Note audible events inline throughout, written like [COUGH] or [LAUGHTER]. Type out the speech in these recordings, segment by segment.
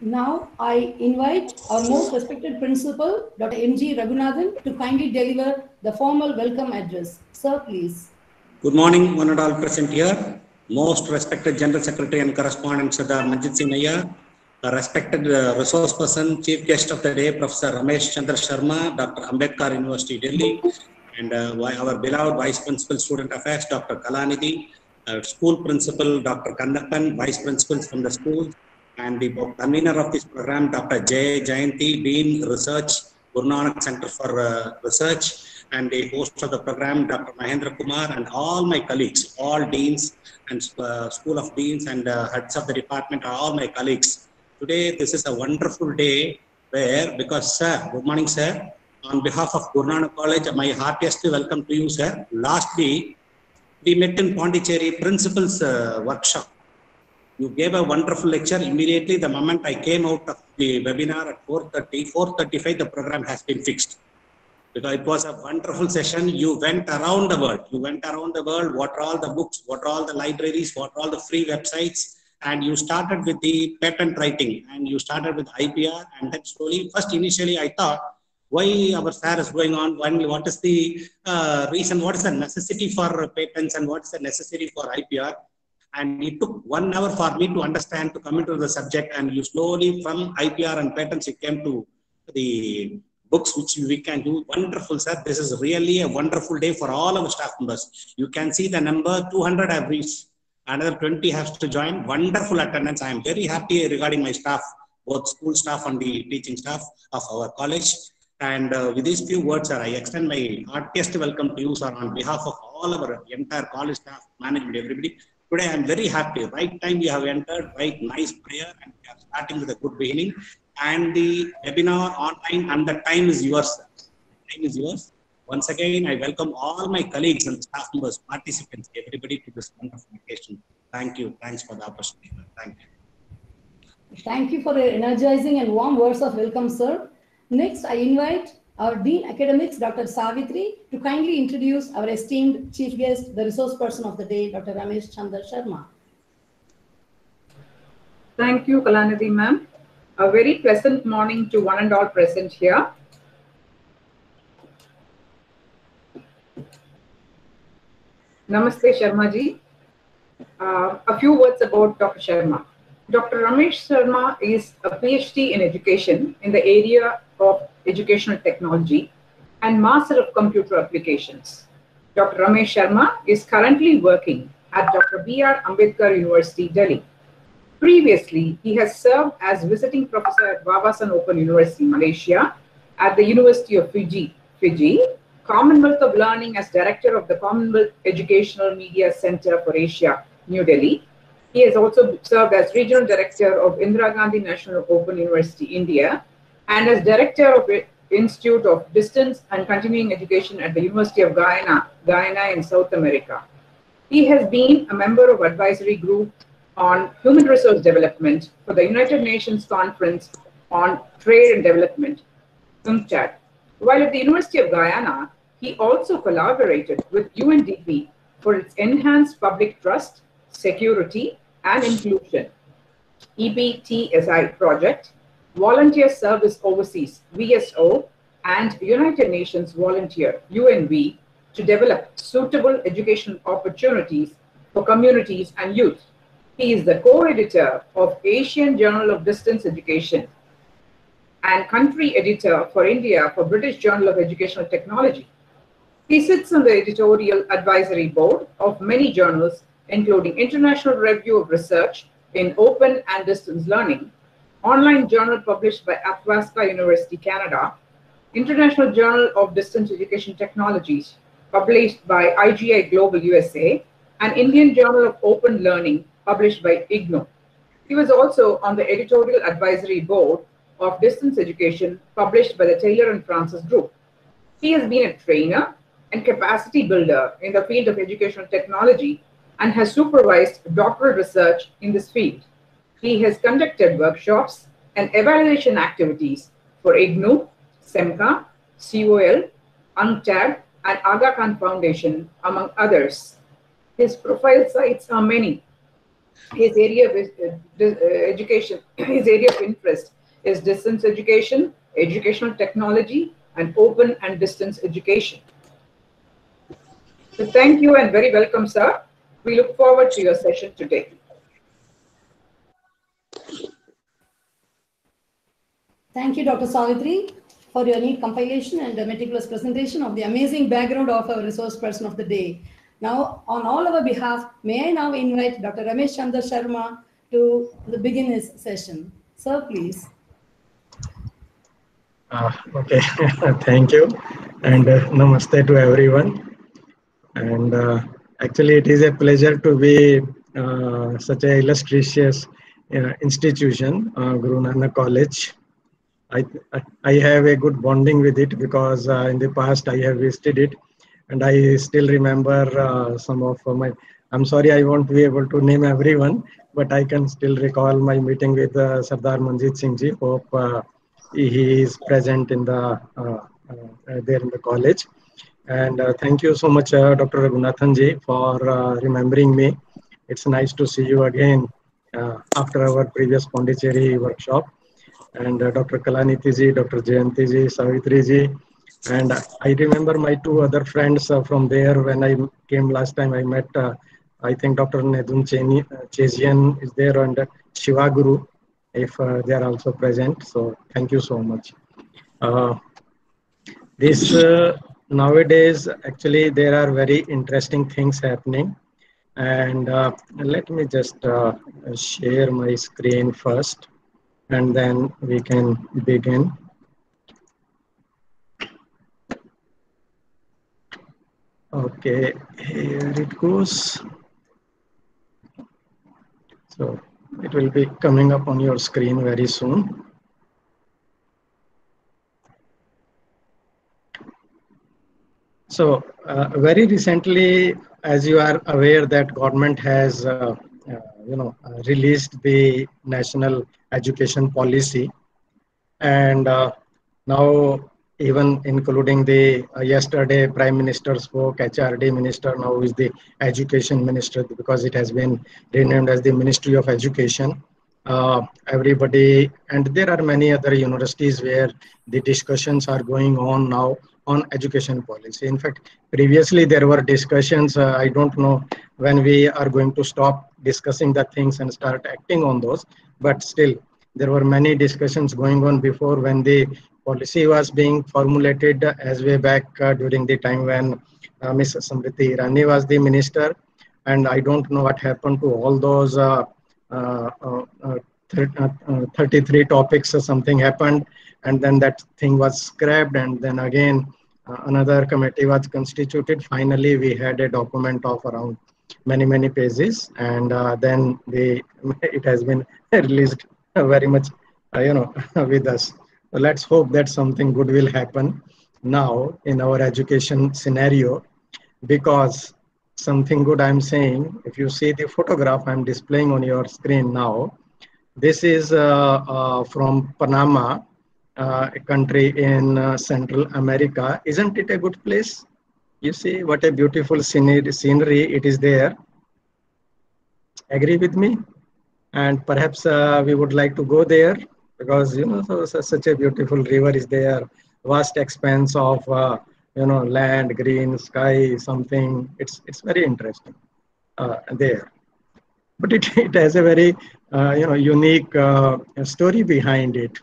Now I invite our most respected principal, Dr. M.G. Raghunathan, to kindly deliver the formal welcome address. Sir, please. Good morning, one and all present here. Most respected General Secretary and Correspondent Sardar Manjit Singh Nayyar, respected uh, resource person, Chief Guest of the Day, Professor Ramesh Chandra Sharma, Dr. Ambedkar University, Delhi, and uh, our beloved Vice Principal Student Affairs, Dr. Kalanidhi, uh, School Principal, Dr. Kandapan, Vice Principals from the school, and the convener of this program, Dr. Jay Jayanti, Dean Research, Guru Nanak Center for uh, Research, and the host of the program, Dr. Mahendra Kumar, and all my colleagues, all deans and uh, School of Deans and uh, heads of the department are all my colleagues. Today, this is a wonderful day where, because, sir, good morning, sir. On behalf of Guru Nanak College, my heartiest welcome to you, sir. Lastly, we met in Pondicherry Principals uh, Workshop you gave a wonderful lecture. Immediately, the moment I came out of the webinar at 4.30, 4.35, the program has been fixed. Because it was a wonderful session. You went around the world. You went around the world. What are all the books? What are all the libraries? What are all the free websites? And you started with the patent writing and you started with IPR. And then slowly, first initially, I thought, why our fair is going on? When, what is the uh, reason? What is the necessity for patents and what is the necessity for IPR? And it took one hour for me to understand to come into the subject. And you slowly from IPR and patents it came to the books which we can do. Wonderful sir. This is really a wonderful day for all our staff members. You can see the number 200 have reached. Another 20 has to join. Wonderful attendance. I am very happy regarding my staff both school staff and the teaching staff of our college. And uh, with these few words sir i extend my heartiest welcome to you sir on behalf of all our entire college staff management everybody Today I'm very happy. Right time you have entered, right nice prayer, and we are starting with a good beginning. And the webinar online and the time is yours. Time is yours. Once again, I welcome all my colleagues and staff members, participants, everybody to this wonderful occasion. Thank you. Thanks for the opportunity. Thank you. Thank you for the energizing and warm words of welcome, sir. Next, I invite our Dean Academics, Dr. Savitri, to kindly introduce our esteemed chief guest, the resource person of the day, Dr. Ramesh Chandra Sharma. Thank you, Kalanidhi ma'am. A very pleasant morning to one and all present here. Namaste, Sharma ji. Uh, a few words about Dr. Sharma. Dr. Ramesh Sharma is a PhD in education in the area of educational technology and Master of Computer Applications. Dr. Ramesh Sharma is currently working at Dr. B.R. Ambedkar University, Delhi. Previously, he has served as visiting professor at Wawasan Open University, Malaysia, at the University of Fiji, Fiji, Commonwealth of Learning as director of the Commonwealth Educational Media Center for Asia, New Delhi. He has also served as regional director of Indira Gandhi National Open University, India, and as director of the Institute of Distance and Continuing Education at the University of Guyana, Guyana in South America. He has been a member of advisory group on human resource development for the United Nations Conference on Trade and Development, UNCTAD. While at the University of Guyana, he also collaborated with UNDP for its enhanced public trust, security, and inclusion EPTSI project Volunteer Service Overseas, VSO, and United Nations Volunteer, UNV, to develop suitable educational opportunities for communities and youth. He is the co-editor of Asian Journal of Distance Education and country editor for India for British Journal of Educational Technology. He sits on the editorial advisory board of many journals, including International Review of Research in Open and Distance Learning, online journal published by Athabasca University, Canada, International Journal of Distance Education Technologies, published by IGI Global USA, and Indian Journal of Open Learning, published by IGNOU. He was also on the editorial advisory board of Distance Education, published by the Taylor and Francis Group. He has been a trainer and capacity builder in the field of educational technology and has supervised doctoral research in this field. He has conducted workshops and evaluation activities for IGNOU, CEMCA, COL, UNCTAD, and Aga Khan Foundation, among others. His profile sites are many. His area of uh, uh, education, [CLEARS THROAT] his area of interest is distance education, educational technology, and open and distance education. So thank you and very welcome, sir. We look forward to your session today. Thank you, Dr. Savitri, for your neat compilation and meticulous presentation of the amazing background of our resource person of the day. Now, on all our behalf, may I now invite Dr. Ramesh Chandra Sharma to begin his session. Sir, please. Uh, okay, [LAUGHS] thank you, and uh, namaste to everyone. And uh, actually, it is a pleasure to be uh, such a illustrious uh, institution, uh, Guru Nanak College. I, I have a good bonding with it because uh, in the past I have visited it, and I still remember uh, some of my. I'm sorry I won't be able to name everyone, but I can still recall my meeting with uh, Sardar Manjit Singh ji. Hope uh, he is present in the uh, uh, there in the college. And uh, thank you so much, uh, Dr. Raghunathan ji, for uh, remembering me. It's nice to see you again uh, after our previous Pondicherry workshop. And uh, Dr. Kalanidhi ji, Dr. Jayanti ji, Savitri ji. And I remember my two other friends uh, from there when I came last time. I met, uh, I think Dr. Nedun Cheni- uh, is there and Shiva Guru if uh, they are also present. So thank you so much. Uh, this nowadays, actually, there are very interesting things happening. And let me just share my screen first, and then we can begin. Okay, here it goes. So it will be coming up on your screen very soon. So uh, very recently, as you are aware that government has, uh, uh, you know, uh, released the national education policy. And uh, now even including the uh, yesterday prime minister spoke hrd minister now is the education minister because it has been renamed as the ministry of education. Uh, everybody and there are many other universities where the discussions are going on now on education policy. In fact previously there were discussions uh, i don't know when we are going to stop discussing the things and start acting on those but still there were many discussions going on before when the policy was being formulated as way back uh, during the time when uh, Ms. Smriti Irani was the minister. And I don't know what happened to all those uh, uh, uh, uh, 33 topics or something happened. And then that thing was scrapped. And then again, another committee was constituted. Finally, we had a document of around many, many pages. And uh, then the, [LAUGHS] it has been [LAUGHS] released very much, uh, you know, [LAUGHS] with us let's hope that something good will happen now in our education scenario because something good i'm saying if you see the photograph i'm displaying on your screen now this is uh, uh, from panama uh, a country in uh, central america isn't it a good place you see what a beautiful scenery, scenery it is there. Agree with me? And perhaps uh, we would like to go there because you know so, so- such a beautiful river is there. Vast expanse of uh, you know land green sky something. It's it's very interesting uh, there. But it, it has a very uh, you know unique uh, story behind it.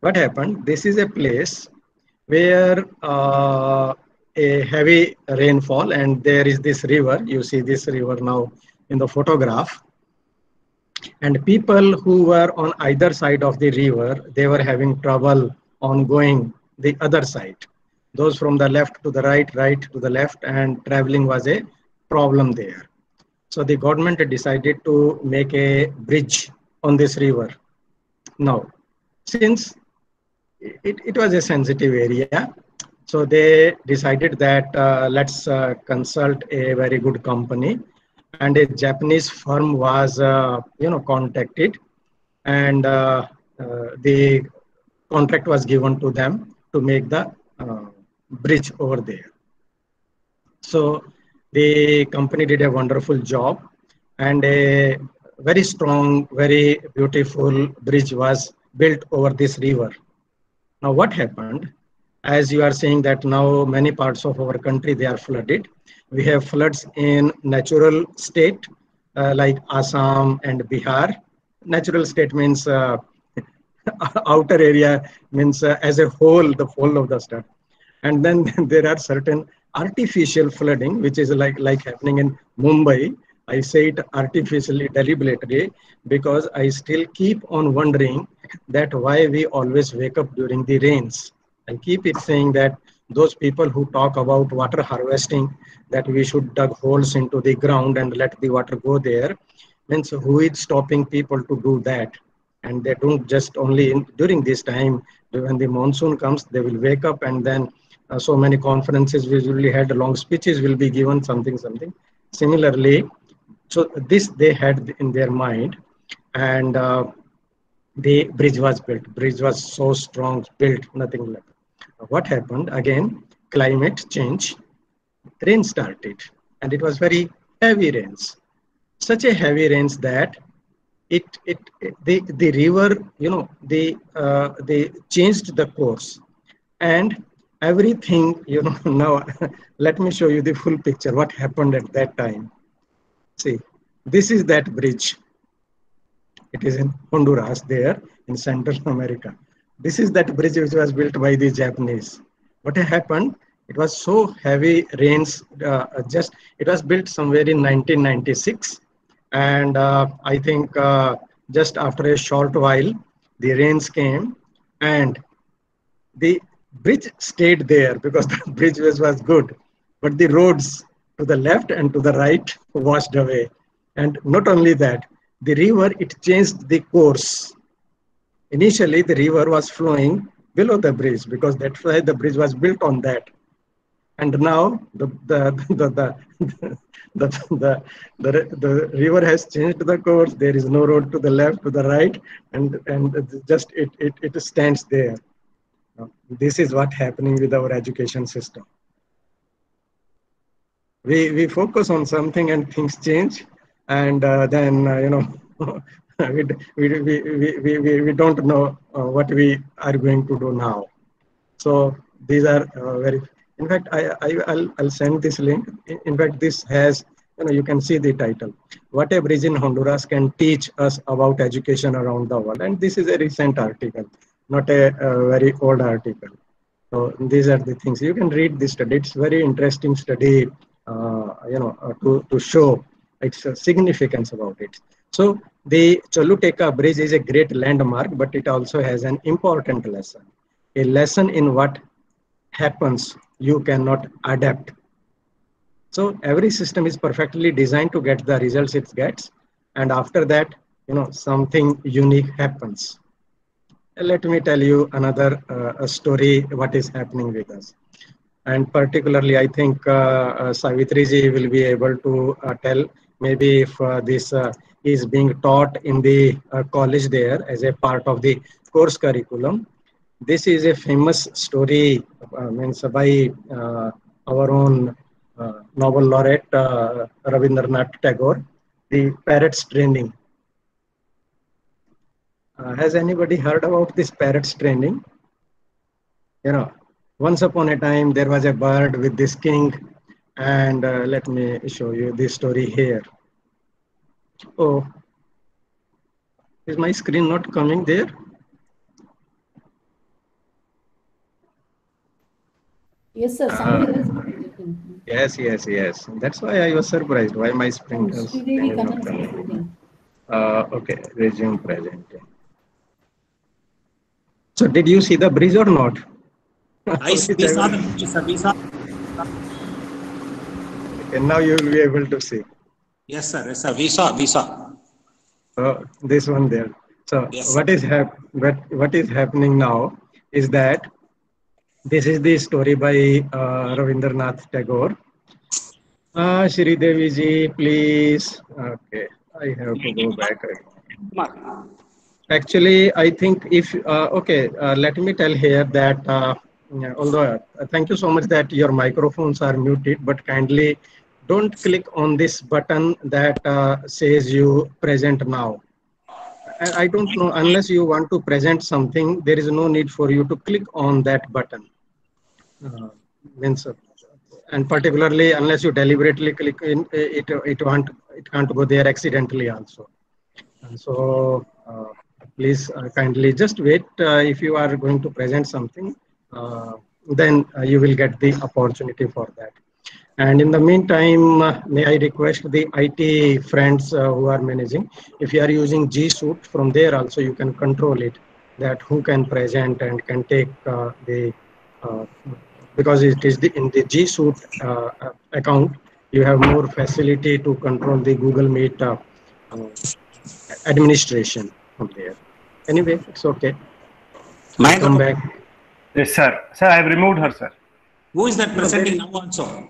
What happened? This is a place where uh, a heavy rainfall and there is this river. You see this river now in the photograph. And people who were on either side of the river they were having trouble on going the other side. Those from the left to the right right to the left and traveling was a problem there. So the government decided to make a bridge on this river. Now since it, it was a sensitive area so they decided that uh, let's uh, consult a very good company and a Japanese firm was, uh, you know, contacted, and uh, uh, the contract was given to them to make the uh, bridge over there. So the company did a wonderful job, and a very strong, very beautiful bridge was built over this river. Now, what happened? As you are saying that now many parts of our country they are flooded. We have floods in natural state uh, like Assam and Bihar. Natural state means uh, [LAUGHS] outer area means uh, as a whole the whole of the state. And then [LAUGHS] there are certain artificial flooding which is like like happening in Mumbai I say it artificially, deliberately, because I still keep on wondering that why we always wake up during the rains. I keep it saying that those people who talk about water harvesting, that we should dug holes into the ground and let the water go there, means who is stopping people to do that? And they don't just only in, during this time, when the monsoon comes, they will wake up and then uh, so many conferences we usually had long speeches will be given something something similarly so this they had in their mind, and uh, the bridge was built. Bridge was so strong, built, nothing like. What happened again? Climate change. Rain started, and it was very heavy rains. Such a heavy rains that it it, it the the river you know they uh, they changed the course, and everything you know [LAUGHS] now let me show you the full picture what happened at that time See, this is that bridge. It is in Honduras there in Central America. This is that bridge which was built by the Japanese. What happened? It was so heavy rains, uh, just, it was built somewhere in 1996. And uh, I think uh, just after a short while, the rains came and the bridge stayed there because [LAUGHS] the bridge was, was good. But the roads to the left and to the right washed away. And not only that, the river, it changed the course. Initially, the river was flowing below the bridge because that's why the bridge was built on that. And now the, the, [LAUGHS] the, the, the, the, the, the, river has changed the course. There is no road to the left, to the right, and, and just it, it, it stands there. This is what happening with our education system we we focus on something and things change and uh, then uh, you know [LAUGHS] [LAUGHS] we, we, we, we, we, we don't know uh, what we are going to do now. So these are uh, very in fact I, I I'll, I'll send this link. In, fact this has you know you can see the title. What a bridge in honduras can teach us about education around the world. And this is a recent article not a, a very old article. So these are the things. You can read this study. It's very interesting study uh, you know, uh, to, to show its significance about it. So the Choluteca Bridge is a great landmark, but it also has an important lesson. A lesson in what happens you cannot adapt. So every system is perfectly designed to get the results it gets. And after that, you know, something unique happens. Let me tell you another uh, story, what is happening with us and particularly I think uh, uh, Savitri ji will be able to uh, tell maybe if uh, this uh, is being taught in the uh, college there as a part of the course curriculum. This is a famous story uh, means by our own Nobel laureate Rabindranath Tagore, the parrots training. has anybody heard about this parrots training? You know, once upon a time, there was a bird with this king. And uh, let me show you this story here. Oh, is my screen not coming there? Yes, sir. Uh, yes, yes, yes. That's why I was surprised. Why my screen oh, is not coming. Uh, okay, resume presenting. So did you see the bridge or not? I we [LAUGHS] saw the picture, We saw. And now you will be able to see. Yes, sir. Yes, sir. We saw. We saw. So this one there. So yes, what is hap- what, what is happening now is that this is the story by uh, Ravindranath Tagore. Uh, Shri Devi ji, please. Okay, I have to go back. Actually, I think if uh, okay, uh, let me tell here that uh, although uh, thank you so much that your microphones are muted, but kindly don't click on this button that uh, says you present now. I, don't know, unless you want to present something, there is no need for you to click on that button. Uh, uh, and particularly unless you deliberately click in, it, it, won't, it can't go there accidentally also. And so uh, please uh, kindly just wait uh, if you are going to present something, uh, then uh, you will get the opportunity for that. And in the meantime, uh, may I request the IT friends uh, who are managing, if you are using G Suite, from there also you can control it, that who can present and can take uh, the, uh, because it is the, in the G Suite uh, account, you have more facility to control the Google Meet uh, administration from there. Anyway, it's okay. Mayank, Come back. Yes, sir. Sir, I have removed her, sir. Who is that presenting now also?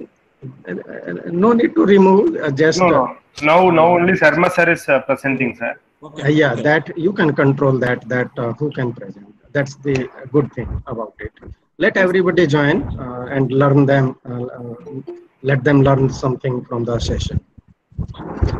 Uh, No need to remove, uh, just. No, uh, no. Now, now only Sharma sir is uh, presenting, sir. Uh, yeah, that you can control that, that uh, who can present. That's the good thing about it. Let everybody join uh, and learn them, uh, uh, let them learn something from the session.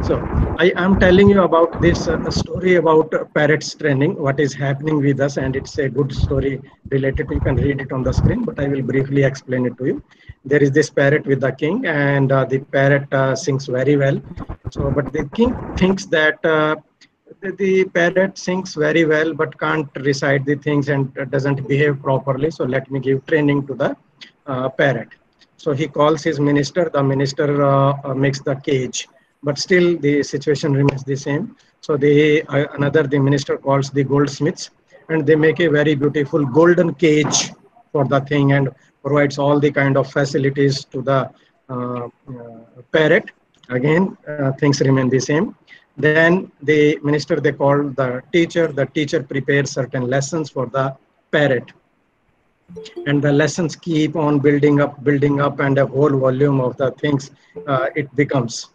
So I am telling you about this uh, story about uh, parrots training, what is happening with us, and it's a good story related. to- You can read it on the screen, but I will briefly explain it to you. There is this parrot with the king, and uh, the parrot uh, sings very well. So, but the king thinks that uh, the, the parrot sings very well, but can't recite the things and doesn't behave properly. So let me give training to the uh, parrot. So he calls his minister. The minister makes the cage but still the situation remains the same. So they uh, another the minister calls the goldsmiths, and they make a very beautiful golden cage for the thing and provides all the kind of facilities to the uh, uh, parrot. Again, uh, things remain the same. Then the minister they call the teacher. The teacher prepares certain lessons for the parrot and the lessons keep on building up building up and a whole volume of the things uh, it becomes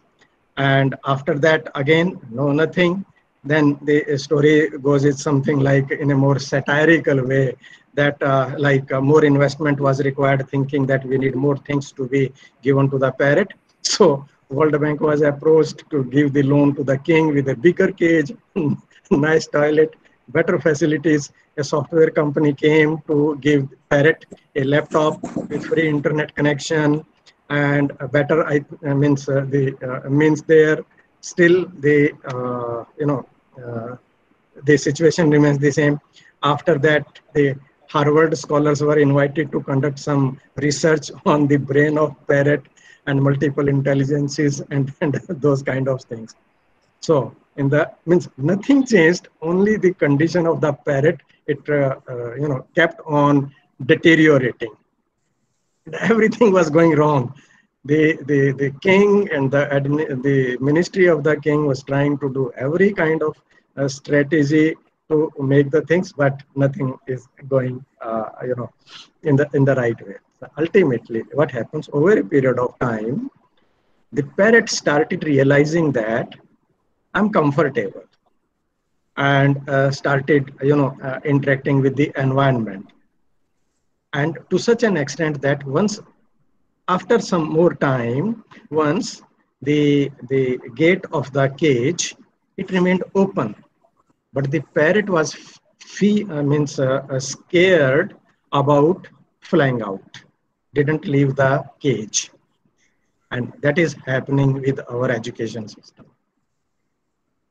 and after that again no nothing. Then the story goes it's something like in a more satirical way that uh, like uh, more investment was required thinking that we need more things to be given to the parrot. [LAUGHS] So world bank was approached to give the loan to the king with a bigger cage [LAUGHS] nice toilet better facilities. A software company came to give parrot a laptop with free internet connection and better I, means uh, the uh, means there still the uh, you know the situation remains the same. After that the harvard scholars were invited to conduct some research on the brain of parrot and multiple intelligences and, [LAUGHS] and those kind of things. So in the means nothing changed only the condition of the parrot it uh, uh, you know kept on deteriorating everything was going wrong. The, the, the king and the, the ministry of the king was trying to do every kind of uh, strategy to make the things, but nothing is going, uh, you know, in the, in the right way. So ultimately, what happens over a period of time, the parrot started realizing that I'm comfortable and uh, started, you know, uh, interacting with the environment and to such an extent that once after some more time once the the gate of the cage it remained open. But the parrot was fee, uh, means uh, uh, scared about flying out didn't leave the cage. And that is happening with our education system.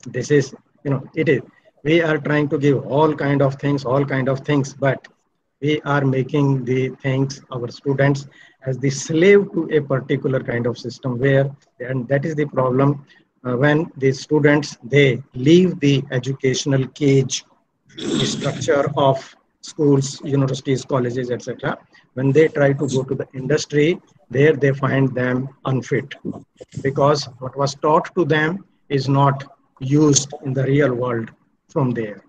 This is you know it is we are trying to give all kind of things all kind of things but we are making the things our students as the slave to a particular kind of system where and that is the problem uh, when the students they leave the educational cage the structure of schools universities colleges etc when they try to go to the industry there they find them unfit because what was taught to them is not used in the real world from there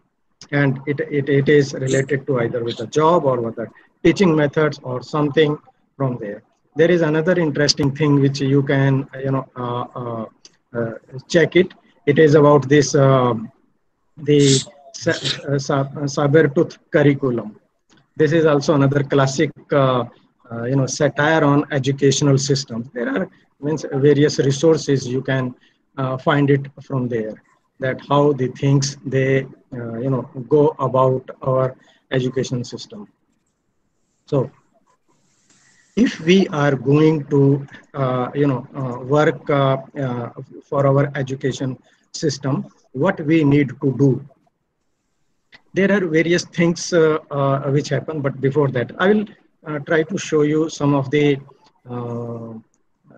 and it, it, it is related to either with a job or with the teaching methods or something from there. There is another interesting thing which you can, you know, uh, uh, uh, check it. It is about this, um, the Sabertooth curriculum. This is also another classic, uh, uh, you know, satire on educational systems. There are means various resources you can uh, find it from there that how the things they uh, you know go about our education system. So if we are going to uh, you know uh, work uh, uh, for our education system what we need to do? There are various things uh, uh, which happen but before that i will uh, try to show you some of the uh,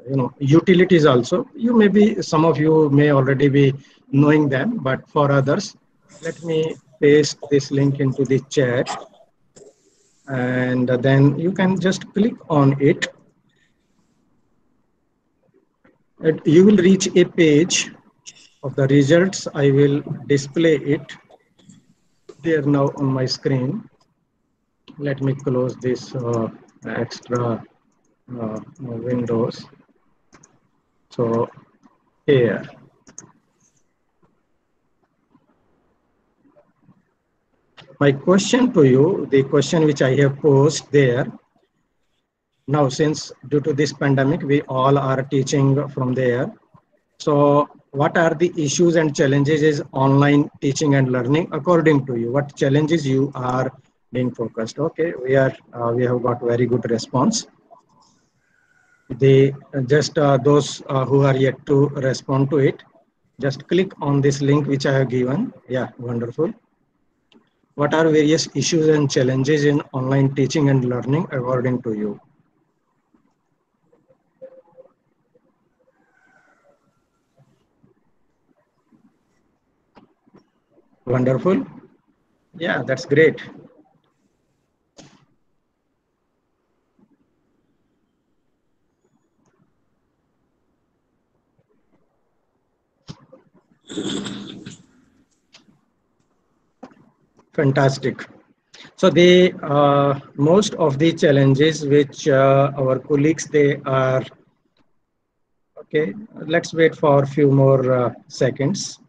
you know utilities also. You may be some of you may already be knowing them but for others let me paste this link into the chat. And then you can just click on it. And you will reach a page of the results. I will display it there now on my screen. Let me close this uh, extra uh, windows. So here my question to you the question which i have posed there. Now since due to this pandemic we all are teaching from there. So what are the issues and challenges is online teaching and learning according to you? What challenges you are being focused? Okay we are uh, we have got very good response. They just uh, those uh, who are yet to respond to it just click on this link which i have given. Yeah wonderful what are various issues and challenges in online teaching and learning according to you? Wonderful. Yeah that's great fantastic. So the uh, most of the challenges which uh, our colleagues they are okay let's wait for a few more uh, seconds.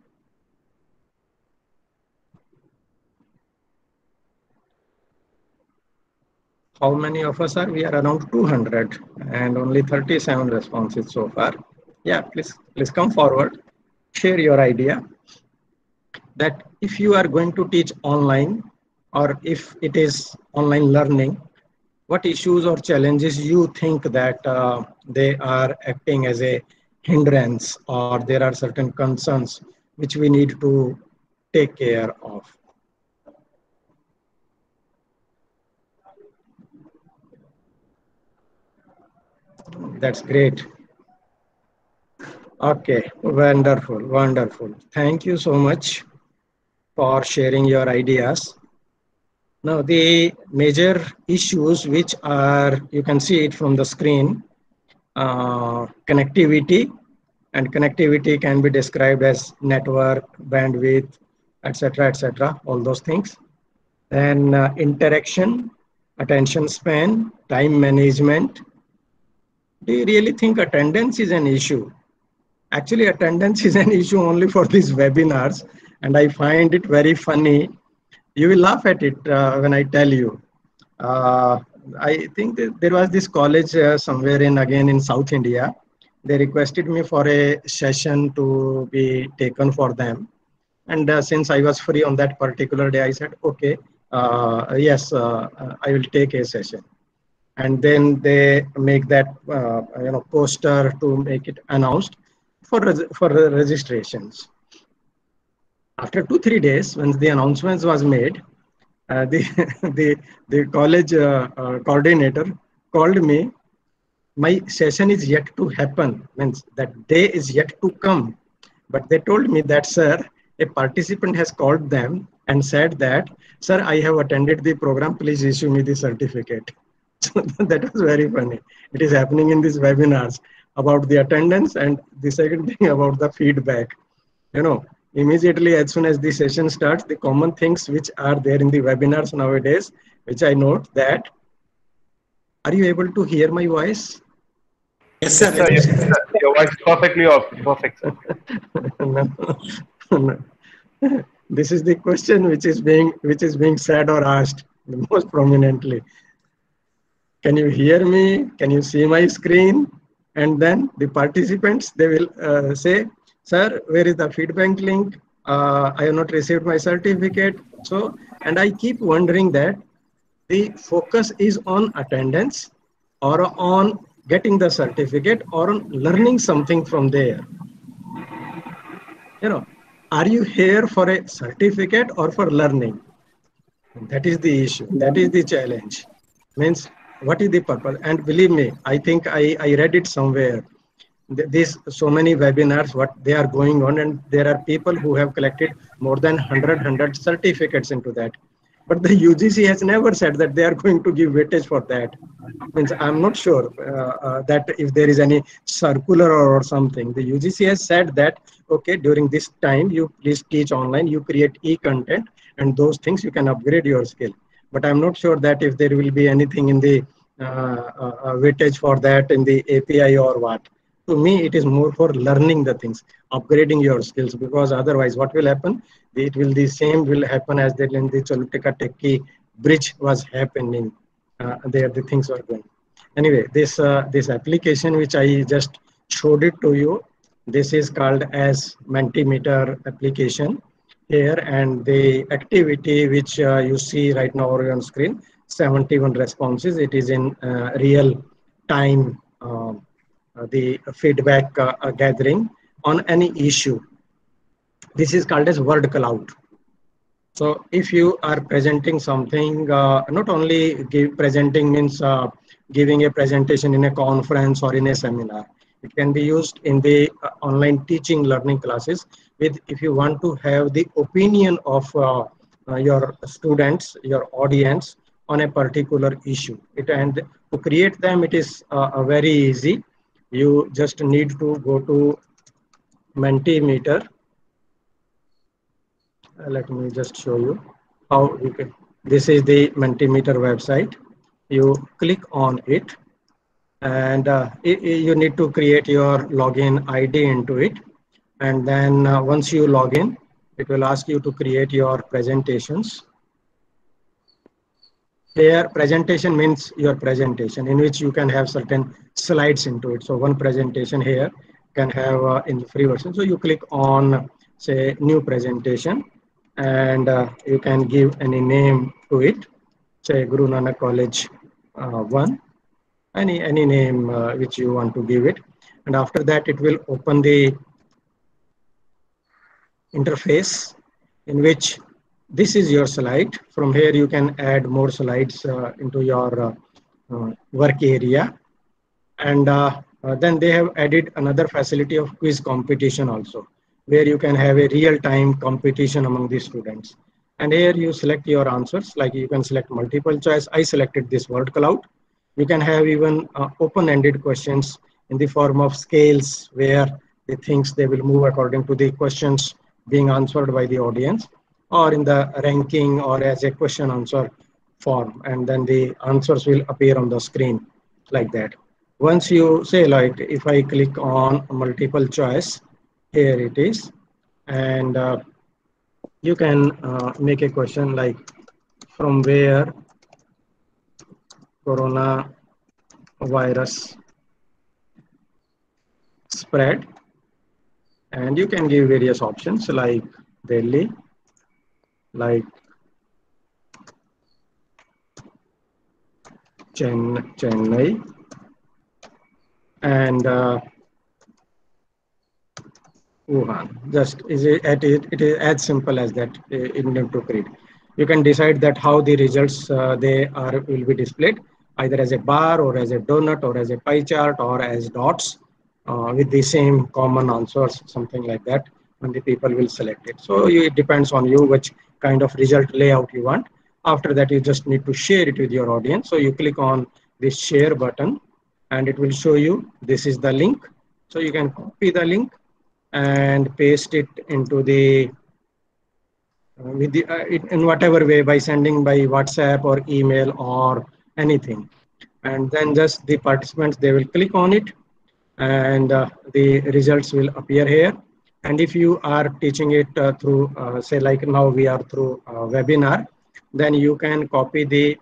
How many of us are we are around 200 and only 37 responses so far. Yeah please please come forward. Share your idea that if you are going to teach online or if it is online learning what issues or challenges you think that uh, they are acting as a hindrance or there are certain concerns which we need to take care of? That's great. Okay wonderful wonderful. Thank you so much for sharing your ideas. Now the major issues which are you can see it from the screen uh, connectivity and connectivity can be described as network bandwidth etc etc all those things. Then uh, interaction attention span time management. Do you really think attendance is an issue? Actually, attendance [LAUGHS] is an issue only for these webinars, and I find it very funny. You will laugh at it uh, when I tell you. Uh, I think there was this college uh, somewhere in again in South India. They requested me for a session to be taken for them, and uh, since I was free on that particular day, I said, "Okay, uh, yes, uh, I will take a session." and then they make that you know poster to make it announced for for registrations after two three days when the announcements was made uh, [LAUGHS] the the the college uh, uh, coordinator called me my session is yet to happen means that day is yet to come but they told me that sir a participant has called them and said that sir i have attended the program please issue me the certificate [LAUGHS] so [LAUGHS] that was very funny. It is happening in these webinars about the attendance and the second thing about the feedback. You know, immediately as soon as the session starts, the common things which are there in the webinars nowadays, which I note that, are you able to hear my voice? Yes, sir. Yes, sir. Yes, sir. Your voice is perfectly off. Perfect, sir. [LAUGHS] no, no. This is the question which is being which is being said or asked the most prominently. Can you hear me? Can you see my screen? and then the participants they will uh, say sir where is the feedback link? Uh, i have not received my certificate. So and i keep wondering that the focus is on attendance or on getting the certificate or on learning something from there. You know are you here for a certificate or for learning? That is the issue. That is the challenge. Means what is the purpose? And believe me i think i i read it somewhere these so many webinars what they are going on and there are people who have collected more than 100 100 certificates into that. But the ugc has never said that they are going to give weightage for that. Means i'm not sure uh, uh, that if there is any circular or, or something. The ugc has said that okay during this time you please teach online you create e-content and those things you can upgrade your skill. But i'm not sure that if there will be anything in the uh, uh, uh, weightage for that in the api or what to me it is more for learning the things upgrading your skills because otherwise what will happen? It will the same will happen as that in the Choluteca techie bridge was happening. Uh, there the things were going. Anyway this uh, this application which i just showed it to you this is called as mentimeter application here and the activity which uh, you see right now on screen 71 responses. It is in uh, real time uh, the feedback uh, uh, gathering on any issue. This is called as word cloud. So if you are presenting something uh, not only give presenting means uh, giving a presentation in a conference or in a seminar it can be used in the uh, online teaching learning classes with if you want to have the opinion of uh, uh, your students your audience on a particular issue. It and to create them it is uh, uh, very easy you just need to go to mentimeter. Uh, let me just show you how you can this is the mentimeter website. You click on it and uh, you need to create your login id into it. And then uh, once you log in it will ask you to create your presentations here presentation means your presentation in which you can have certain slides into it. So one presentation here can have uh, in the free version. So you click on say new presentation and uh, you can give any name to it. Say guru nanak college uh, 1 any any name uh, which you want to give it. And after that it will open the interface in which this is your slide. From here you can add more slides uh, into your uh, uh, work area. And uh, uh, then they have added another facility of quiz competition also where you can have a real time competition among the students. And here you select your answers like you can select multiple choice. I selected this word cloud. You can have even open-ended questions in the form of scales where the things they will move according to the questions being answered by the audience or in the ranking or as a question answer form and then the answers will appear on the screen like that. Once you say like if i click on multiple choice here it is. And uh, you can uh, make a question like from where corona virus spread? And you can give various options like delhi like Chen- chennai and uh, Wuhan. Just is it, it, is- it is as simple as that uh, in them to create. You can decide that how the results uh, they are will be displayed either as a bar or as a donut or as a pie chart or as dots uh, with the same common answers, something like that. And the people will select it. So it depends on you which kind of result layout you want. After that, you just need to share it with your audience. So you click on this share button and it will show you this is the link. So you can copy the link and paste it into the uh, with the uh, it, in whatever way by sending by whatsapp or email or anything and then just the participants they will click on it and uh, the results will appear here and if you are teaching it uh, through uh, say like now we are through uh, webinar then you can copy the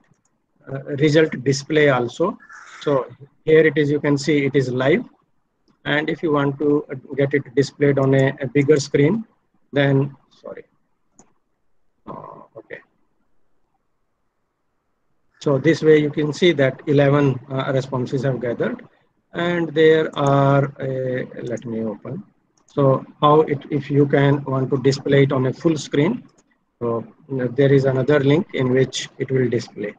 uh, result display also so here it is you can see it is live And if you want to get it displayed on a, a bigger screen, then, sorry. Uh, okay. So this way you can see that 11 uh, responses have gathered and there are, a, let me open. So how it, if you can want to display it on a full screen, so there is another link in which it will display.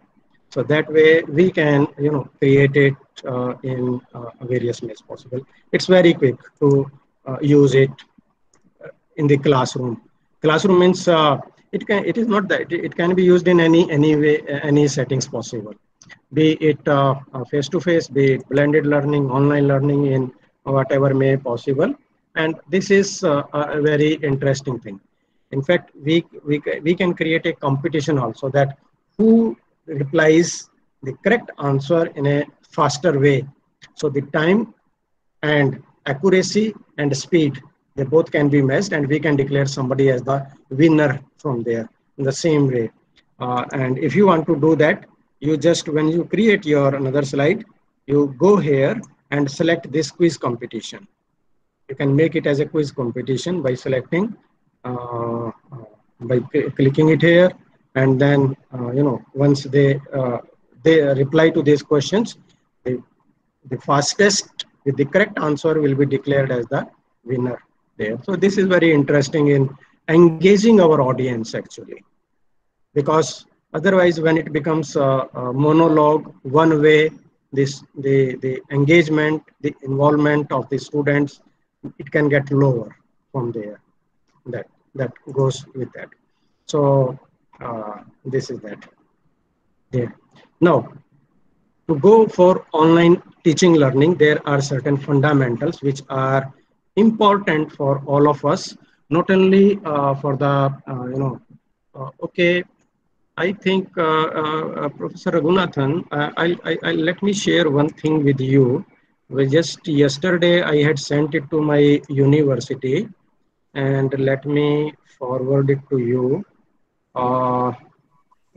So that way we can, you know, create it uh, in uh, various ways possible. It's very quick to uh, use it uh, in the classroom. Classroom means uh, it can, it is not that, it can be used in any, any way, any settings possible. Be it face-to-face, -face, be it blended learning, online learning in whatever may possible. And this is a very interesting thing. In fact, we, we, we can create a competition also that who replies the correct answer in a faster way. So the time and accuracy and speed, they both can be measured and we can declare somebody as the winner from there in the same way. Uh, and if you want to do that, you just, when you create your another slide, you go here and select this quiz competition. You can make it as a quiz competition by selecting, uh, by clicking it here. And then uh, you know once they uh, they reply to these questions the, the fastest with the correct answer will be declared as the winner there. So this is very interesting in engaging our audience actually. Because otherwise when it becomes a, a monologue one way this the the engagement the involvement of the students it can get lower from there. That that goes with that. So uh, this is that. There. Now to go for online teaching learning there are certain fundamentals which are important for all of us. Not only uh, for the uh, you know uh, okay i think uh, uh, professor raghunathan I'll, I, I'll let me share one thing with you just yesterday i had sent it to my university and let me forward it to you uh,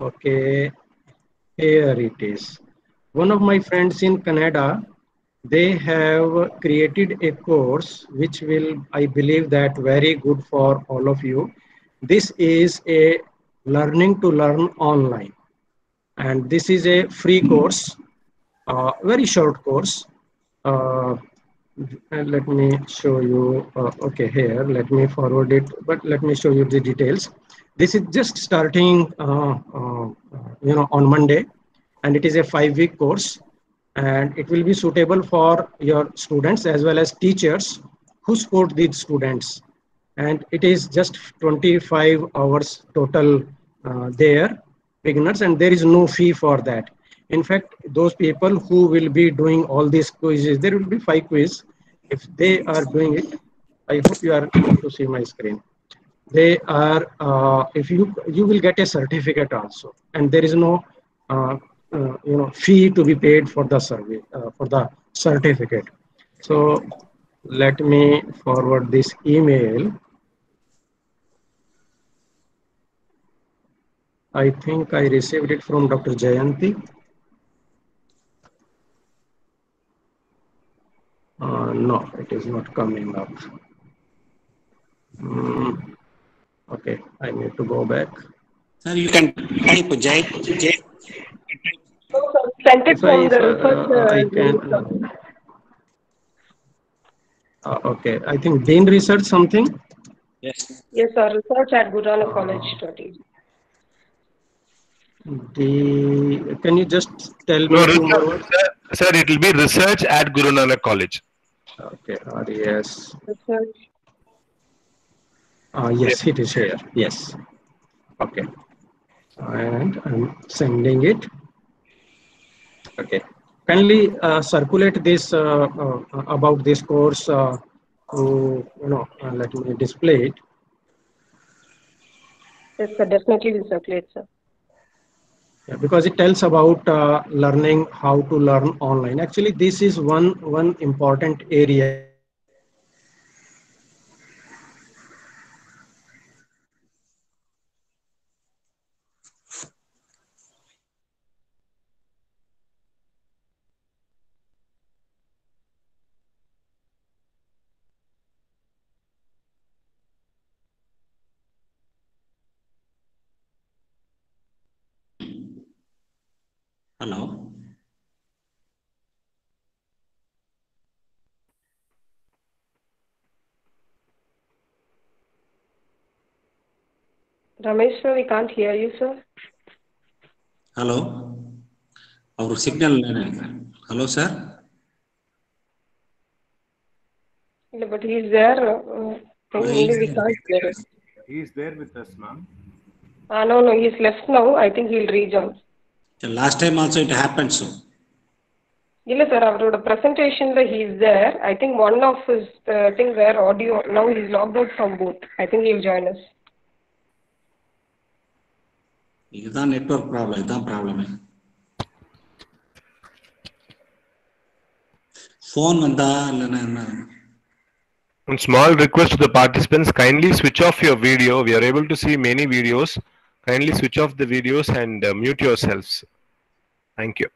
okay, here it is. One of my friends in Canada, they have created a course which will, I believe that very good for all of you. This is a learning to learn online. And this is a free course, uh, very short course. Uh, let me show you, uh, okay, here, let me forward it, but let me show you the details. This is just starting, uh, uh, you know, on Monday, and it is a five-week course, and it will be suitable for your students as well as teachers who support these students. And it is just 25 hours total uh, there, beginners, and there is no fee for that. In fact, those people who will be doing all these quizzes, there will be five quizzes. If they are doing it, I hope you are able to see my screen. They are uh, if you you will get a certificate also. And there is no uh, uh, you know fee to be paid for the survey uh, for the certificate. So let me forward this email. I think i received it from dr jayanti uh, no it is not coming up mm. Okay, I need to go back. Sir, you can type J. J. Sent it from the research. Uh, I can. Uh, okay, I think Dean research something. Yes. Yes, sir. Research at Gurala College. The can you just tell me? No, research, sir, sir, it will be research at Guru Nanak College. Okay, RES. Research. Uh, yes, it is here. Yes. Okay. And I'm sending it. Okay. Kindly uh, circulate this uh, uh, about this course uh, to, you know, uh, let me display it. Yes, sir. Definitely will circulate, sir. Yeah, because it tells about uh, learning how to learn online. Actually, this is one one important area Hello. Ramesh, sir, we can't hear you, sir. Hello? Our signal. Hello, sir? But he's there. Uh, uh he's there. there with us, ma'am. Uh, don't know. he's left now. I think he'll rejoin. The last time also it happened, so. Yes, sir. After the presentation, he's there. I think one of his uh, things were audio. Now he's logged out from both. I think he'll join us. இதுதான் network problem இதுதான் ப்ராப்ளமே phone வந்தா இல்லைன்னா என்ன One small request to the participants, kindly switch off your video. We are able to see many videos. Kindly switch off the videos and uh, mute yourselves. Thank you.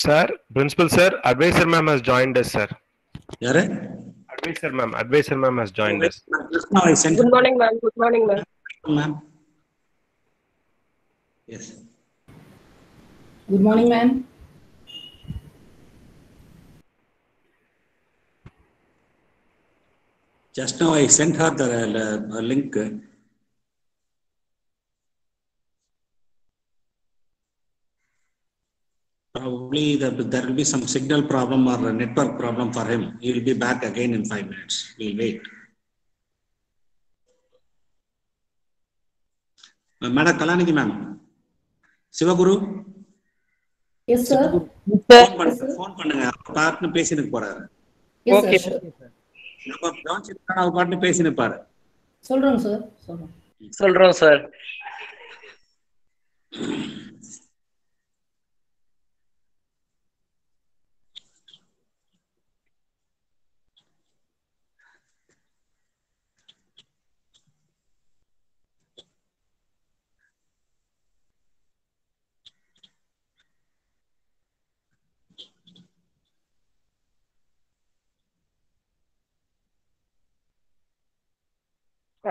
Sir, Principal Sir, Advisor Ma'am has joined us, sir. Yare? Advisor Ma'am, Advisor Ma'am has joined us. Good morning, ma'am. Good morning, ma'am. Yes. Good morning, ma'am. Just now I sent her the uh, link. Probably the, there will be some signal problem or a network problem for him. He will be back again in five minutes. We'll wait. Madam Kalanidhi ma'am Sivaguru Yes, sir. Phone பண்ணுங்க பாட்டுன்னு பேசிட்டு போறாரு Yes, Okay. sir. நம்ம கவனிச்சிருக்கா அவர் பாட்டுன்னு பேசின்னு பாரு சொல்றோம் sir சொல்றோம் sir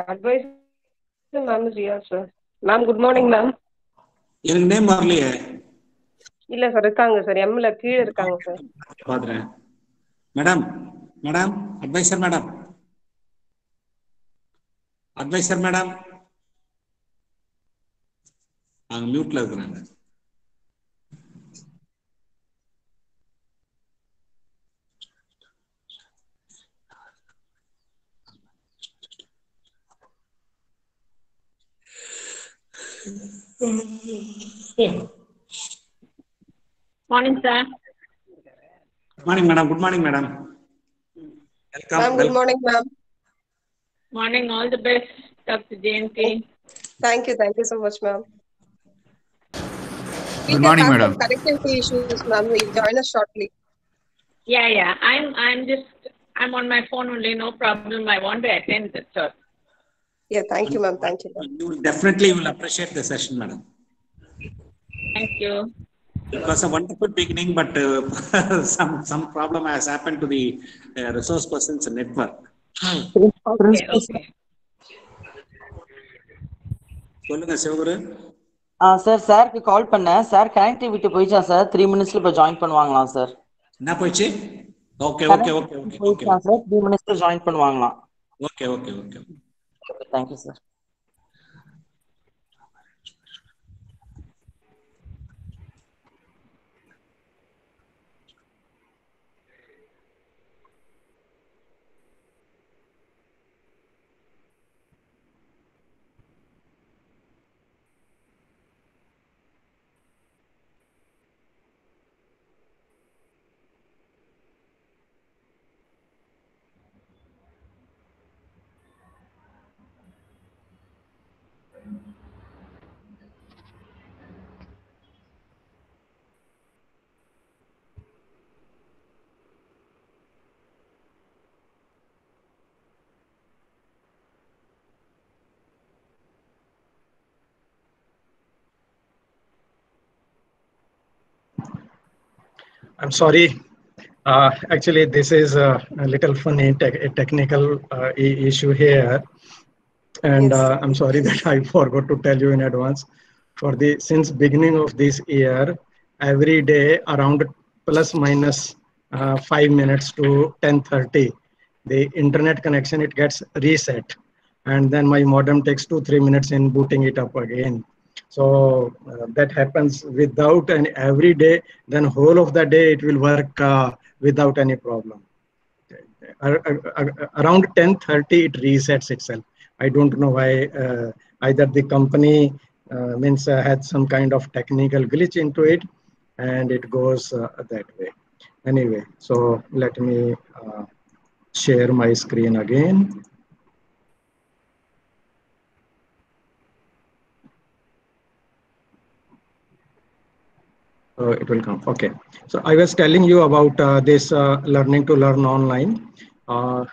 advice ma'am Riya sir ma'am good morning ma'am எனக்கு நேம் வரலையே இல்ல சார் இருக்காங்க சார் எம்ல கீழே இருக்காங்க சார் பாக்குறேன் madam madam adviser madam adviser madam அவங்க மியூட்ல இருக்கிறாங்க. Morning, sir. Good morning madam good morning madam Ma'am, good welcome morning, ma'am. Morning, all the best, Dr. JNK. Thank you, thank you so much, ma'am. We Good can morning, have madam. some connectivity issues, ma'am. We'll join us shortly. Yeah, yeah. I'm, I'm just, I'm on my phone only. No problem. I want to attend. That's all. Yeah, thank you, ma'am. Thank you. ma'am. You will definitely will appreciate the session, madam. Thank you. It was a wonderful beginning, but uh, some some problem has happened to the uh, resource person's network. Okay, okay. சொல்லுங்க சிவகுரு ஆ sir சாருக்கு call பண்ணேன் sir connectivity போயிச்சா sir three மினிட்ஸ்ல இப்போ join பண்ணுவாங்களாம் sir என்ன போயிடுச்சு okay okay okay okay okay போயிச்சா sir three மினிட்ஸ்ல ஜாயின் பண்ணுவாங்களாம் okay okay okay Thank you, sir. I'm sorry. Uh, actually, this is a, a little funny tech a technical uh, issue here, and Yes. uh, I'm sorry [LAUGHS] that I forgot to tell you in advance. For the since beginning of this year, every day around plus minus uh, five minutes to 10:30, the internet connection it gets reset, and then my modem takes two three minutes in booting it up again. So uh, that happens without an every day. Then whole of the day it will work uh, without any problem. Ar- ar- ar- Around 10:30 it resets itself. I don't know why. Uh, either the company uh, means uh, had some kind of technical glitch into it, and it goes uh, that way. Anyway, so let me uh, share my screen again. Uh, it will come. Okay. So I was telling you about uh, this uh, learning to learn online. Uh,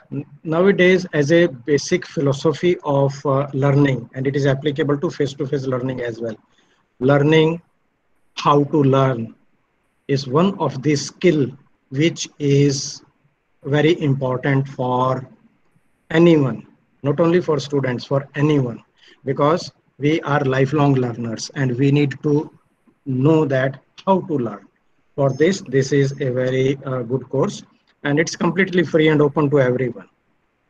nowadays, as a basic philosophy of uh, learning, and it is applicable to face-to-face learning as well. Learning how to learn is one of the skill which is very important for anyone, not only for students, for anyone, because we are lifelong learners and we need to know that how to learn. For this, this is a very uh, good course and it's completely free and open to everyone.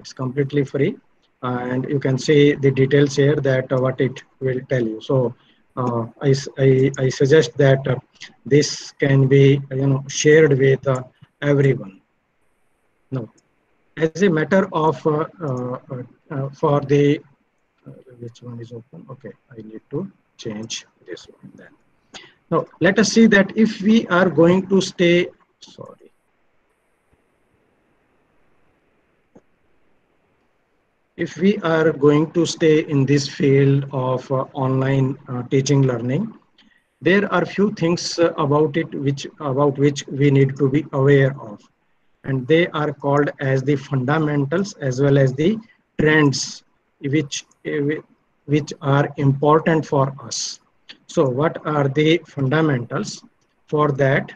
It's completely free and you can see the details here that uh, what it will tell you. So uh, I, I, I suggest that uh, this can be you know shared with uh, everyone. Now, as a matter of uh, uh, uh, for the which one is open? Okay, I need to change this one then. Now, let us see that if we are going to stay, sorry. If we are going to stay in this field of uh, online uh, teaching learning, there are few things uh, about it which about which we need to be aware of and they are called as the fundamentals as well as the trends which eh, which are important for us so what are the fundamentals for that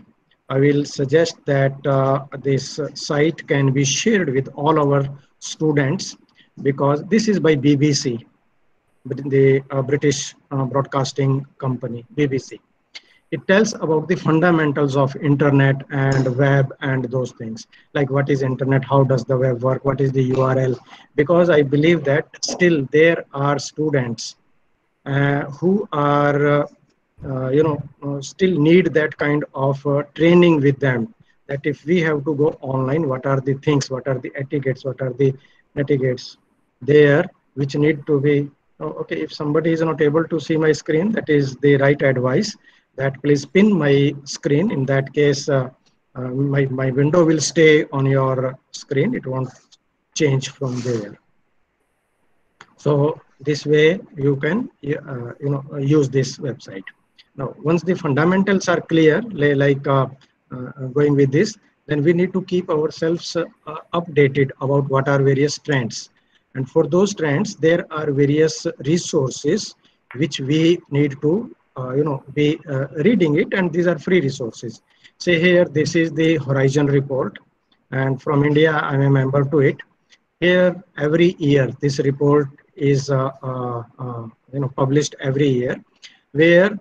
i will suggest that uh, this site can be shared with all our students because this is by bbc the uh, British uh, Broadcasting Company, BBC. It tells about the fundamentals of internet and web and those things, like what is internet, how does the web work, what is the URL. Because I believe that still there are students who are, uh, uh, you know, uh, still need that kind of uh, training with them. That if we have to go online, what are the things, what are the etiquettes, what are the etiquettes there which need to be Oh, okay, if somebody is not able to see my screen, that is the right advice that please pin my screen. In that case, uh, uh, my, my window will stay on your screen. It won't change from there. So this way you can, uh, you know, use this website. Now, once the fundamentals are clear, like uh, uh, going with this, then we need to keep ourselves uh, updated about what are various trends. And for those trends, there are various resources which we need to, uh, you know, be uh, reading it. And these are free resources. Say here, this is the Horizon report. And from India, I'm a member to it. Here, every year, this report is, uh, uh, uh, you know, published every year, where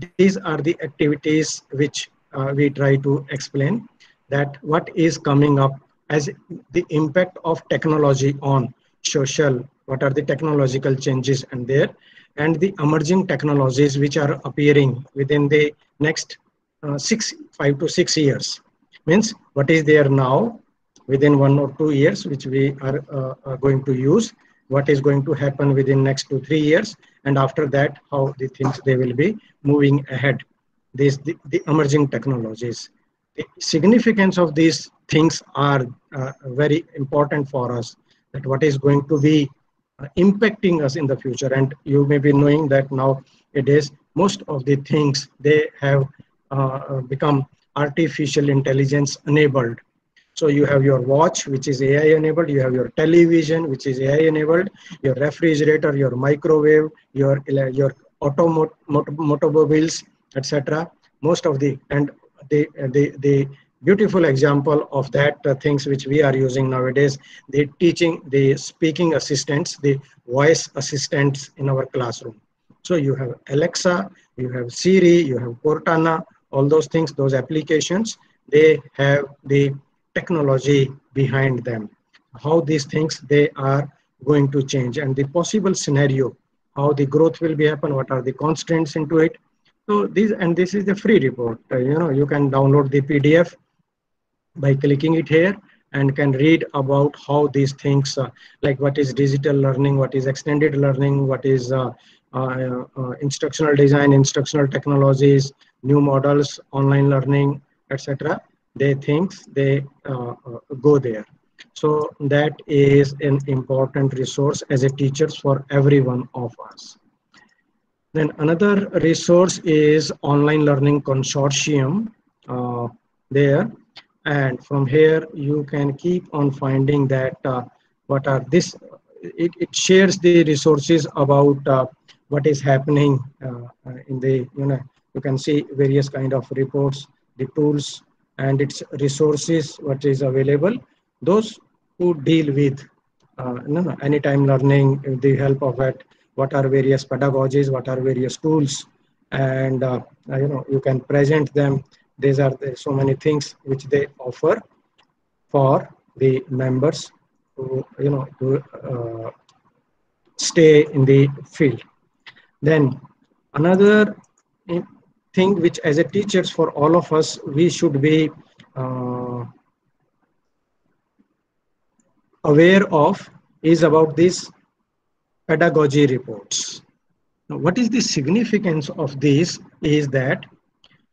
these are the activities which we try to explain that what is coming up as the impact of technology on social what are the technological changes and there and the emerging technologies which are appearing within the next uh, six five to six years. Means what is there now within one or two years which we are uh, uh, going to use what is going to happen within next two three years and after that how the things they will be moving ahead. These the, the emerging technologies. The significance of these things are uh, very important for us that what is going to be uh, impacting us in the future. And you may be knowing that now it is most of the things they have uh, become artificial intelligence enabled so you have your watch, which is AI enabled. You have your television, which is AI enabled. Your refrigerator, your microwave, your your automobiles, etc. Most of the and the the the beautiful example of that uh, things which we are using nowadays the teaching the speaking assistants the voice assistants in our classroom so you have alexa you have siri you have cortana all those things those applications they have the technology behind them how these things they are going to change and the possible scenario how the growth will be happen what are the constraints into it. So this and this is the free report. Uh, you know you can download the pdf by clicking it here and can read about how these things uh, like what is digital learning what is extended learning what is uh, uh, uh instructional design instructional technologies new models online learning etc they think they uh, uh, go there. So that is an important resource as a teachers for every one of us. Then another resource is online learning consortium there. And from here you can keep on finding that uh, what are this it, it shares the resources about uh, what is happening uh, uh, in the you know you can see various kind of reports the tools and its resources what is available those who deal with uh, no, no, anytime learning with the help of it what are various pedagogies what are various tools and uh, you know you can present them. These are the, so many things which they offer for the members to you know to uh, stay in the field. Then another thing which as a teachers for all of us we should be uh, aware of is about these pedagogy reports now what is the significance of this is that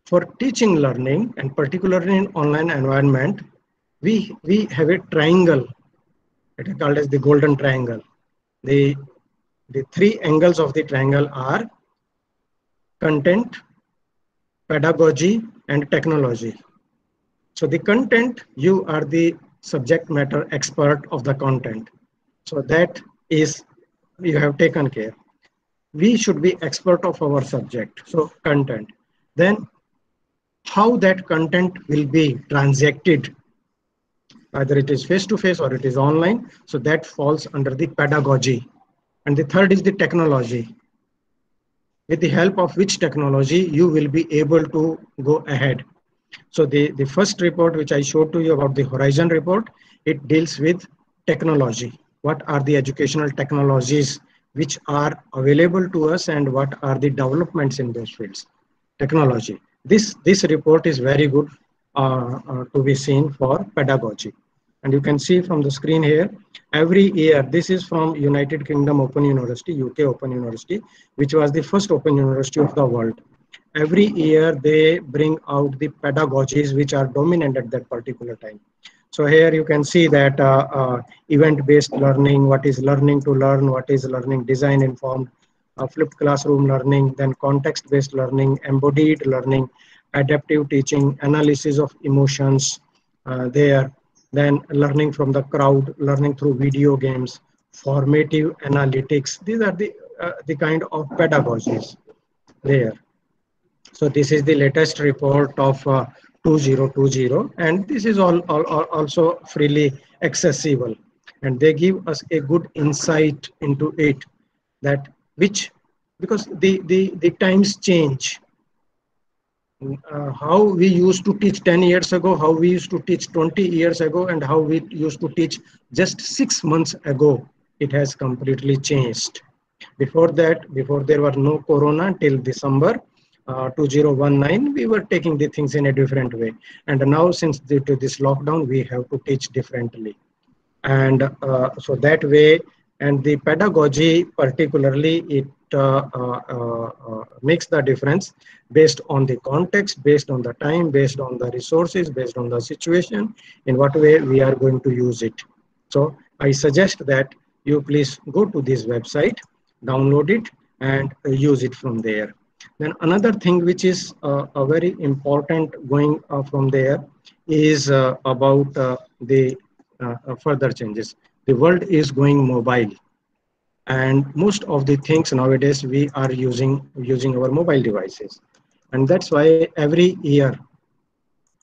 for teaching learning and particularly in online environment, we, we have a triangle. It is called as the golden triangle. The, the three angles of the triangle are content, pedagogy, and technology. So the content, you are the subject matter expert of the content. So that is, you have taken care. We should be expert of our subject, so content. Then how that content will be transacted either it is face to face or it is online so that falls under the pedagogy and the third is the technology with the help of which technology you will be able to go ahead? So the the first report which i showed to you about the horizon report it deals with technology. What are the educational technologies which are available to us and what are the developments in those fields? Technology. This, this report is very good uh, uh, to be seen for pedagogy. And you can see from the screen here, every year, this is from United Kingdom Open University, UK Open University, which was the first open university of the world. Every year, they bring out the pedagogies which are dominant at that particular time. So here you can see that uh, uh, event-based learning, what is learning to learn, what is learning design informed, uh, flipped classroom learning, then context-based learning, embodied learning, adaptive teaching, analysis of emotions uh, there, then learning from the crowd, learning through video games, formative analytics. These are the, uh, the kind of pedagogies there. So this is the latest report of uh, 2020 and this is all, all, all also freely accessible and they give us a good insight into it that which because the the the times change uh, how we used to teach 10 years ago how we used to teach 20 years ago and how we used to teach just 6 months ago it has completely changed. Before that before there were no corona till december uh, 2019 we were taking the things in a different way. And now since due to this lockdown we have to teach differently. And uh, so that way and the pedagogy particularly it makes the difference based on the context based on the time based on the resources based on the situation in what way we are going to use it. So i suggest that you please go to this website download it and use it from there. Then another thing which is uh, a very important going uh, from there is uh, about the further changes. The world is going mobile and most of the things nowadays we are using using our mobile devices. And that's why every year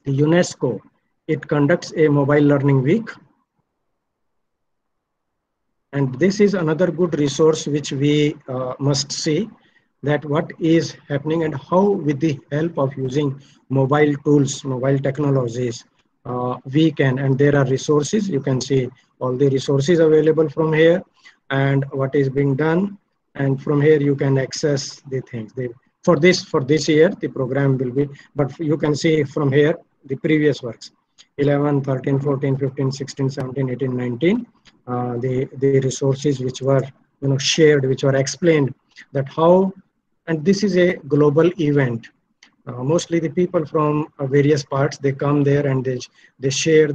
the unesco it conducts a mobile learning week. And this is another good resource which we uh, must see that what is happening and how with the help of using mobile tools, mobile technologies, uh, we can, and there are resources, you can see all the resources available from here and what is being done. And from here you can access the things. They, for this, for this year, the program will be, but you can see from here the previous works. 11, 13, 14, 15, 16, 17, 18, 19, uh, the, the resources which were you know, shared, which were explained that how, and this is a global event. Uh, mostly the people from uh, various parts, they come there and they, they share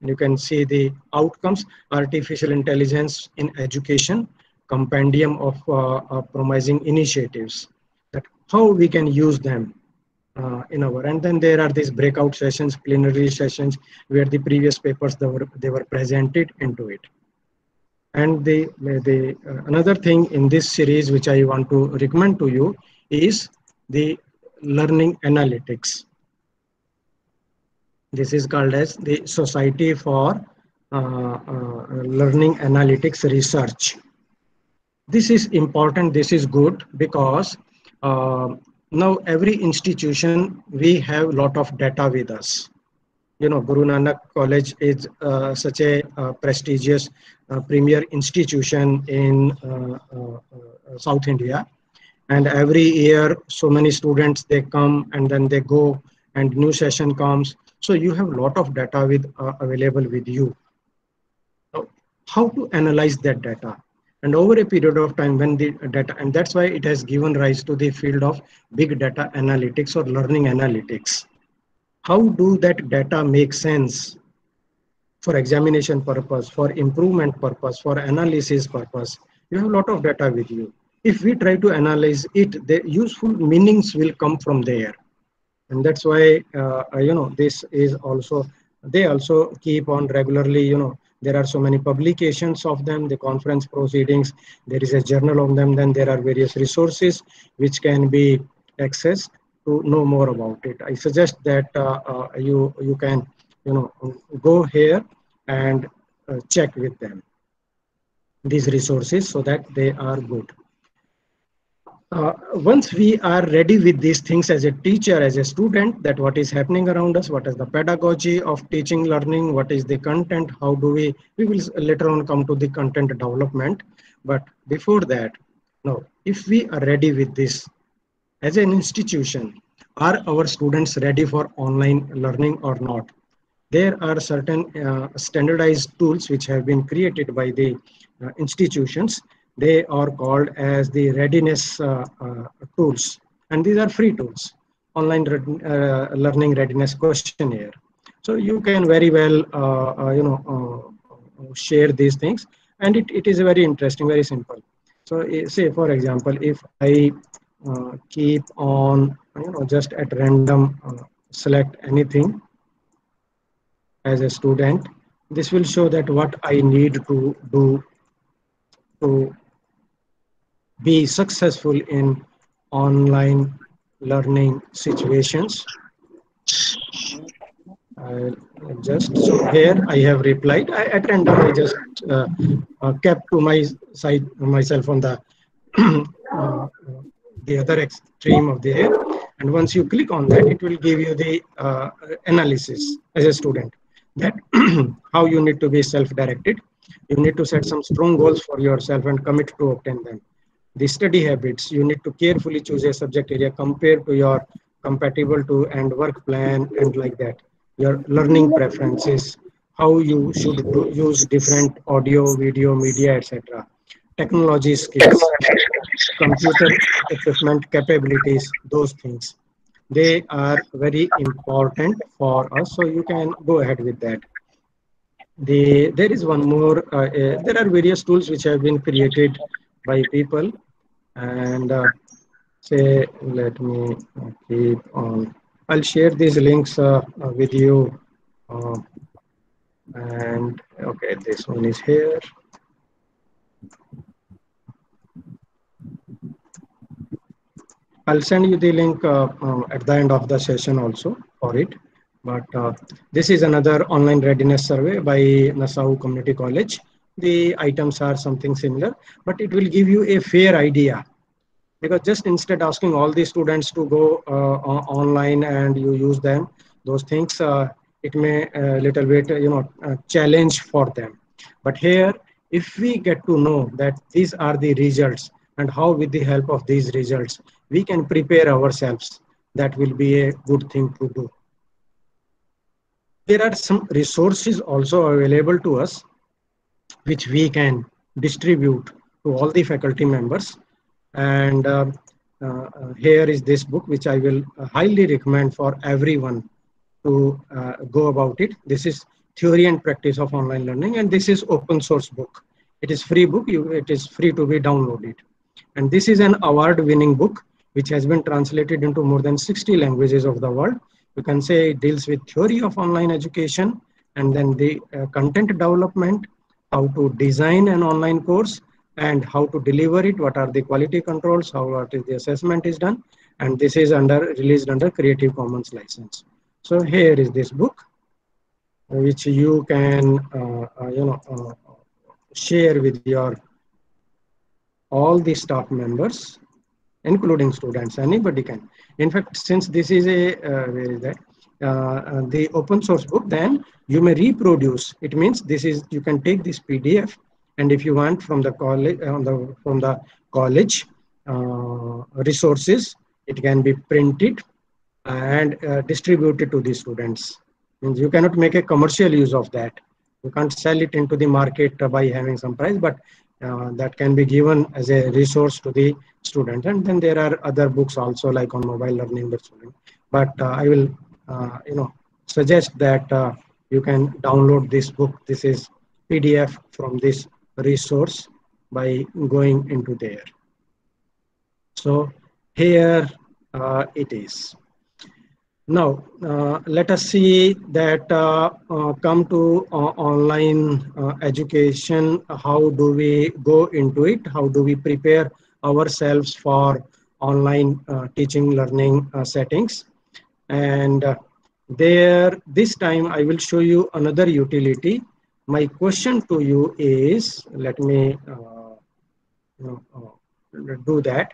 there. You can see the outcomes, artificial intelligence in education, compendium of uh, uh, promising initiatives, that how we can use them uh, in our and then there are these breakout sessions plenary sessions where the previous papers they were they were presented into it and the the uh, another thing in this series which i want to recommend to you is the learning analytics this is called as the society for uh, uh, learning analytics research. This is important this is good because uh, now every institution we have a lot of data with us. You know guru nanak college is uh, such a uh, prestigious uh, premier institution in south india. And every year so many students they come and then they go and new session comes so you have a lot of data with uh, available with you. Now, how to analyze that data? And over a period of time when the data and that's why it has given rise to the field of big data analytics or learning analytics. How do that data make sense for examination purpose for improvement purpose for analysis purpose? You have a lot of data with you. If we try to analyze it the useful meanings will come from there and that's why uh, you know this is also they also keep on regularly you know there are so many publications of them the conference proceedings there is a journal of them then there are various resources which can be accessed to know more about it. I suggest that uh, uh, you you can you know go here and uh, check with them these resources so that they are good uh, once we are ready with these things as a teacher as a student that what is happening around us what is the pedagogy of teaching learning what is the content how do we we will later on come to the content development. But before that no if we are ready with this as an institution are our students ready for online learning or not? There are certain uh, standardized tools which have been created by the uh, institutions they are called as the readiness uh, uh, tools. And these are free tools online uh, learning readiness questionnaire. So you can very well you know share these things. And it, it is very interesting very simple. So say for example if i uh, keep on you know just at random uh, select anything as a student this will show that what i need to do to be successful in online learning situations. Just so here I have replied. I, at random I just uh, uh, kept to my side myself on the [CLEARS THROAT] uh, the other extreme of the air. And once you click on that, it will give you the uh, analysis as a student that [CLEARS THROAT] how you need to be self-directed. You need to set some strong goals for yourself and commit to obtain them the study habits. You need to carefully choose a subject area compared to your compatible to and work plan and like that. Your learning preferences how you should do, use different audio video media etc technology skills computer equipment capabilities those things. They are very important for us so you can go ahead with that. The there is one more uh, uh, there are various tools which have been created by people and uh, say let me keep on i'll share these links uh, uh with you uh, and okay this one is here i'll send you the link uh, at the end of the session also for it But uh, this is another online readiness survey by Nassau Community College. The items are something similar, but it will give you a fair idea. Because just instead asking all the students to go uh, online and you use them, those things, uh, it may a little bit, you know, challenge for them. But here, if we get to know that these are the results and how with the help of these results, we can prepare ourselves, that will be a good thing to do there are some resources also available to us which we can distribute to all the faculty members and uh, uh, here is this book which i will highly recommend for everyone to uh, go about it. This is theory and practice of online learning and this is open source book. It is free book. You, it is free to be downloaded. And this is an award winning book which has been translated into more than 60 languages of the world. You can say it deals with theory of online education and then the uh, content development, how to design an online course and how to deliver it, what are the quality controls, how what is the assessment is done. And this is under released under Creative Commons license. So here is this book, which you can, uh, uh, you know, uh, share with your all the staff members including students anybody can in fact since this is a uh, where is that uh, uh, the open source book then you may reproduce it means this is you can take this pdf and if you want from the college on the from the college uh, resources it can be printed and uh, distributed to the students means you cannot make a commercial use of that you can't sell it into the market by having some price but uh, that can be given as a resource to the student. And then there are other books also like on mobile learning. But uh, I will, uh, you know, suggest that uh, you can download this book. This is PDF from this resource by going into there. So here uh, it is. Now, uh, let us see that uh, uh, come to uh, online uh, education. How do we go into it? How do we prepare ourselves for online teaching learning settings? And there, this time I will show you another utility. My question to you is, let me do that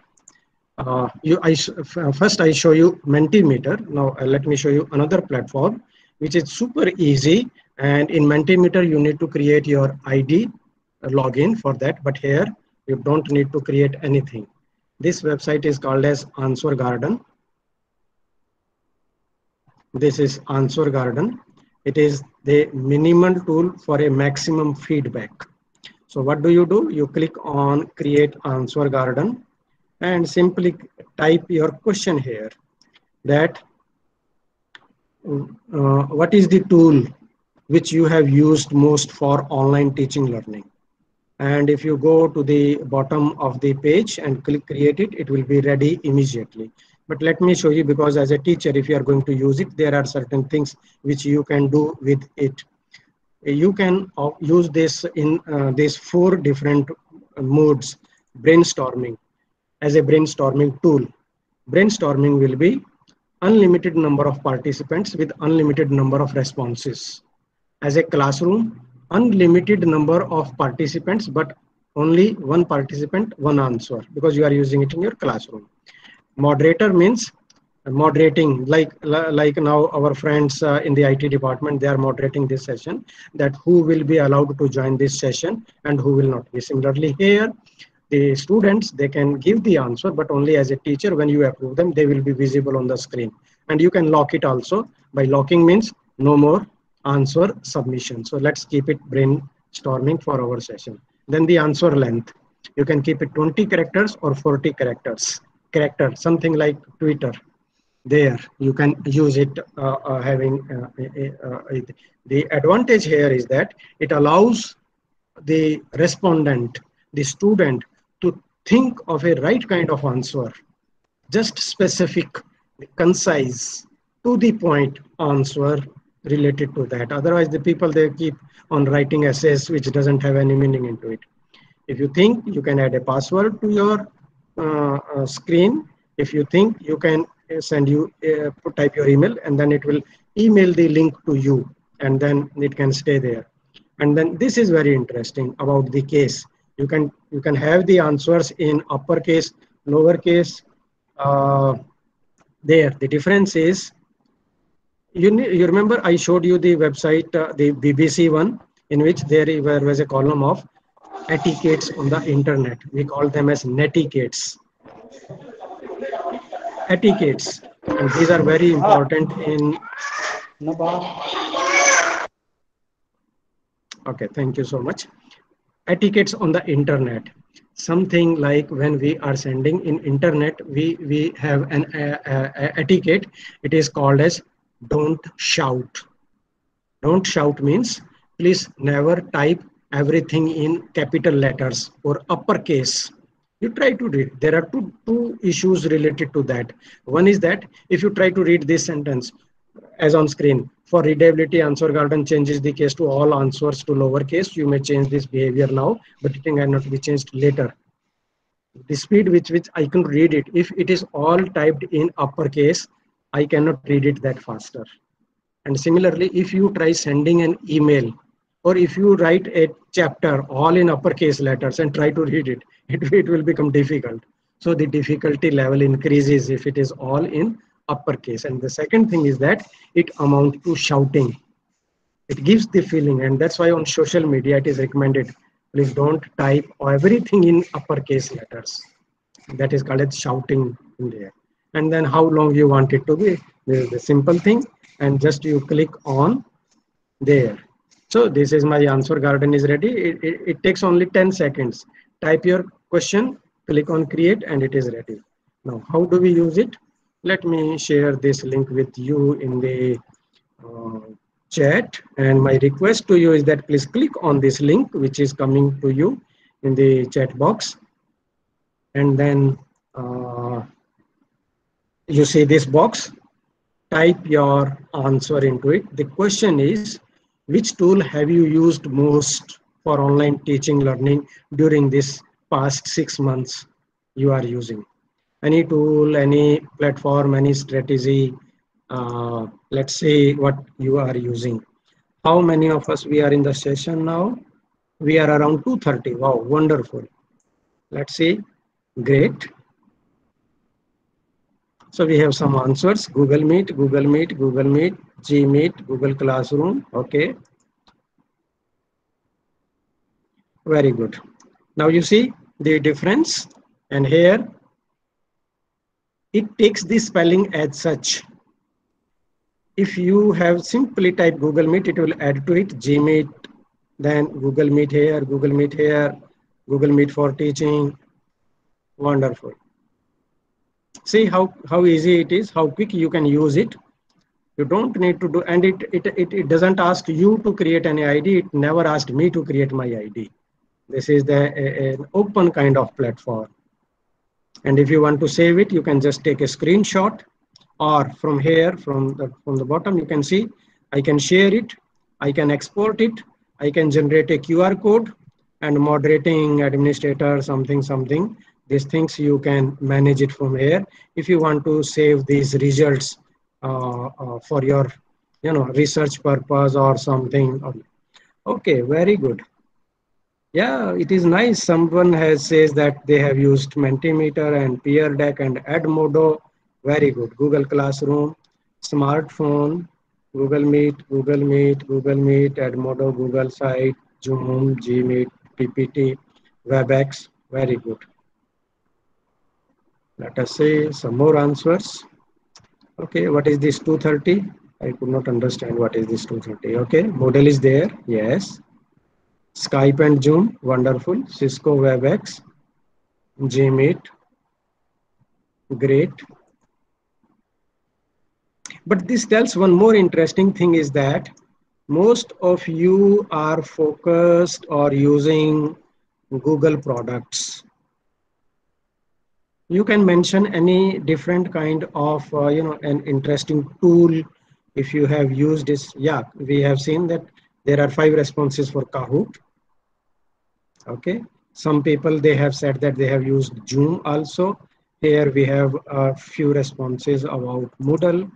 uh, you, I, first I show you Mentimeter. Now uh, let me show you another platform, which is super easy. And in Mentimeter, you need to create your ID uh, login for that. But here, you don't need to create anything. This website is called as Answer Garden. This is Answer Garden. It is the minimal tool for a maximum feedback. So what do you do? You click on create Answer Garden and simply type your question here that uh, what is the tool which you have used most for online teaching learning and if you go to the bottom of the page and click create it it will be ready immediately but let me show you because as a teacher if you are going to use it there are certain things which you can do with it you can uh, use this in uh, these four different modes brainstorming as a brainstorming tool. Brainstorming will be unlimited number of participants with unlimited number of responses. As a classroom, unlimited number of participants, but only one participant, one answer, because you are using it in your classroom. Moderator means moderating, like, like now our friends uh, in the IT department, they are moderating this session, that who will be allowed to join this session and who will not be. Similarly here, the students, they can give the answer, but only as a teacher, when you approve them, they will be visible on the screen. And you can lock it also. By locking means no more answer submission. So let's keep it brainstorming for our session. Then the answer length. You can keep it 20 characters or 40 characters. Character, something like Twitter. There, you can use it uh, uh, having uh, the advantage here is that it allows the respondent, the student to think of a right kind of answer, just specific, concise, to the point answer related to that. Otherwise, the people they keep on writing essays which doesn't have any meaning into it. If you think you can add a password to your screen, if you think you can uh, send you uh, type your email and then it will email the link to you and then it can stay there. And then this is very interesting about the case. You can you can have the answers in uppercase lowercase uh, there. The difference is you, you remember i showed you the website uh, the bbc one in which there were- was a column of etiquettes on the internet. We call them as netiquettes. Etiquettes. And these are very important in okay thank you so much. Etiquettes on the internet. Something like when we are sending in internet we we have an uh, uh, etiquette. It is called as don't shout. Don't shout means please never type everything in capital letters or uppercase you try to read. There are two two issues related to that. One is that if you try to read this sentence as on screen for readability answer garden changes the case to all answers to lowercase you may change this behavior now but it cannot be changed later. The speed with which i can read it if it is all typed in uppercase i cannot read it that faster. And similarly if you try sending an email or if you write a chapter all in uppercase letters and try to read it [LAUGHS] it, it will become difficult. So the difficulty level increases if it is all in uppercase. And the second thing is that it amounts to shouting. It gives the feeling and that's why on social media it is recommended please don't type everything in uppercase letters. That is called as shouting in there. And then how long you want it to be this is the simple thing. And just you click on there so this is my answer. Garden is ready. It, it, it takes only 10 seconds. Type your question click on create and it is ready. Now how do we use it? Let me share this link with you in the uh, chat. And my request to you is that please click on this link which is coming to you in the chat box. And then uh, you see this box. Type your answer into it. The question is which tool have you used most for online teaching learning during this past six months you are using? Any tool any platform any strategy uh, let's say what you are using? How many of us we are in the session now? We are around 230 wow wonderful. Let's see. Great so we have some answers. Google meet google meet google meet gmeet google classroom. Okay. Very good. Now you see the difference. And here it takes the spelling as such. If you have simply typed google meet it will add to it. Gmeet then google meet here google meet here google meet for teaching. Wonderful see how how easy it is how quick you can use it. You don't need to do and it it it, it doesn't ask you to create any id it never asked me to create my id this is the a, an open kind of platform. And if you want to save it you can just take a screenshot or from here from the from the bottom you can see i can share it i can export it i can generate a qr code and moderating administrator something something these things you can manage it from here. If you want to save these results uh, uh, for your you know research purpose or something. Okay very good. Yeah it is nice. Someone has says that they have used mentimeter and Pear Deck and edmodo very good. Google classroom smartphone google meet google meet google meet edmodo google site zoom gmeet ppt webex. Very good let us say some more answers okay what is this 230 i could not understand what is this 230 okay Moodle is there yes Skype and Zoom, wonderful. Cisco WebEx, Gmeet, great. But this tells one more interesting thing is that most of you are focused or using Google products. You can mention any different kind of, uh, you know, an interesting tool if you have used this. Yeah, we have seen that there are five responses for Kahoot okay some people they have said that they have used zoom also here we have a few responses about Moodle.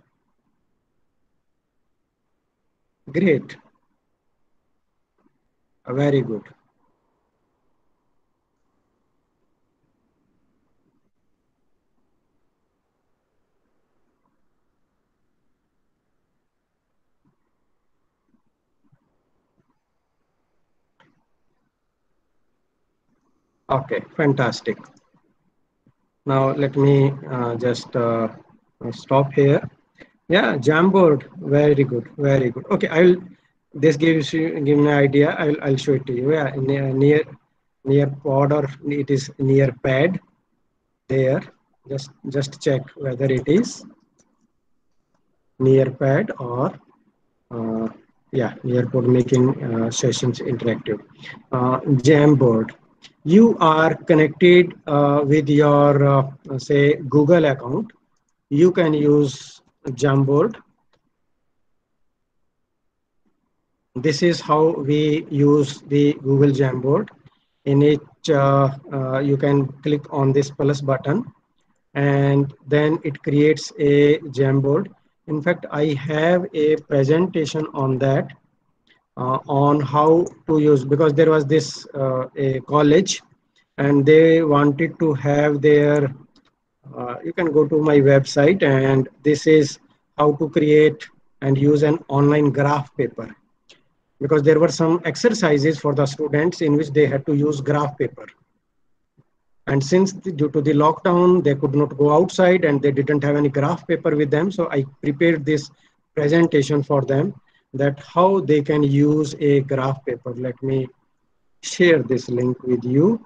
Great. Very good. Okay, fantastic. Now let me uh, just uh, stop here. Yeah, Jamboard, very good, very good. Okay, I'll. This gives you give me an idea. I'll I'll show it to you. Yeah, near near near pod or it is near pad. There, just just check whether it is near pad or uh, yeah nearpod making uh, sessions interactive. Uh, Jamboard you are connected uh, with your uh, say google account. You can use jamboard. This is how we use the google jamboard. In it uh, uh you can click on this plus button and then it creates a jamboard. In fact i have a presentation on that on how to use because there was this uh, a college and they wanted to have their uh, you can go to my website and this is how to create and use an online graph paper. Because there were some exercises for the students in which they had to use graph paper. And since the, due to the lockdown they could not go outside and they didn't have any graph paper with them. So i prepared this presentation for them that how they can use a graph paper. Let me share this link with you.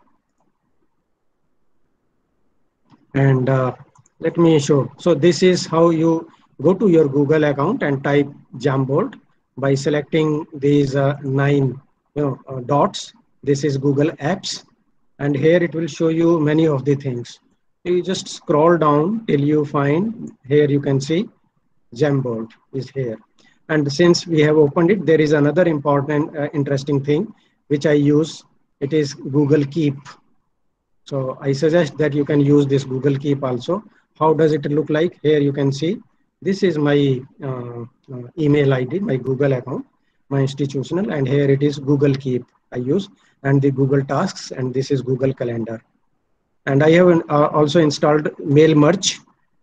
And uh, let me show. So this is how you go to your Google account and type Jamboard by selecting these uh, nine you know, uh, dots. This is Google Apps. And here it will show you many of the things. You just scroll down till you find, here you can see Jamboard is here. And since we have opened it, there is another important, uh, interesting thing which I use. It is Google Keep. So I suggest that you can use this Google Keep also. How does it look like? Here you can see this is my uh, uh, email ID, my Google account, my institutional, and here it is Google Keep I use, and the Google Tasks, and this is Google Calendar. And I have uh, also installed Mail Merge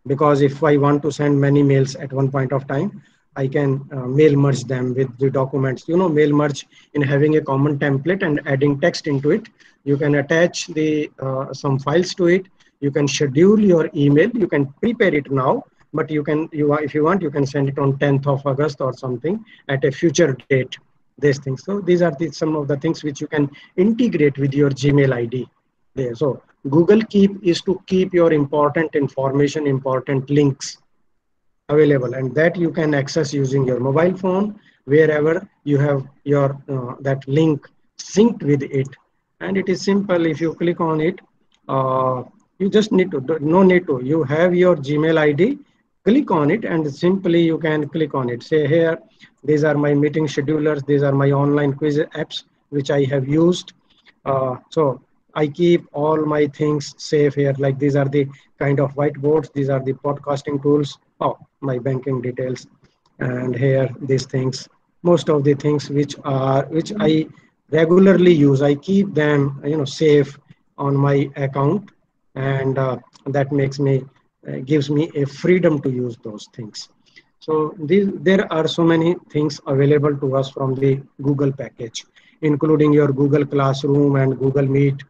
because if I want to send many mails at one point of time, I can uh, mail merge them with the documents. You know, mail merge in having a common template and adding text into it. You can attach the uh, some files to it. You can schedule your email. You can prepare it now, but you can you if you want you can send it on 10th of August or something at a future date. These things. So these are the, some of the things which you can integrate with your Gmail ID. There. So Google Keep is to keep your important information, important links available and that you can access using your mobile phone wherever you have your uh, that link synced with it. And it is simple. If you click on it uh, you just need to no need to. You have your gmail id click on it and simply you can click on it. Say here these are my meeting schedulers. These are my online quiz apps which i have used. Uh, so i keep all my things safe here. Like these are the kind of whiteboards. These are the podcasting tools. Oh my banking details and here these things. Most of the things which are which i regularly use i keep them you know safe on my account and uh, that makes me uh, gives me a freedom to use those things. So these, there are so many things available to us from the google package including your google classroom and google meet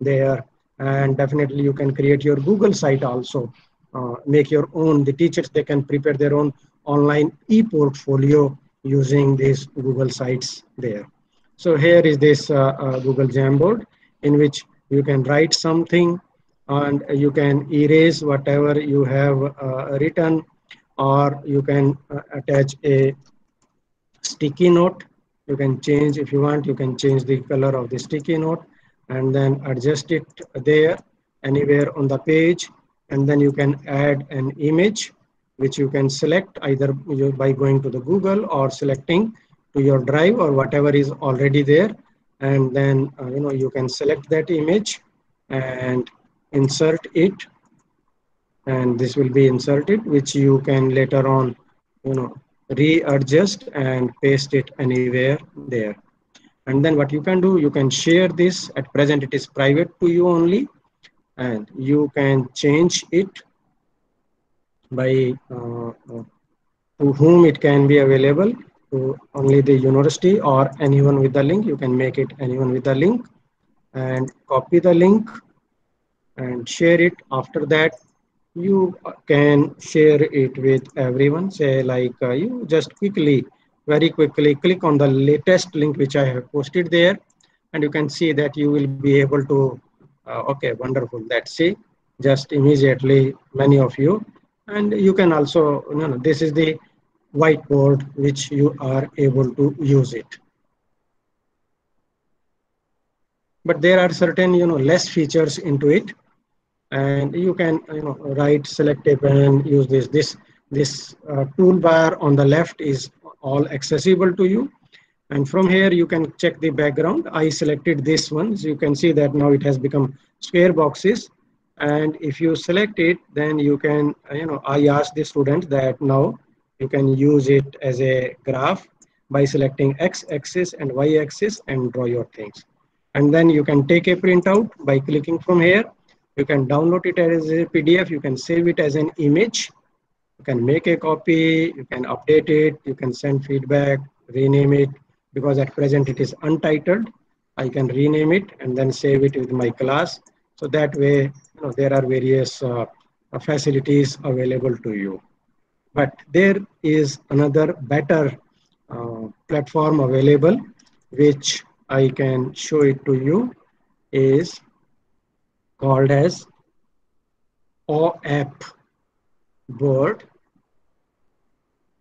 there. And definitely you can create your google site also uh, make your own. The teachers, they can prepare their own online e-portfolio using these Google sites there. So here is this uh, uh, Google Jamboard in which you can write something and you can erase whatever you have uh, written or you can uh, attach a sticky note. You can change, if you want, you can change the color of the sticky note and then adjust it there anywhere on the page and then you can add an image which you can select either by going to the Google or selecting to your drive or whatever is already there. And then uh, you know you can select that image and insert it. And this will be inserted which you can later on you know readjust and paste it anywhere there. And then what you can do you can share this. At present it is private to you only and you can change it by uh, uh, to whom it can be available to only the university or anyone with the link. You can make it anyone with the link and copy the link and share it. After that you can share it with everyone. Say like uh, you just quickly very quickly click on the latest link which i have posted there and you can see that you will be able to uh, okay wonderful. Let's see just immediately many of you. And you can also you know this is the whiteboard which you are able to use it. But there are certain you know less features into it. And you can you know write selective and use this. This this uh, toolbar on the left is all accessible to you and from here you can check the background. I selected this one. So you can see that now it has become square boxes. And if you select it then you can you know i asked the students that now you can use it as a graph by selecting x axis and y axis and draw your things. And then you can take a printout by clicking from here. You can download it as a pdf you can save it as an image. You can make a copy. You can update it. You can send feedback rename it because at present it is untitled. I can rename it and then save it with my class. So that way you know there are various uh, facilities available to you. But there is another better uh, platform available which i can show it to you is called as AWW board.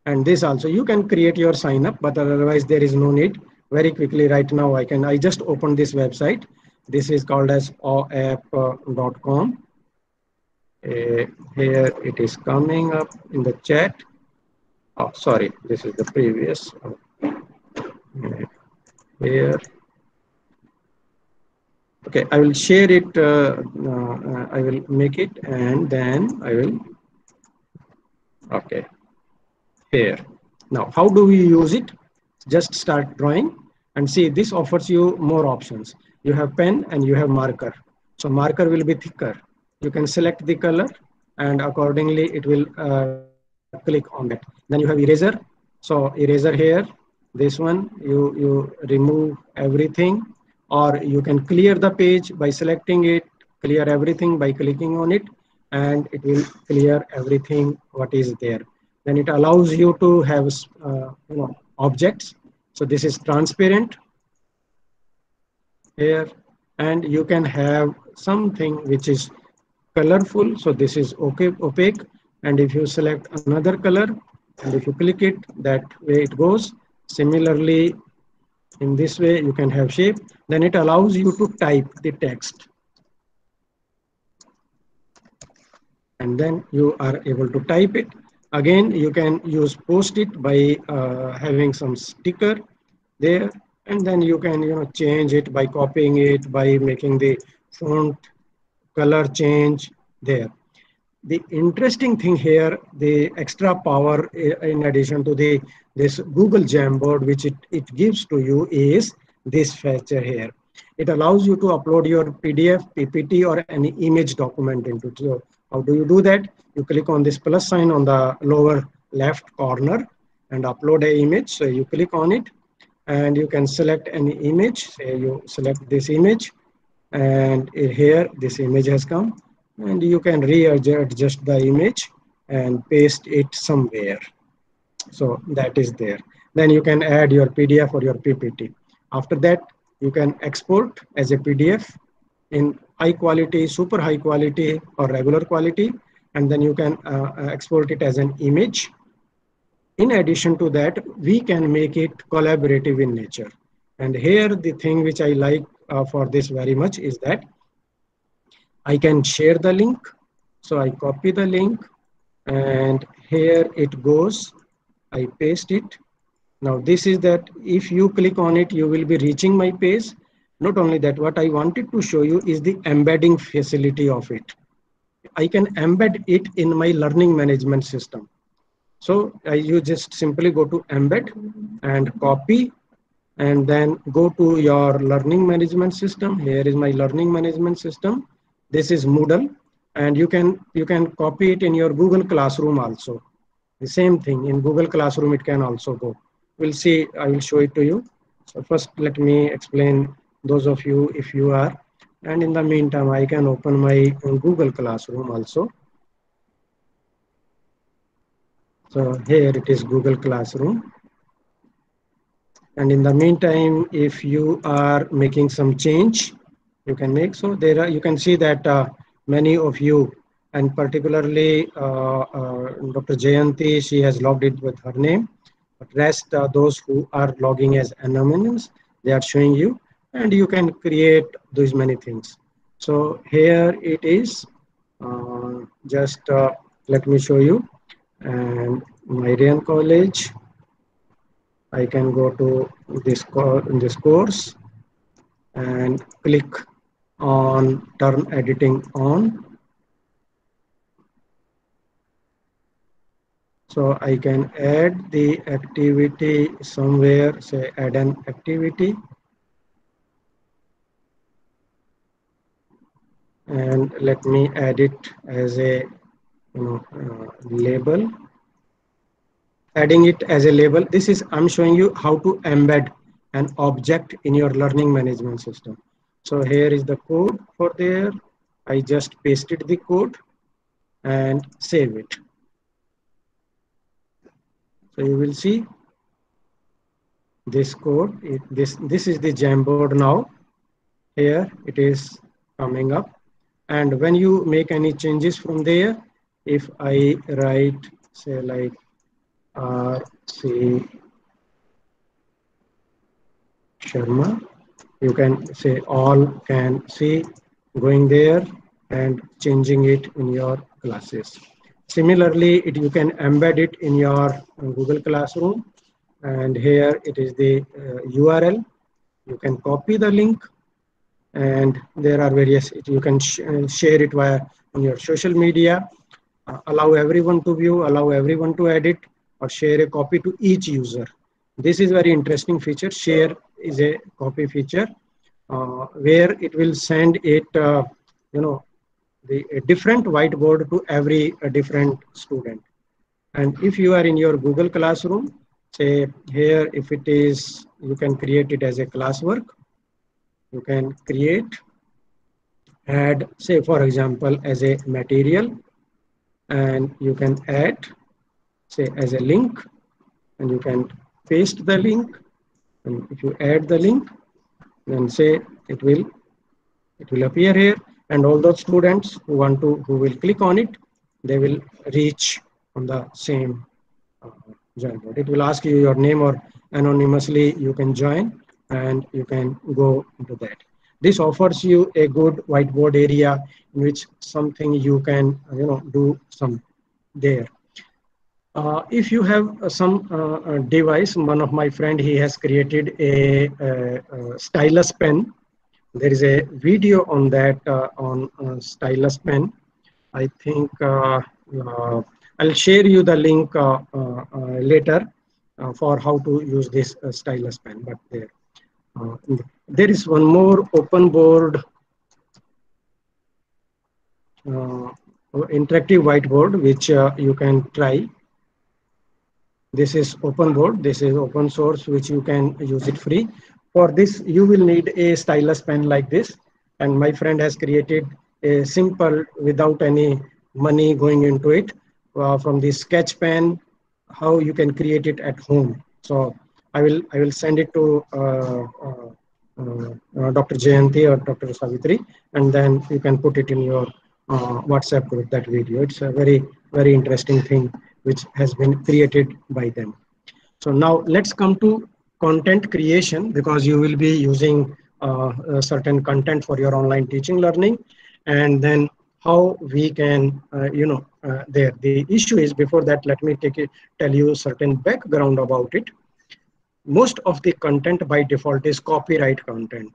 And this also, you can create your sign up, but otherwise there is no need. Very quickly right now, I can, I just opened this website. This is called as awwapp.com. Uh, here it is coming up in the chat. Oh, sorry, this is the previous. Uh, here okay i will share it uh, uh, i will make it and then i will okay here. Now how do we use it? Just start drawing and see this offers you more options. You have pen and you have marker. So marker will be thicker. You can select the color and accordingly it will uh, click on that then you have eraser. So eraser here this one you you remove everything or you can clear the page by selecting it, clear everything by clicking on it, and it will clear everything what is there. Then it allows you to have uh, you know objects. So this is transparent here, and you can have something which is colorful. So this is okay opaque, and if you select another color, and if you click it, that way it goes. Similarly, in this way you can have shape then it allows you to type the text and then you are able to type it again you can use post it by uh, having some sticker there and then you can you know change it by copying it by making the font color change there. The interesting thing here the extra power in addition to the this google jamboard which it, it gives to you is this feature here. It allows you to upload your pdf ppt or any image document into it. So how do you do that you click on this plus sign on the lower left corner and upload a image. So you click on it and you can select any image. Say you select this image and here this image has come and you can readjust the image and paste it somewhere. So that is there. Then you can add your pdf or your ppt after that you can export as a pdf in high quality super high quality or regular quality and then you can uh, uh export it as an image in addition to that we can make it collaborative in nature and here the thing which i like uh, for this very much is that I can share the link. So I copy the link and here it goes. I paste it. Now this is that if you click on it, you will be reaching my page. Not only that, what I wanted to show you is the embedding facility of it. I can embed it in my learning management system. So uh, you just simply go to embed and copy and then go to your learning management system. Here is my learning management system. This is Moodle and you can you can copy it in your Google Classroom also. The same thing in Google Classroom it can also go. We'll see, I will show it to you. So first let me explain those of you if you are and in the meantime I can open my Google Classroom also. So here it is Google Classroom. And in the meantime, if you are making some change, you can make. So there are, you can see that uh, many of you, and particularly uh, uh, Dr. Jayanti, she has logged it with her name. But rest, those who are logging as anonymous, they are showing you, and you can create those many things. So here it is. Uh, just uh, let me show you and Marian College. I can go to this, co this course and click on turn editing on. So I can add the activity somewhere, say add an activity. And let me add it as a you know, uh, label. Adding it as a label this is i'm showing you how to embed an object in your learning management system. So here is the code for there. I just pasted the code and save it. So you will see this code it, this this is the jamboard now. Here it is coming up and when you make any changes from there if I write say like R C Sharma, you can say all can see going there and changing it in your classes. Similarly, it, you can embed it in your Google Classroom and here it is the uh, URL. You can copy the link and there are various, you can sh share it via on your social media uh, allow everyone to view, allow everyone to edit, or share a copy to each user. This is very interesting feature. Share is a copy feature uh, where it will send it, uh, you know, the different whiteboard to every different student. And if you are in your Google Classroom, say here, if it is, you can create it as a classwork. You can create, add, say for example, as a material and you can add say as a link and you can paste the link. And if you add the link then say it will it will appear here and all those students who want to who will click on it they will reach on the same uh, join board. It will ask you your name or anonymously you can join and you can go into that. This offers you a good whiteboard area in which something you can you know do some there. Uh, if you have uh, some uh, device one of my friend he has created a, a, a stylus pen. There is a video on that uh, on uh, stylus pen. I think i'll share you the link later for how to use this stylus pen but there there is one more open board uh, interactive whiteboard which uh, you can try. This is open board this is open source which you can use it free. For this you will need a stylus pen like this. And my friend has created a simple without any money going into it uh, from the sketch pen how you can create it at home. So I will I will send it to uh, uh, uh, Dr. Jayanti or Dr. Savitri, and then you can put it in your WhatsApp group. That video. It's a very very interesting thing which has been created by them. So now let's come to content creation because you will be using uh, certain content for your online teaching learning and then how we can uh, you know uh, there the issue is before that let me take it tell you certain background about it most of the content by default is copyright content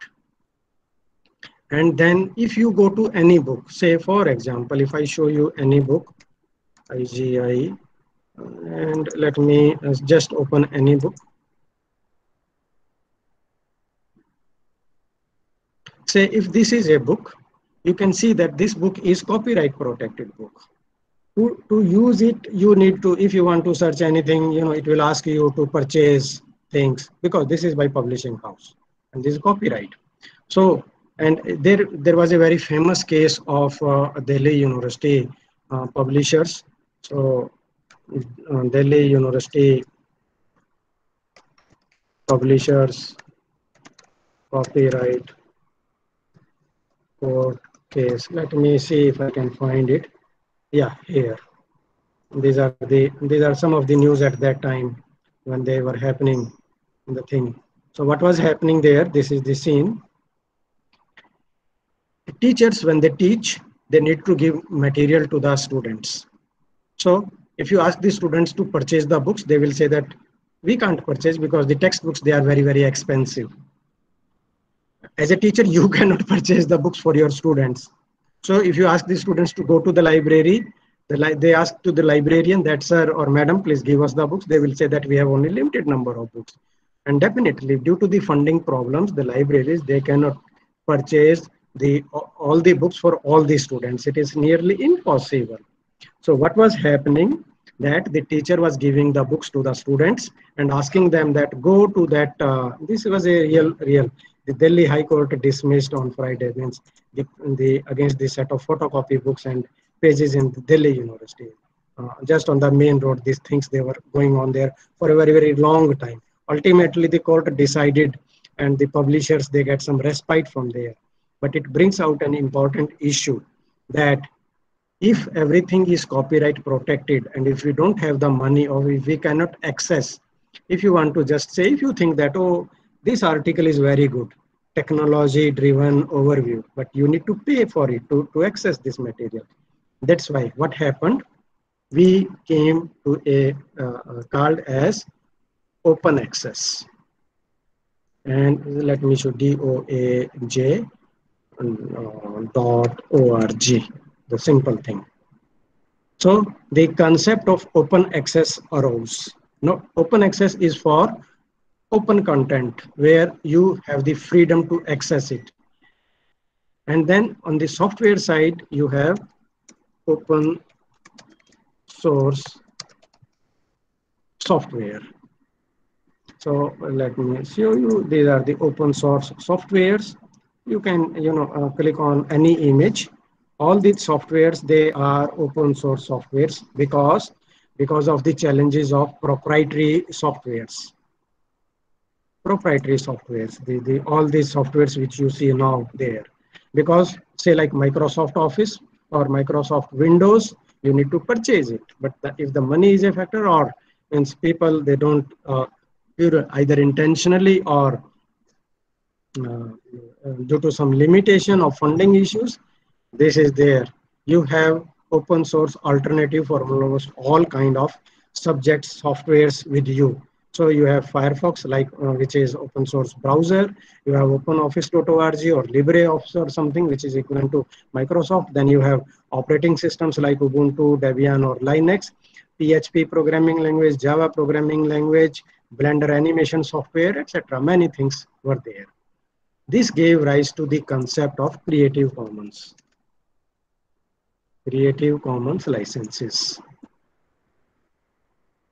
And then if you go to any book, say for example, if I show you any book, IGI, and let me uh, just open any book. Say if this is a book, you can see that this book is copyright protected book. To, to use it, you need to, if you want to search anything, you know, it will ask you to purchase things because this is by publishing house and this is copyright. So, and there, there was a very famous case of uh, Delhi University uh, publishers. So uh, Delhi University publishers copyright court case. Let me see if I can find it. Yeah, here. These are the these are some of the news at that time when they were happening in the thing. So what was happening there? This is the scene. Teachers, when they teach, they need to give material to the students. So if you ask the students to purchase the books, they will say that we can't purchase because the textbooks, they are very, very expensive. As a teacher, [LAUGHS] you cannot purchase the books for your students. So if you ask the students to go to the library, the li they ask to the librarian that, sir or madam, please give us the books. They will say that we have only limited number of books. And definitely due to the funding problems, the libraries, they cannot purchase the all the books for all the students. It is nearly impossible. So what was happening that the teacher was giving the books to the students and asking them that go to that, uh, this was a real, real, the Delhi High Court dismissed on Friday means the, the against the set of photocopy books and pages in Delhi University. Uh, just on the main road, these things they were going on there for a very, very long time. Ultimately, the court decided and the publishers, they get some respite from there. But it brings out an important issue that if everything is copyright protected and if we don't have the money or if we cannot access, if you want to just say, if you think that, oh, this article is very good, technology driven overview, but you need to pay for it to, to access this material. That's why what happened, we came to a uh, called as open access. And let me show DOAJ uh, dot org, the simple thing. So the concept of open access arose. now open access is for open content where you have the freedom to access it. And then on the software side, you have open source software. So let me show you, these are the open source softwares. You can, you know, uh, click on any image. All these softwares, they are open source softwares because, because of the challenges of proprietary softwares. Proprietary softwares, the, the, all these softwares which you see now there. Because say like Microsoft Office or Microsoft Windows, you need to purchase it. But the, if the money is a factor or means people, they don't uh, either intentionally or uh, due to some limitation of funding issues, this is there. You have open source alternative for almost all kind of subjects, softwares with you. So you have Firefox, like uh, which is open source browser. You have OpenOffice.org or LibreOffice or something which is equivalent to Microsoft. Then you have operating systems like Ubuntu, Debian, or Linux. PHP programming language, Java programming language, Blender animation software, etc. Many things were there. This gave rise to the concept of Creative Commons. Creative Commons licenses.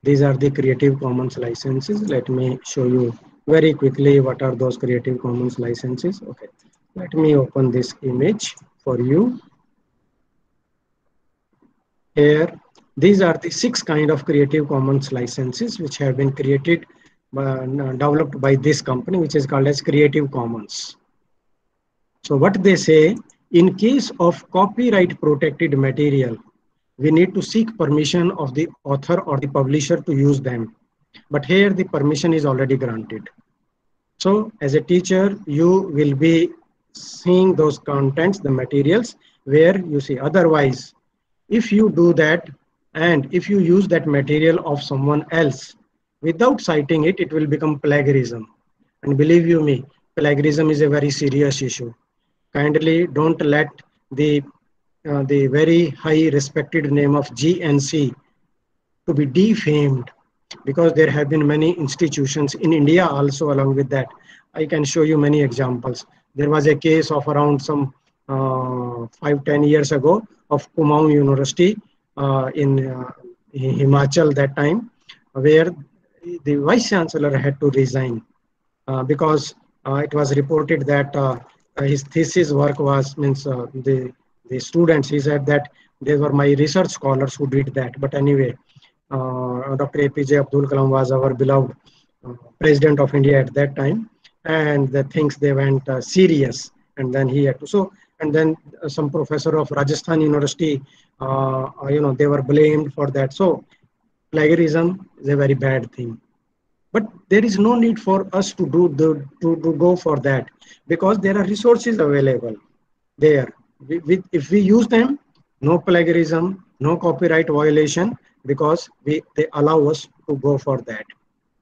These are the Creative Commons licenses. Let me show you very quickly what are those Creative Commons licenses. Okay, let me open this image for you. Here, these are the six kind of Creative Commons licenses which have been created, uh, developed by this company, which is called as Creative Commons. So what they say, in case of copyright protected material, we need to seek permission of the author or the publisher to use them. But here the permission is already granted. So as a teacher, you will be seeing those contents, the materials where you see otherwise, if you do that and if you use that material of someone else without citing it, it will become plagiarism. And believe you me, plagiarism is a very serious issue. kindly don't let the uh, the very high respected name of GNC to be defamed because there have been many institutions in India also along with that. I can show you many examples. There was a case of around some uh, five, ten years ago of Kumaon University in, uh, in Himachal that time, where the vice chancellor had to resign uh, because uh, it was reported that uh, his thesis work was means the the students. He said that they were my research scholars who did that. But anyway, Dr. APJ Abdul Kalam was our beloved president of India at that time, and the things they went serious, and then he had to so and then some professor of Rajasthan University, uh, you know, they were blamed for that. So plagiarism is a very bad thing. But there is no need for us to do the to, to go for that because there are resources available there. We, if we use them, no plagiarism, no copyright violation because we they allow us to go for that.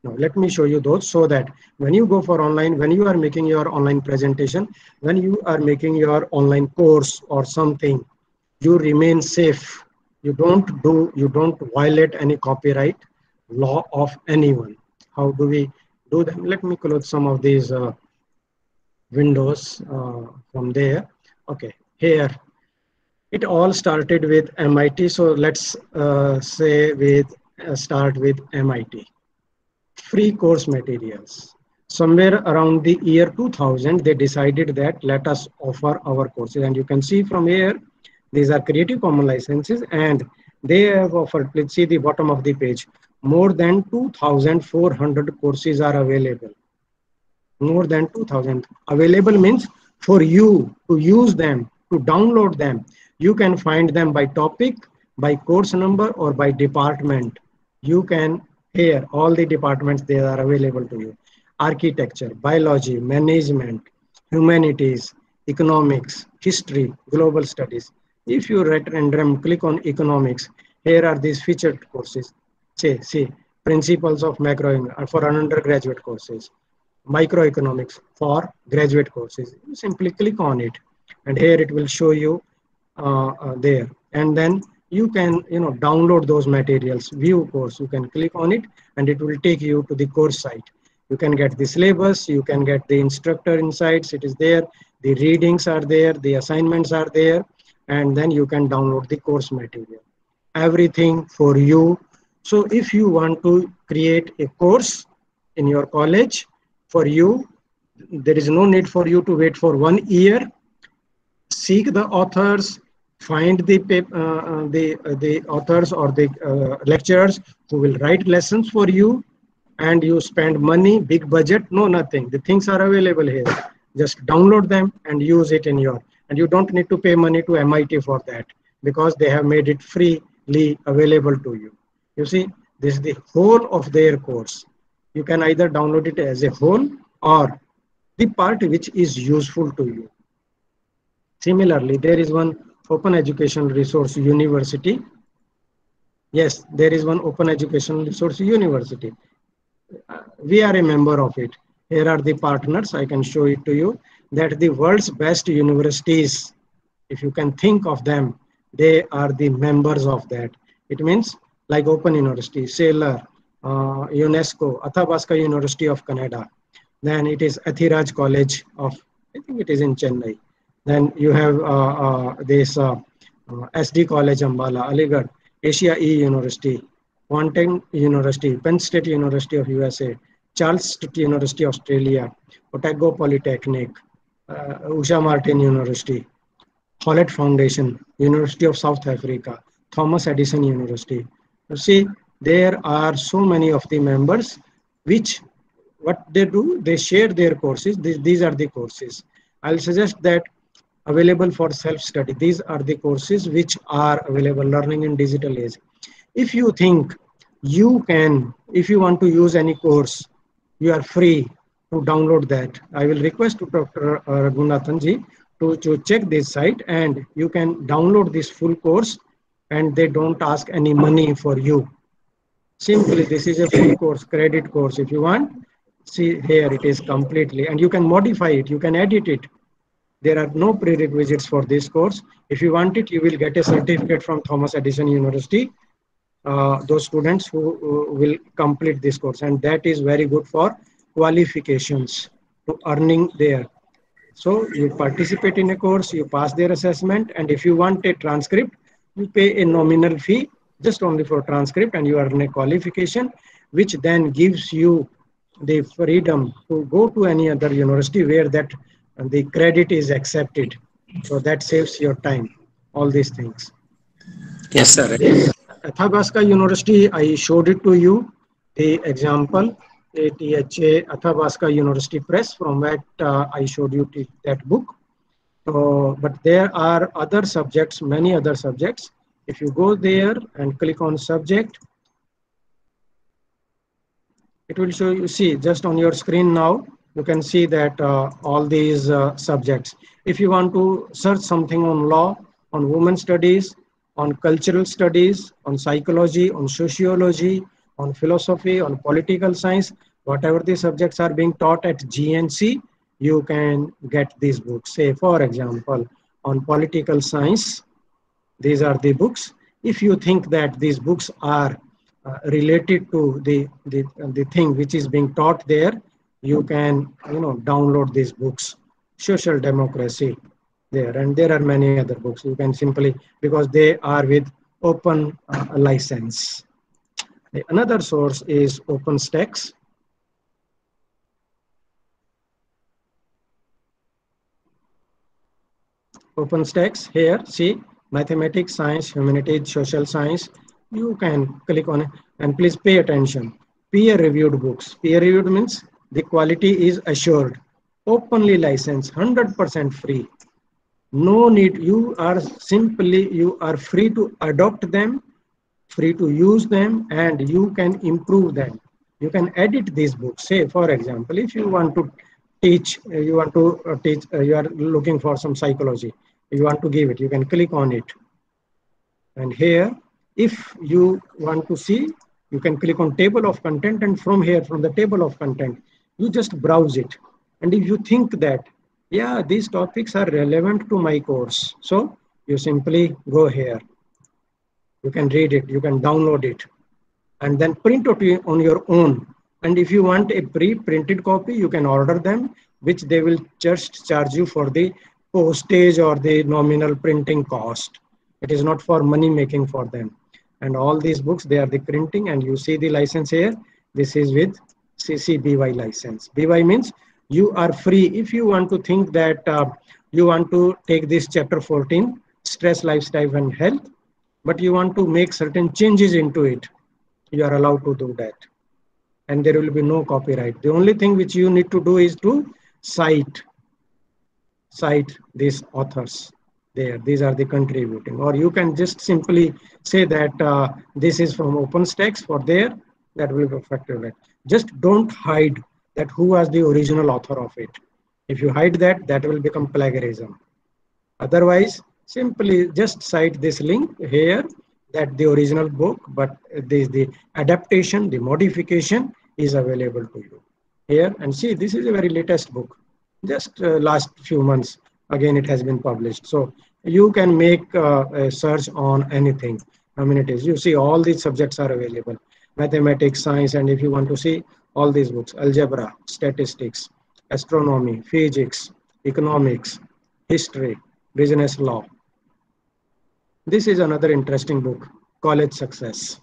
Now, let me show you those so that when you go for online, when you are making your online presentation, when you are making your online course or something, you remain safe. You don't do, you don't violate any copyright law of anyone. How do we do them? Let me close some of these uh, windows uh, from there. Okay, here it all started with MIT. So let's uh, say with uh, start with MIT free course materials. Somewhere around the year 2000, they decided that let us offer our courses. And you can see from here, these are Creative Commons licenses and they have offered, let's see the bottom of the page, more than 2,400 courses are available. More than 2,000. Available means for you to use them, to download them. You can find them by topic, by course number or by department. You can here, all the departments, they are available to you. Architecture, biology, management, humanities, economics, history, global studies. If you at random click on economics, here are these featured courses. Say, see, principles of macro for undergraduate courses, microeconomics for graduate courses. You simply click on it, and here it will show you uh, uh, there. And then you can you know download those materials view course you can click on it and it will take you to the course site you can get the syllabus you can get the instructor insights it is there the readings are there the assignments are there and then you can download the course material. Everything for you. So if you want to create a course in your college for you there is no need for you to wait for one year. Seek the authors find the uh, uh, the uh, the authors or the uh, lecturers who will write lessons for you and you spend money big budget no nothing. The things are available here. Just download them and use it in your and you don't need to pay money to MIT for that because they have made it freely available to you. You see this is the whole of their course. You can either download it as a whole or the part which is useful to you. Similarly there is one open education resource university. Yes there is one open education resource university. Uh, we are a member of it. Here are the partners. I can show it to you that the world's best universities if you can think of them they are the members of that. It means like open university sailor uh, unesco athabasca university of canada. Then it is Ethiraj college of i think it is in chennai. Then you have uh, uh, this uh, SD College Ambala, Aligarh, Asia E University, Quantum University, Penn State University of USA, Charles Sturt University Australia, Otago Polytechnic, uh, Uh, Usha Martin University, Hewlett Foundation, University of South Africa, Thomas Edison University. You see, there are so many of the members which what they do, they share their courses. These, these are the courses. I'll suggest that available for self-study. These are the courses which are available learning in digital age. If you think you can, if you want to use any course, you are free to download that. I will request to Dr. Raghunathanji to, to check this site and you can download this full course and they don't ask any money for you. Simply, this is a full course, credit course. If you want, see here it is completely and you can modify it, you can edit it There are no prerequisites for this course. If you want it, you will get a certificate from Thomas Edison University. Uh, those students who, who will complete this course, and that is very good for qualifications to earning there. So you participate in a course, you pass their assessment, and if you want a transcript, you pay a nominal fee just only for transcript, and you earn a qualification, which then gives you the freedom to go to any other university where that uh, the credit is accepted. So that saves your time. All these things. Yes, sir. Athabasca University, I showed it to you, the example, ATHA Athabasca University Press, from that uh, I showed you that book. So, but there are other subjects, many other subjects. If you go there and click on subject, it will show you, see, just on your screen now, you can see that uh, all these uh, subjects. If you want to search something on law, on women studies, on cultural studies, on psychology, on sociology, on philosophy, on political science, whatever the subjects are being taught at GNC, you can get these books. Say, for example, on political science, these are the books. If you think that these books are uh, related to the, the, the thing which is being taught there, you can you know download these books social democracy there and there are many other books you can simply because they are with open uh, license another source is OpenStax. OpenStax here see mathematics science humanities social science. You can click on it and please pay attention. Peer reviewed books. Peer reviewed means the quality is assured. Openly licensed 100% free. No need you are simply you are free to adopt them free to use them and you can improve them. You can edit these books. Say for example if you want to teach you want to uh, teach uh, you are looking for some psychology you want to give it you can click on it. And here if you want to see you can click on table of content and from here from the table of content you just browse it. And if you think that yeah these topics are relevant to my course so you simply go here you can read it you can download it. And then print it on your own. And if you want a pre-printed copy you can order them which they will just charge you for the postage or the nominal printing cost. It is not for money making for them. And all these books they are the printing and you see the license here. This is with CC BY license. BY means you are free. If you want to think that uh, you want to take this chapter 14, stress, lifestyle and health, but you want to make certain changes into it, you are allowed to do that. And there will be no copyright. The only thing which you need to do is to cite, cite these authors there. These are the contributing. Or you can just simply say that uh, this is from OpenStax for there, that will be effective just don't hide that who was the original author of it if you hide that that will become plagiarism otherwise simply just cite this link here that the original book but the, the adaptation the modification is available to you here. And see this is a very latest book. Just uh, last few months again it has been published. So you can make uh, a search on anything i mean it is. You see all these subjects are available. Mathematics, science, and if you want to see all these books, algebra, statistics, astronomy, physics, economics, history, business law. This is another interesting book, College Success.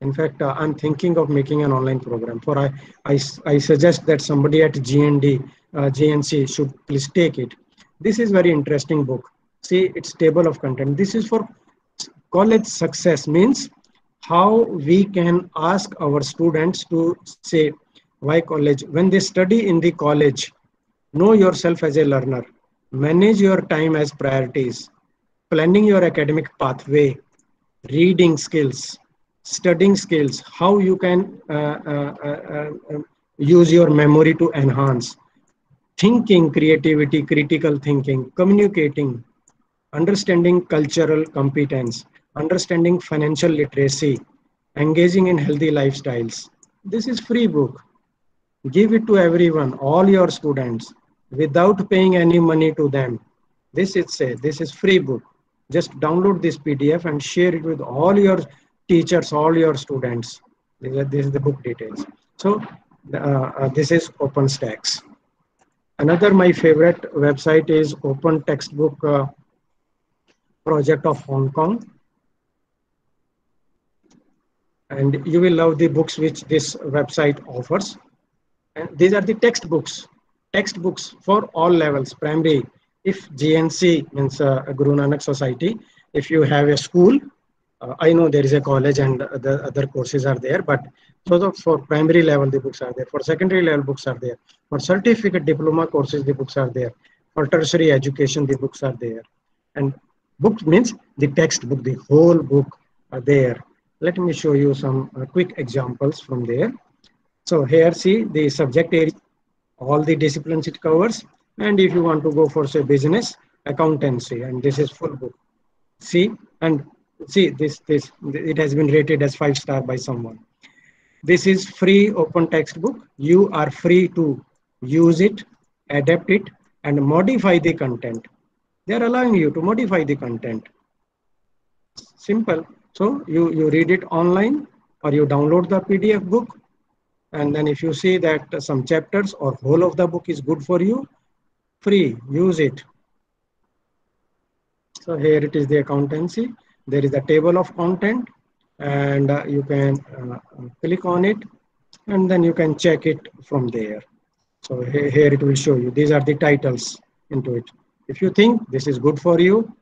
In fact, uh, I'm thinking of making an online program for I, I, I suggest that somebody at GND, uh, GNC should please take it. This is very interesting book. See, it's table of content. This is for college success means how we can ask our students to say why college when they study in the college know yourself as a learner manage your time as priorities planning your academic pathway reading skills studying skills how you can uh, uh, uh, uh use your memory to enhance thinking creativity critical thinking communicating understanding cultural competence understanding financial literacy, engaging in healthy lifestyles. This is free book. Give it to everyone, all your students. without paying any money to them. This is a this is free book. Just download this PDF and share it with all your teachers, all your students. These are, this is the book details. So uh, uh, this is OpenStax. Another my favorite website is Open Textbook uh, Project of Hong Kong. And you will love the books which this website offers. And these are the textbooks, textbooks for all levels, primary. If GNC means uh, Guru Nanak Society, if you have a school, uh, I know there is a college and the other courses are there, but so the, for primary level the books are there. For secondary level books are there. For certificate diploma courses the books are there. For tertiary education the books are there. And book means the textbook, the whole book are there. Let me show you some uh, quick examples from there. So here see the subject area, all the disciplines it covers. And if you want to go for say business, accountancy, and this is full book. See, and see this, this, it has been rated as five star by someone. This is free open textbook. You are free to use it, adapt it, and modify the content. They are allowing you to modify the content. Simple. So you, you read it online or you download the PDF book. And then if you see that some chapters or whole of the book is good for you, free, use it. So here it is the accountancy. There is a table of content and uh, you can uh, click on it and then you can check it from there. So here, it will show you. These are the titles into it. If you think this is good for you,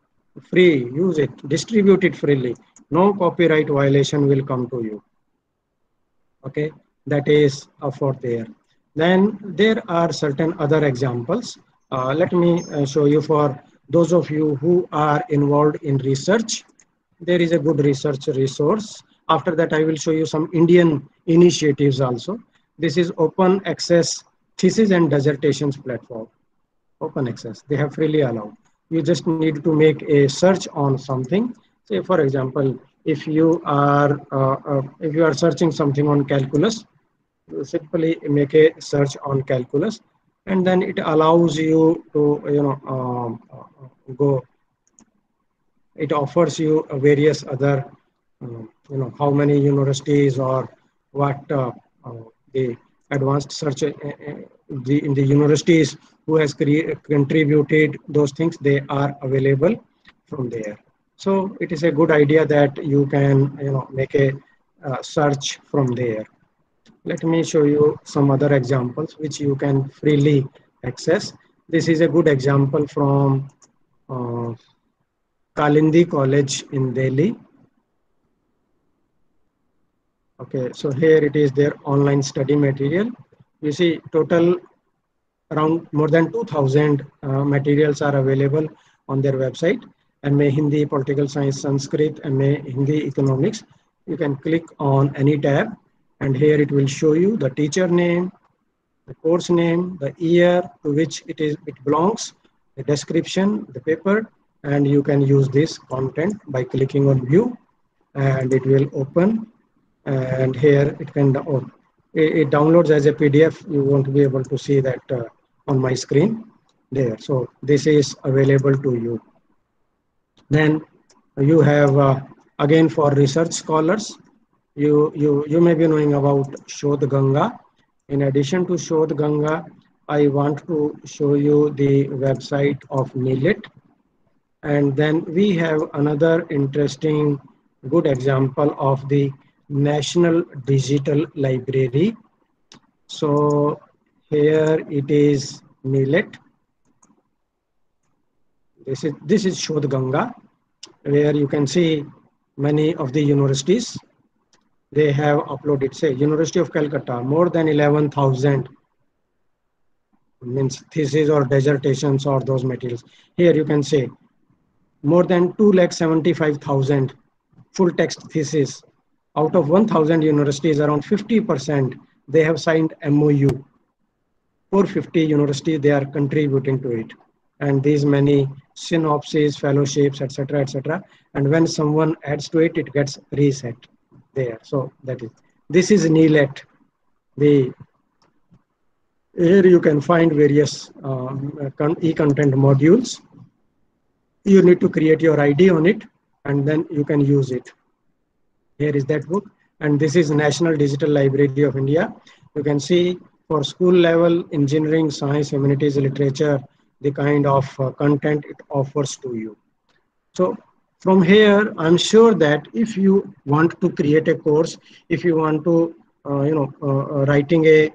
free, use it, distribute it freely. No copyright violation will come to you. Okay, that is uh, for there. Then there are certain other examples. Uh, let me uh, show you for those of you who are involved in research. There is a good research resource. After that, I will show you some Indian initiatives also. This is open access thesis and dissertations platform. Open access, they have freely allowed. You just need to make a search on something. Say, for example, if you are uh, uh, if you are searching something on calculus, simply make a search on calculus and then it allows you to you know um, go it offers you various other um, you know how many universities or what uh, uh, the advanced search uh, the in the universities who has contributed those things they are available from there. So it is a good idea that you can you know make a uh, search from there let me show you some other examples which you can freely access. This is a good example from uh, Kalindi College in Delhi. Okay, so here it is their online study material. You see total around more than 2000 uh, materials are available on their website. MA Hindi, Political Science, Sanskrit, MA Hindi Economics. You can click on any tab and here it will show you the teacher name, the course name, the year to which it is it belongs, the description, the paper, and you can use this content by clicking on view and it will open and here it can oh, it, it downloads as a PDF. You won't be able to see that uh, on my screen there. So this is available to you. Then you have uh, again for research scholars, you, you, you may be knowing about Shodh Ganga. In addition to Shodh Ganga, I want to show you the website of NILIT. And then we have another interesting good example of the National Digital Library. So here it is NILIT. This is, this is Shodh Ganga, where you can see many of the universities they have uploaded say university of calcutta more than 11000 means thesis or dissertations or those materials. Here you can say more than 2 lakh 75000 full text thesis. Out of 1000 universities around 50% they have signed mou 450 universities they are contributing to it. And these many synopses fellowships etc etc and when someone adds to it it gets reset there. So that is, this is NILET, the here you can find various um, uh, e-content modules. You need to create your ID on it and then you can use it. Here is that book. And this is National Digital Library of India. You can see for school level, engineering, science, humanities, literature, the kind of uh, content it offers to you. So from here, I'm sure that if you want to create a course, if you want to, uh, you know, uh, uh, writing a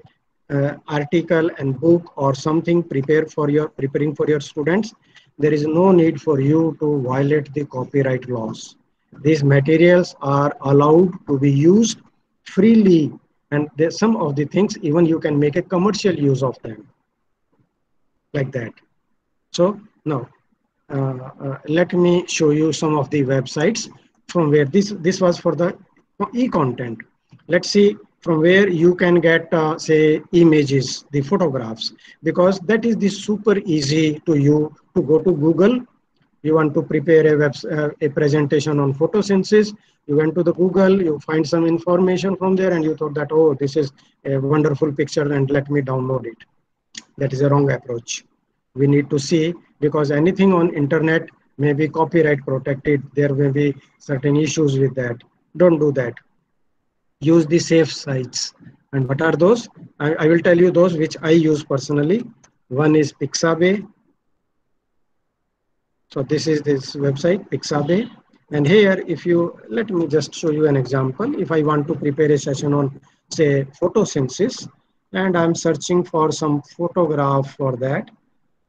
uh, article and book or something prepare for your preparing for your students, there is no need for you to violate the copyright laws. These materials are allowed to be used freely, and there's some of the things even you can make a commercial use of them, like that. So now let me show you some of the websites from where this this was for the e-content. Let's see from where you can get uh, say images the photographs because that is the super easy to you to go to google. You want to prepare a web uh, a presentation on photosynthesis. You went to the google you find some information from there and you thought that oh this is a wonderful picture and let me download it. That is a wrong approach. We need to see because anything on internet may be copyright protected. There may be certain issues with that. Don't do that. Use the safe sites. And what are those? I, I will tell you those which i use personally. One is pixabay. So this is this website pixabay. And here if you let me just show you an example. If i want to prepare a session on say photosynthesis and i'm searching for some photograph for that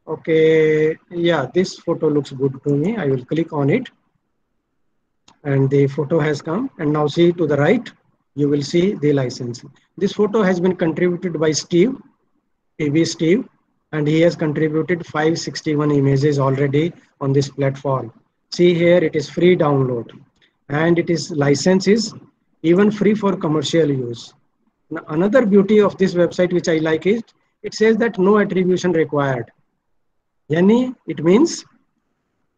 okay yeah this photo looks good to me. I will click on it. And the photo has come. And now see to the right you will see the license. This photo has been contributed by steve pb steve and he has contributed 561 images already on this platform. See here it is free download. And it is license is even free for commercial use. Now, another beauty of this website which i like is it says that no attribution required Yani, it means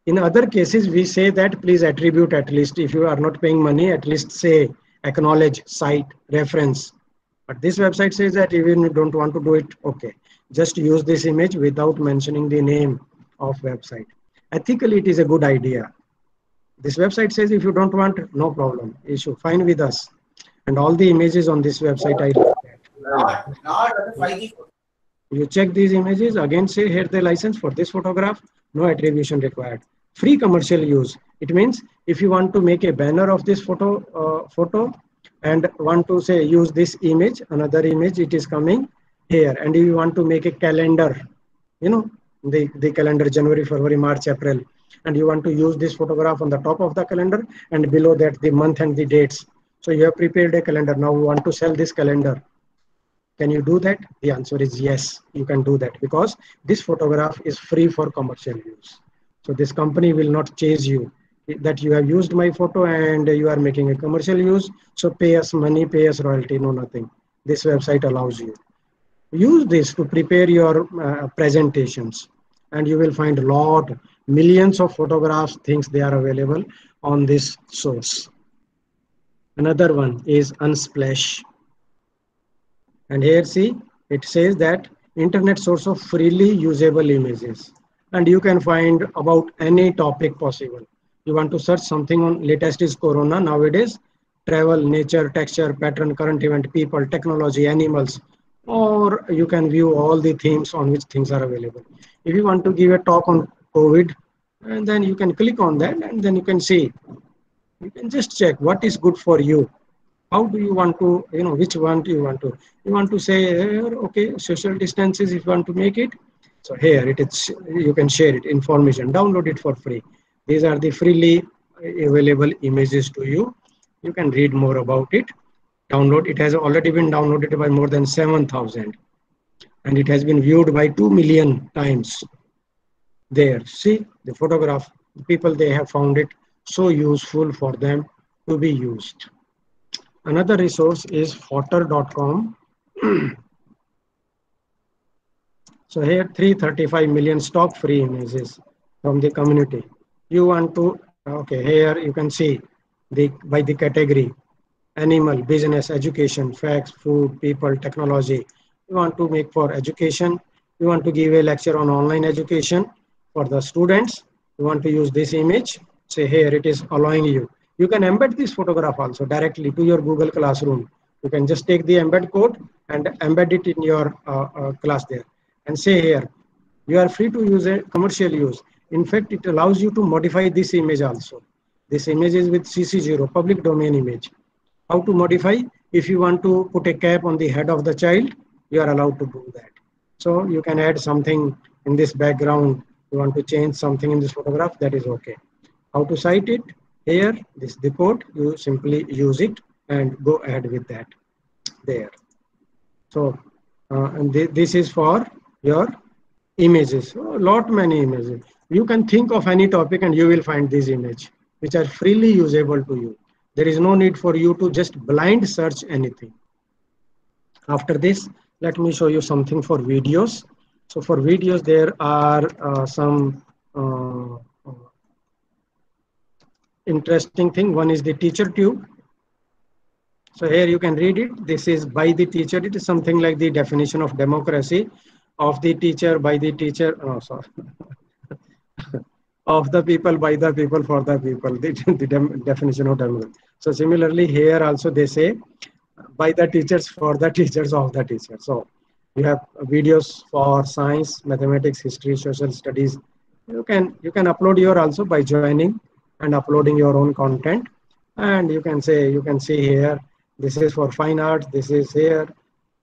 in other cases, we say that please attribute at least if you are not paying money, at least say acknowledge, cite, reference. But this website says that even you don't want to do it, okay. Just use this image without mentioning the name of website. Ethically, it is a good idea. This website says if you don't want, no problem. Issue, fine with us. And all the images on this website, I like that. You check these images, again say here the license for this photograph, no attribution required. Free commercial use. It means if you want to make a banner of this photo, uh, photo and want to say use this image, another image, it is coming here. And if you want to make a calendar, you know, the, the calendar January, February, March, April, and you want to use this photograph on the top of the calendar and below that the month and the dates. So you have prepared a calendar. Now we want to sell this calendar can you do that? The answer is yes, you can do that because this photograph is free for commercial use. So this company will not chase you that you have used my photo and you are making a commercial use. So pay us money, pay us royalty, no nothing. This website allows you. Use this to prepare your uh, presentations and you will find a lot, millions of photographs, things they are available on this source. Another one is Unsplash. And here see, it says that internet source of freely usable images. And you can find about any topic possible. You want to search something on latest is Corona nowadays, travel, nature, texture, pattern, current event, people, technology, animals, or you can view all the themes on which things are available. If you want to give a talk on COVID, and then you can click on that and then you can see. You can just check what is good for you how do you want to you know which one do you want to you want to say okay social distances if you want to make it. So here it is you can share it information download it for free. These are the freely available images to you. You can read more about it. Download it has already been downloaded by more than 7000 and it has been viewed by 2 million times there. See the photograph people they have found it so useful for them to be used Another resource is fodder.com. [CLEARS THROAT] so here 335 million stock free images from the community. You want to, okay, here you can see the by the category, animal, business, education, facts, food, people, technology, you want to make for education, you want to give a lecture on online education for the students, you want to use this image, say here it is allowing you. You can embed this photograph also directly to your Google Classroom. You can just take the embed code and embed it in your uh, uh, class there and say here, you are free to use a commercial use. In fact, it allows you to modify this image also. This image is with CC0, public domain image. How to modify? If you want to put a cap on the head of the child, you are allowed to do that. So you can add something in this background. You want to change something in this photograph, that is okay. How to cite it? Here, this the code, you simply use it and go ahead with that there. So, uh, and th this is for your images, a lot many images. You can think of any topic and you will find this image, which are freely usable to you. There is no need for you to just blind search anything. After this, let me show you something for videos. So for videos, there are uh, some uh, interesting thing. One is the teacher tube. So here you can read it. This is by the teacher. It is something like the definition of democracy of the teacher by the teacher. Oh, sorry. [LAUGHS] of the people by the people for the people. The, [LAUGHS] the definition of democracy. So similarly here also they say by the teachers for the teachers of the teacher. So you have videos for science, mathematics, history, social studies. You can you can upload your also by joining and uploading your own content. And you can say you can see here this is for fine arts. This is here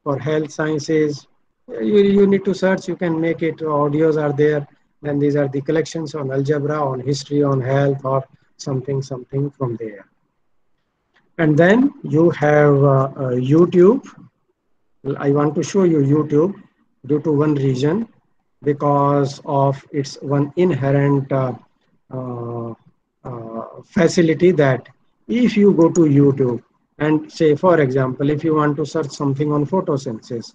for health sciences. You, you need to search. You can make it. Audios are there. Then these are the collections on algebra, on history, on health, or something something from there and then you have uh, uh, YouTube. I want to show you YouTube due to one reason because of its one inherent uh, uh, facility that if you go to YouTube and say, for example, if you want to search something on photosynthesis,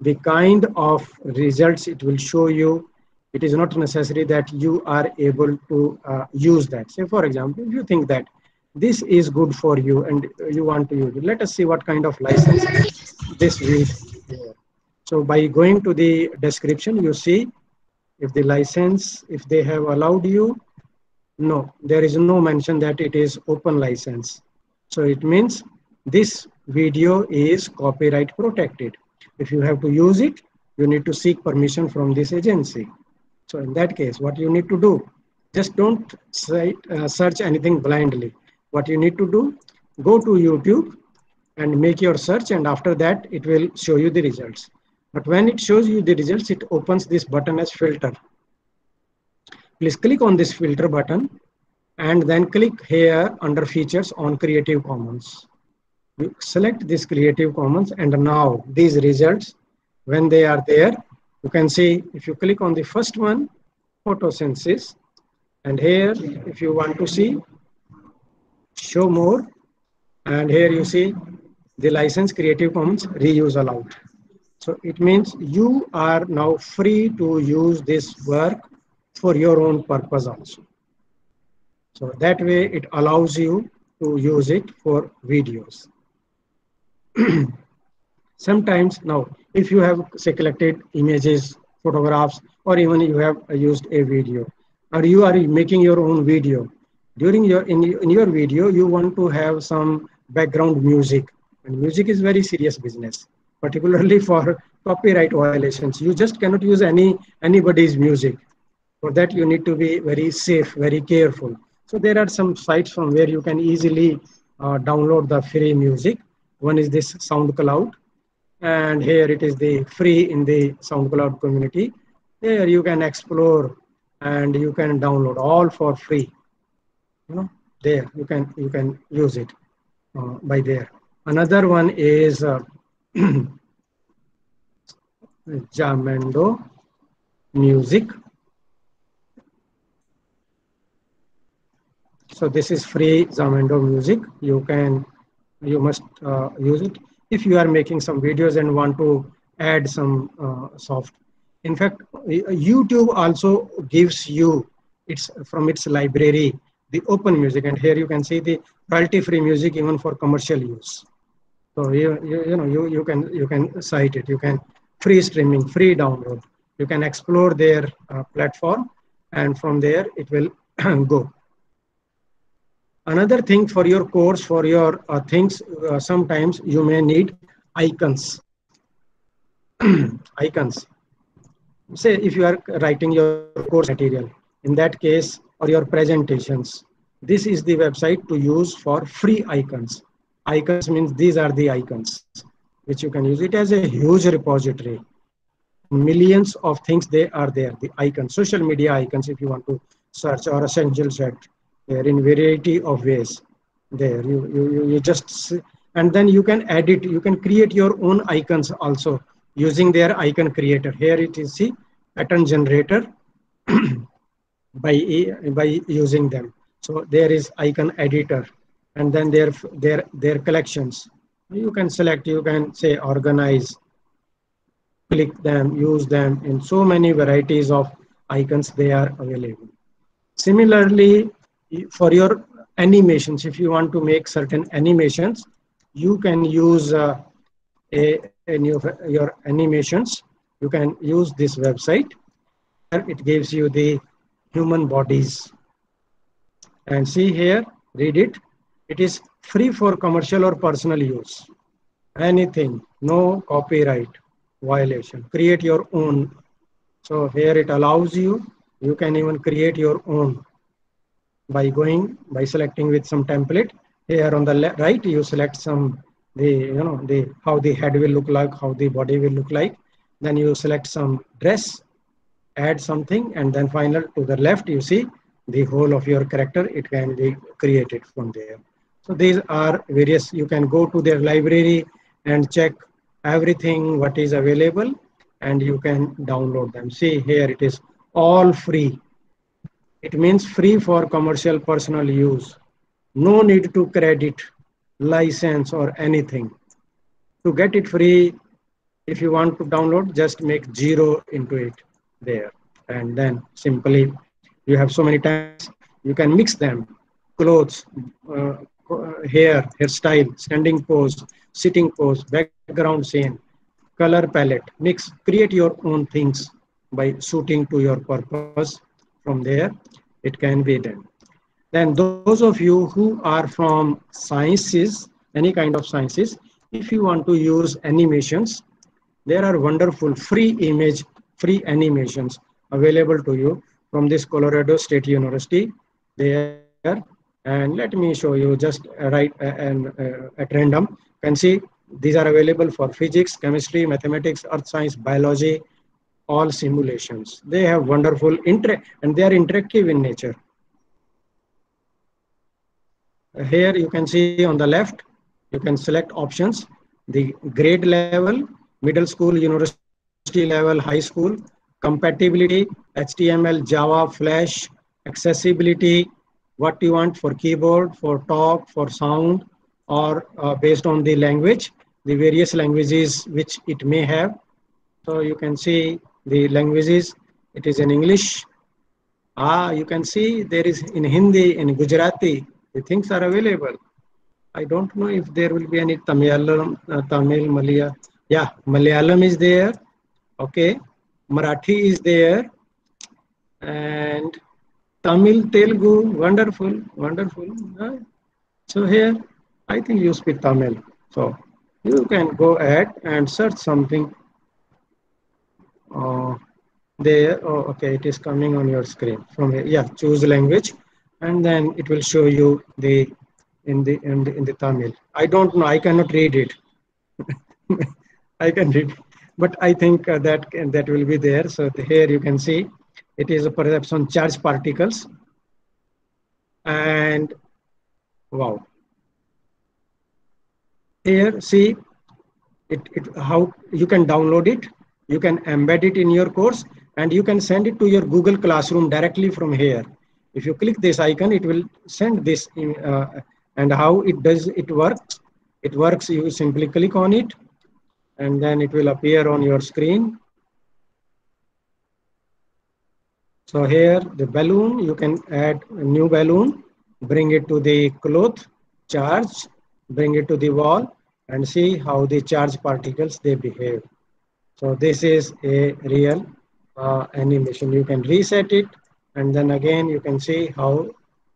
the kind of results it will show you, it is not necessary that you are able to uh, use that. Say, for example, if you think that this is good for you and you want to use it. Let us see what kind of license this will So by going to the description, you see if the license, if they have allowed you, no, there is no mention that it is open license. So it means this video is copyright protected. If you have to use it, you need to seek permission from this agency. So in that case, what you need to do, just don't uh, search anything blindly what you need to do go to youtube and make your search and after that it will show you the results but when it shows you the results it opens this button as filter please click on this filter button and then click here under features on creative commons. You select this creative commons and now these results when they are there you can see if you click on the first one photosynthesis and here if you want to see show more and here you see the license creative commons reuse allowed. So it means you are now free to use this work for your own purpose also. So that way it allows you to use it for videos. [CLEARS THROAT] Sometimes now if you have say collected images photographs or even you have used a video or you are making your own video during your in, in your video you want to have some background music. And music is very serious business particularly [LAUGHS] for copyright violations. You just cannot use any anybody's music for that you need to be very safe very careful. So there are some sites from where you can easily uh, download the free music. One is this soundcloud and here it is the free in the soundcloud community. There you can explore and you can download all for free. You know there you can you can use it uh, by there. Another one is uh, [CLEARS THROAT] jamendo music so this is free jamendo music. You can you must uh, use it if you are making some videos and want to add some uh, soft. In fact youtube also gives you it's from its library the open music. And here you can see the royalty free music even for commercial use. So you, you, you know you, you can you can cite it. You can free streaming, free download. You can explore their uh, platform and from there it will [CLEARS THROAT] go. Another thing for your course, for your uh, things, uh, sometimes you may need icons. [CLEARS THROAT] icons. Say if you are writing your course material, in that case, or your presentations, this is the website to use for free icons. Icons means these are the icons which you can use. It as a huge repository. Millions of things they are there. The icons, social media icons, if you want to search or essential set, there in variety of ways. There you you you just and then you can edit. You can create your own icons also using their icon creator. Here it is see pattern generator [CLEARS THROAT] by by using them. So there is icon editor and then their their their collections you can select you can say organize click them use them in so many varieties of icons they are available similarly for your animations if you want to make certain animations you can use uh, a, a new, your animations. You can use this website. It gives you the human bodies. And see here read it. It is free for commercial or personal use. Anything, no copyright violation. Create your own. So here it allows you, you can even create your own by going, by selecting with some template. Here on the right, you select some, the, you know, the, how the head will look like, how the body will look like. Then you select some dress, add something, and then final to the left, you see the whole of your character, it can be created from there. So these are various, you can go to their library and check everything what is available and you can download them. See here it is all free. It means free for commercial personal use. No need to credit, license or anything. To get it free, if you want to download, just make zero into it there. And then simply, you have so many times, you can mix them, clothes, uh, hair, hairstyle, standing pose, sitting pose, background scene, color palette, mix, create your own things by suiting to your purpose. From there, it can be done. Then those of you who are from sciences, any kind of sciences, if you want to use animations, there are wonderful free image, free animations available to you from this Colorado State University. There and let me show you just right and at random you can see these are available for physics chemistry mathematics earth science biology all simulations. They have wonderful inter and they are interactive in nature. Here you can see on the left you can select options. The grade level middle school university level high school compatibility html java flash accessibility what you want for keyboard, for talk, for sound, or uh, based on the language, the various languages which it may have. So you can see the languages, it is in English. Ah, you can see there is in Hindi, in Gujarati, the things are available. I don't know if there will be any Tamil, uh, Tamil, Malayalam. Yeah, Malayalam is there. Okay. Marathi is there. And Tamil, Telugu, wonderful, wonderful. So here, I think you speak Tamil. So you can go ahead and search something uh, there. Oh, okay, it is coming on your screen from here. Yeah, choose language, and then it will show you the in the in the, in the Tamil. I don't know. I cannot read it. [LAUGHS] I can read, but I think uh, that that will be there. So the, here you can see it is a perhaps on charge particles. And wow. Here, see it, it, how you can download it. You can embed it in your course and you can send it to your Google Classroom directly from here. If you click this icon, it will send this in, uh, and how it does it works. It works, you simply click on it and then it will appear on your screen So here the balloon, you can add a new balloon, bring it to the cloth, charge, bring it to the wall and see how the charge particles they behave. So this is a real uh, animation. You can reset it and then again you can see how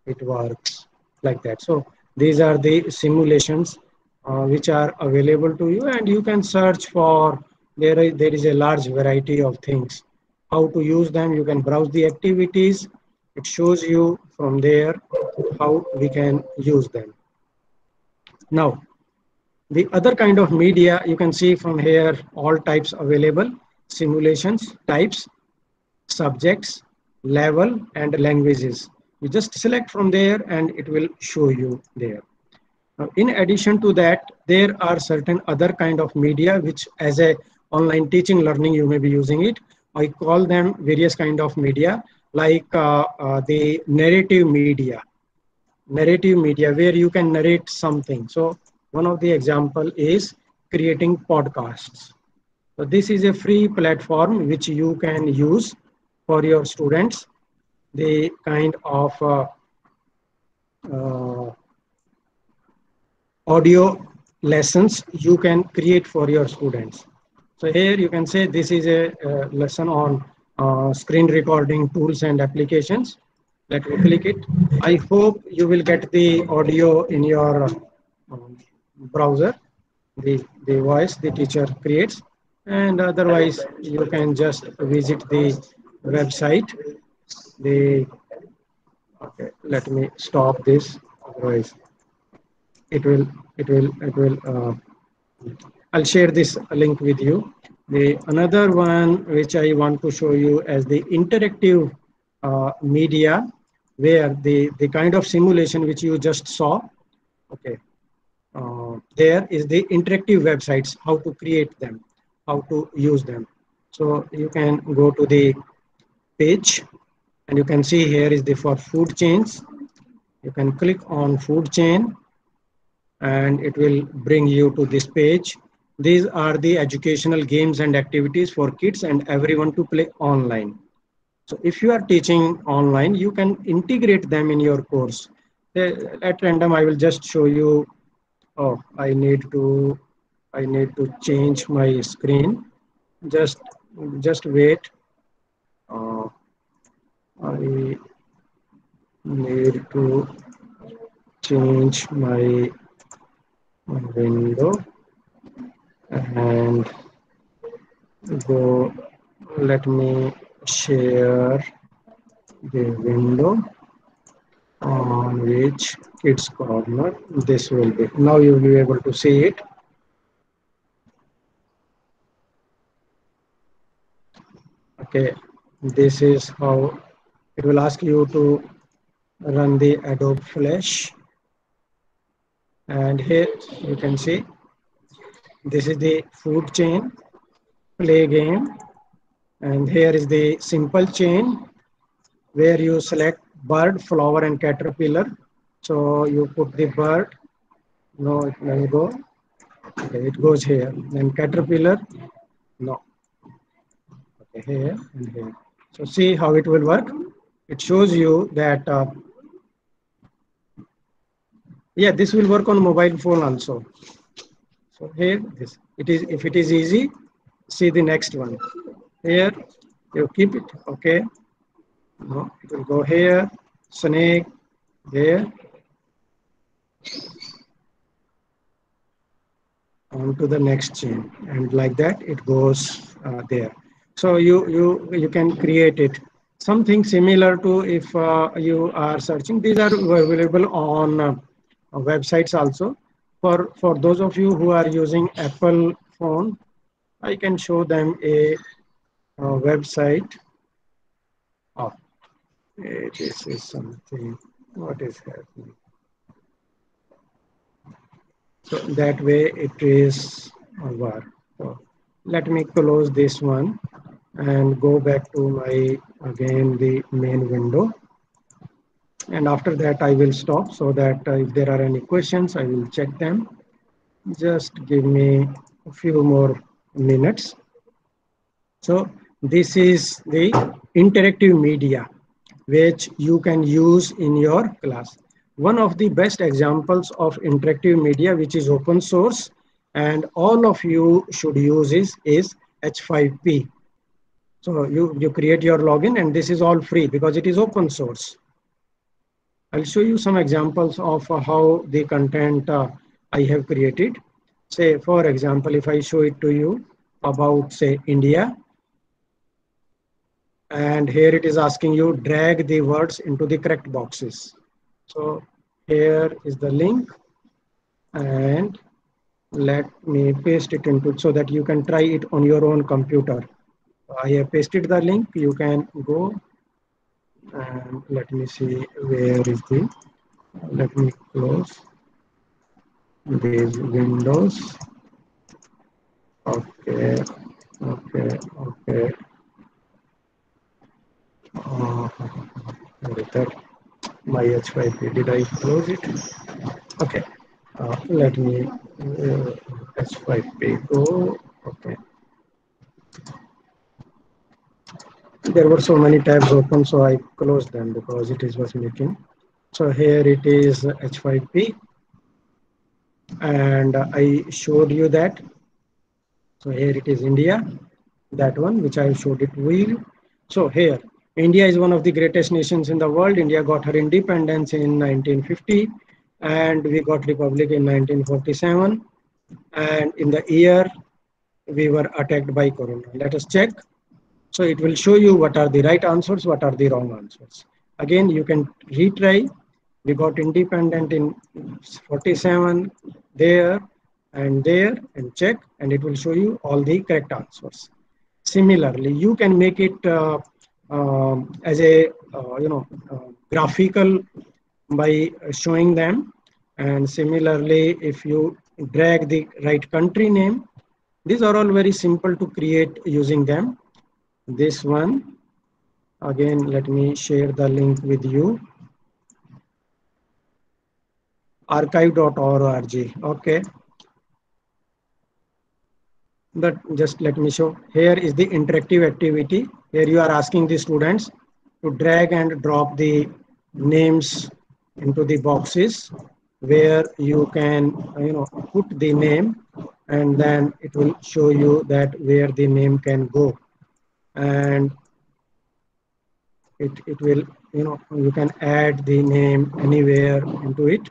it works like that. So these are the simulations uh, which are available to you and you can search for, there there is a large variety of things. How to use them, you can browse the activities. It shows you from there how we can use them. Now, the other kind of media, you can see from here, all types available, simulations, types, subjects, level, and languages. You just select from there and it will show you there. Now, in addition to that, there are certain other kind of media which as a online teaching learning, you may be using it. I call them various kind of media like uh, uh, the narrative media, narrative media where you can narrate something. So one of the example is creating podcasts. So this is a free platform which you can use for your students. The kind of uh, uh, audio lessons you can create for your students. So here you can say this is a, lesson on uh, screen recording tools and applications. Let me click it. I hope you will get the audio in your um, browser, the, the voice the teacher creates. And otherwise, you can just visit the website. The okay, let me stop this. Otherwise, it will it will it will. Uh, I'll share this link with you. The another one which I want to show you as the interactive uh, media, where the the kind of simulation which you just saw. Okay, uh, there is the interactive websites, how to create them, how to use them. So you can go to the page and you can see here is the for food chains. You can click on food chain and it will bring you to this page. These are the educational games and activities for kids and everyone to play online. So if you are teaching online, you can integrate them in your course. At random, I will just show you oh i need to i need to change my screen. Just just wait. Uh, i need to change my window and go let me share the window on which its corner this will be. Now you will be able to see it. Okay this is how it will ask you to run the adobe flash. And here you can see this is the food chain play game. And here is the simple chain where you select bird, flower, and caterpillar. So you put the bird. No, it will go. Okay, it goes here. Then caterpillar. No. Okay, here and here. So see how it will work. It shows you that. Uh, yeah, this will work on mobile phone also. So here, this it is. If it is easy, see the next one. Here, you keep it. Okay. No, it will go here, snake, there, on to the next chain, and like that it goes uh, there. So you you you can create it something similar to if uh, you are searching. These are available on uh, websites also. For for those of you who are using Apple phone, I can show them a, a website. Oh, this is something, what is happening? So that way it is over. So let me close this one and go back to my, again, the main window. And after that, I will stop so that uh, if there are any questions, I will check them. Just give me a few more minutes. So this is the interactive media which you can use in your class. One of the best examples of interactive media, which is open source, and all of you should use is, is H5P. So you, you create your login and this is all free because it is open source. I'll show you some examples of uh, how the content uh, I have created. Say, for example, if I show it to you about, say, India, and here it is asking you drag the words into the correct boxes. So here is the link and let me paste it into so that you can try it on your own computer. I have pasted the link. You can go and let me see where is the let me close these windows. Okay, okay, okay. Uh? My H5P. Did I close it? Okay. Uh, let me uh, H5P go. Okay. There were so many tabs open, so I closed them because it is was making. So here it is H5P, and I showed you that. So here it is India, that one which I showed it wheel. So here India is one of the greatest nations in the world. India got her independence in 1950 and we got republic in 1947 and in the year we were attacked by corona. Let us check. So it will show you what are the right answers what are the wrong answers. Again you can retry. We got independent in 47 there and there and check and it will show you all the correct answers. Similarly you can make it uh, um, as a uh, you know uh, graphical by showing them. And similarly if you drag the right country name these are all very simple to create using them. This one again let me share the link with you. archive.org okay. That just let me show. Here is the interactive activity here you are asking the students to drag and drop the names into the boxes where you can you know put the name and then it will show you that where the name can go. And it, it will you know you can add the name anywhere into it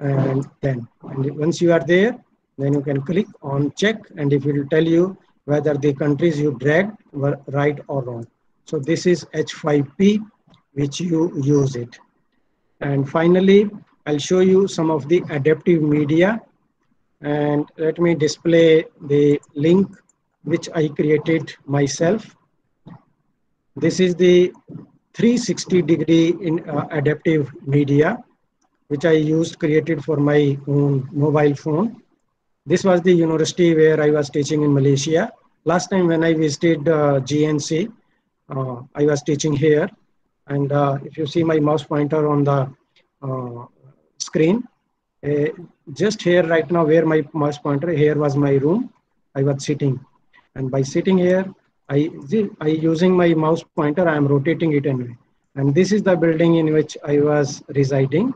and then. And once you are there then you can click on check. And if it will tell you whether the countries you dragged were right or wrong. So this is h5p which you use it. And finally i'll show you some of the adaptive media. And let me display the link which i created myself. This is the 360 degree in uh, adaptive media which i used created for my own mobile phone this was the university where I was teaching in Malaysia. Last time when I visited uh, GNC, uh, I was teaching here. And uh, if you see my mouse pointer on the uh, screen, uh, just here right now where my mouse pointer, here was my room. I was sitting. And by sitting here, I, I using my mouse pointer, I am rotating it anyway. And this is the building in which I was residing.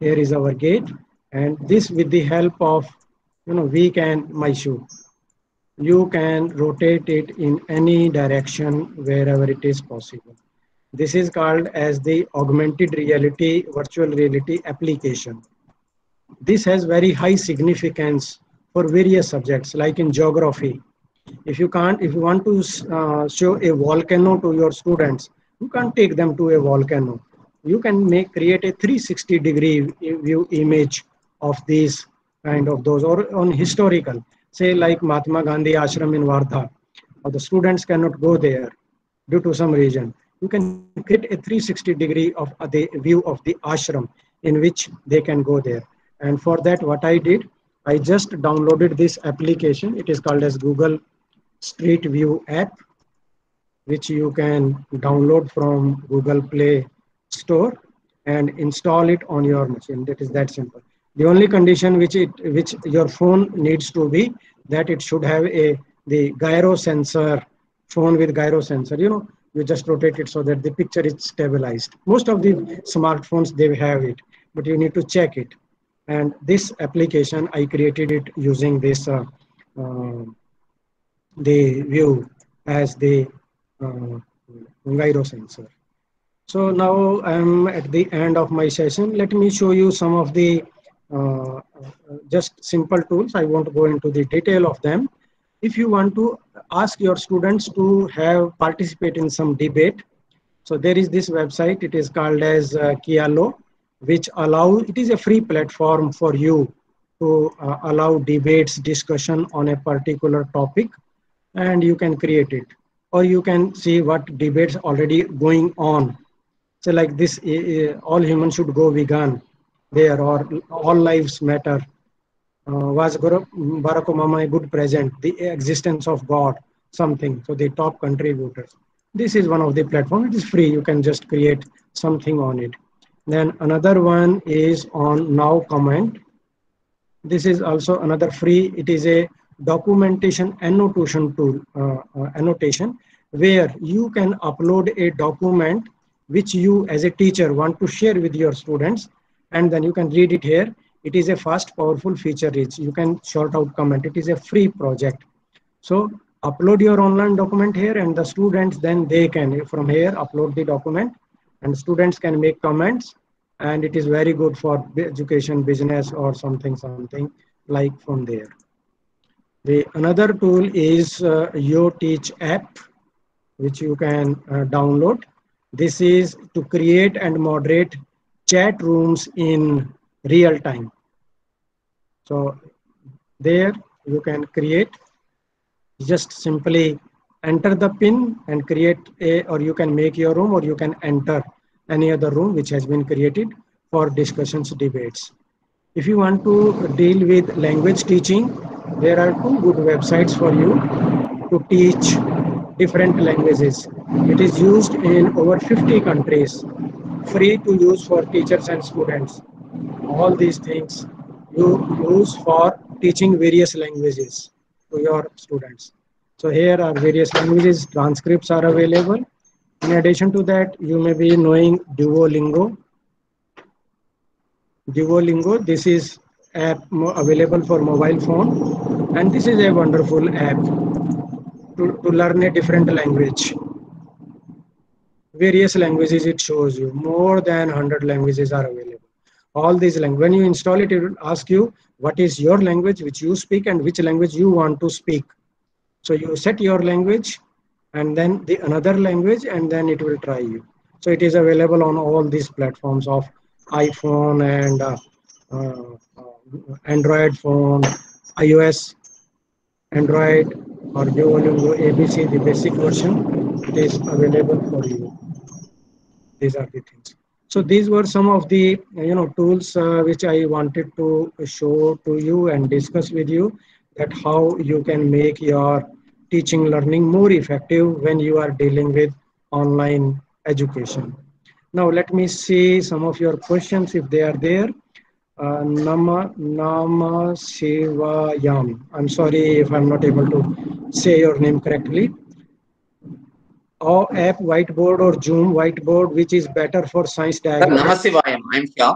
Here is our gate. And this with the help of you know we can my shoe you can rotate it in any direction wherever it is possible. This is called as the augmented reality virtual reality application. This has very high significance for various subjects like in geography. If you can't if you want to uh, show a volcano to your students you can't take them to a volcano. You can make create a 360 degree view image of these kind of those or on historical say like mahatma gandhi ashram in wardha or the students cannot go there due to some reason. You can get a 360 degree of the view of the ashram in which they can go there. And for that what i did i just downloaded this application. It is called as google street view app which you can download from google play store and install it on your machine. That is that simple the only condition which it which your phone needs to be that it should have a the gyro sensor phone with gyro sensor you know you just rotate it so that the picture is stabilized most of the smartphones they have it but you need to check it and this application i created it using this uh, uh, the view as the uh, gyro sensor. So now I'm at the end of my session. Let me show you some of the uh, just simple tools. I won't go into the detail of them. If you want to ask your students to have participate in some debate, so there is this website. It is called as uh, Kialo, which allow it is a free platform for you to uh, allow debates, discussion on a particular topic, and you can create it, or you can see what debates already going on. So like this, uh, all humans should go vegan there, or all lives matter. Uh, was Barack Obama a good president? The existence of God, something. So the top contributors. This is one of the platform. It is free. You can just create something on it. Then another one is on Now Comment. This is also another free. It is a documentation annotation tool, uh, uh, annotation, where you can upload a document which you as a teacher want to share with your students, and then you can read it here. It is a fast, powerful, feature rich. You can short out comment. It is a free project. So upload your online document here and the students then they can from here upload the document and students can make comments and it is very good for education business or something something like from there the another tool is uh, your teach app which you can uh, download this is to create and moderate chat rooms in real time. So there you can create just simply enter the pin and create a or you can make your room or you can enter any other room which has been created for discussions debates. If you want to deal with language teaching there are two good websites for you to teach different languages. It is used in over 50 countries free to use for teachers and students all these things you use for teaching various languages to your students. So here are various languages, transcripts are available. In addition to that, you may be knowing Duolingo. Duolingo, this is app available for mobile phone. And this is a wonderful app to, to learn a different language. Various languages it shows you, more than 100 languages are available all these language. When you install it, it will ask you what is your language which you speak and which language you want to speak. So you set your language and then the another language and then it will try you. So it is available on all these platforms of iPhone and uh, uh, Android phone, iOS, Android or Duolingo ABC, the basic version, it is available for you. These are the things. So these were some of the you know tools uh, which I wanted to show to you and discuss with you that how you can make your teaching learning more effective when you are dealing with online education. Now let me see some of your questions if they are there. Uh, Nama Nama Shivayam. I'm sorry if I'm not able to say your name correctly or app whiteboard or Zoom whiteboard, which is better for science diagram? Namasivayam, I'm here.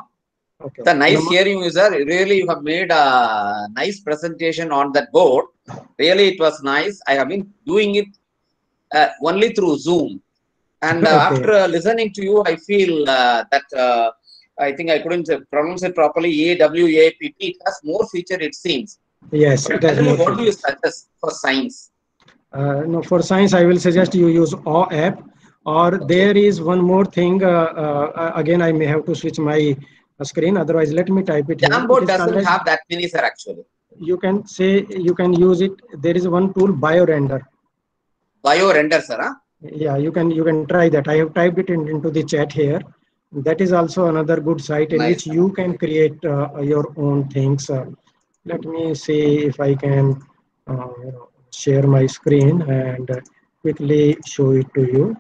Okay. The nice hearing you, sir. Really, you have made a nice presentation on that board. Really, it was nice. I have been doing it uh, only through Zoom. And uh, [LAUGHS] Okay. after uh, listening to you, I feel uh, that uh, I think I couldn't pronounce it properly. A W A P P. It has more feature, it seems. Yes, it has more. what do you suggest for science? Uh, no, for science, I will suggest you use AW app. Or there is one more thing. Uh, uh, again, I may have to switch my uh, screen. Otherwise, let me type it Jamboard doesn't as- have that many, sir. Actually, You can say you can use it. There is one tool, BioRender. bio render, sir. Huh? Yeah, you can you can try that. I have typed it in, into the chat here. That is also another good site in Nice. which you can create uh, your own things. Uh, let me see if I can uh, you know, share my screen and uh, quickly show it to you.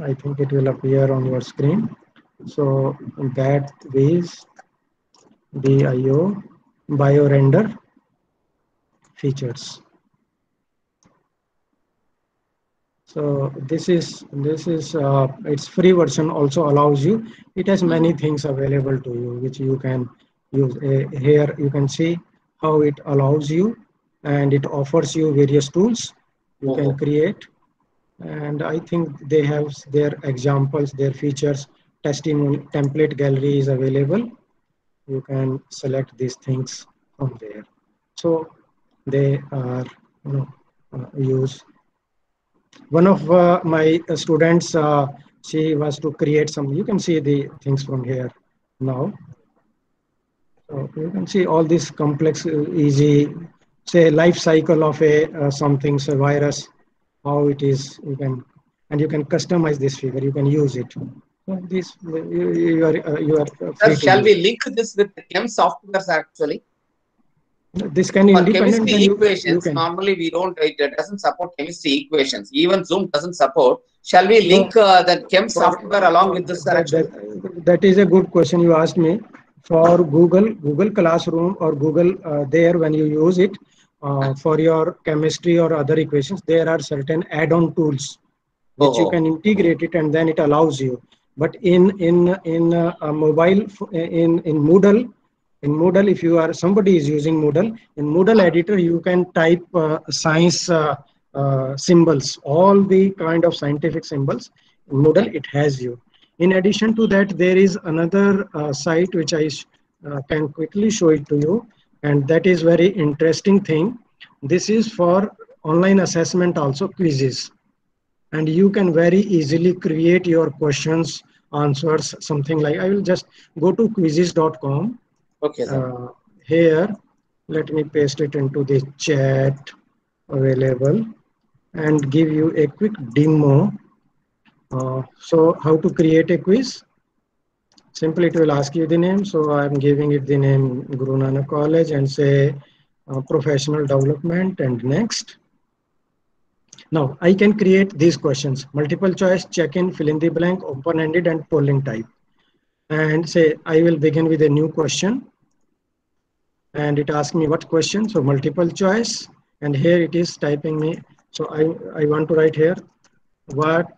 I think it will appear on your screen. So that is the IO BioRender features. So this is this is uh, its free version also allows you. It has many things available to you which you can use. Uh, here you can see how it allows you and it offers you various tools you Oh. can create. And I think they have their examples, their features, testimony, template gallery is available. You can select these things from there. So they are, you know, uh, use. One of uh, my students, uh, she was to create some, you can see the things from here now. So you can see all this complex, uh, easy, say life cycle of a uh, something, so virus, how it is, you can, and you can customize this figure, you can use it. So this, you, you are, uh, you are Sir, shall we link this with the chem softwares actually? This can For chemistry then you, you equations, can. normally we don't, it doesn't support chemistry equations. Even Zoom doesn't support. Shall we link uh, the chem software along with this? That, that, that is a good question you asked me. For Google, Google Classroom or Google uh, there when you use it uh, for your chemistry or other equations, there are certain add-on tools which you Oh. can integrate it and then it allows you. But in in in uh, a mobile in in Moodle, in Moodle, if you are somebody is using Moodle, in Moodle editor you can type uh, science uh, uh, symbols, all the kind of scientific symbols. In Moodle, it has you. In addition to that, there is another uh, site which I uh, can quickly show it to you, and that is very interesting thing. This is for online assessment also quizzes, and you can very easily create your questions, answers, something like. I will just go to quizizz.com. Okay. Uh, here, let me paste it into the chat available and give you a quick demo. Uh, so how to create a quiz? Simply it will ask you the name. So I'm giving it the name Guru Nanak College and say uh, professional development and next. Now I can create these questions, multiple choice, check-in, fill in the blank, open-ended and polling type. And say, I will begin with a new question. And it asks me what question, so multiple choice. And here it is typing me. So I, I want to write here, what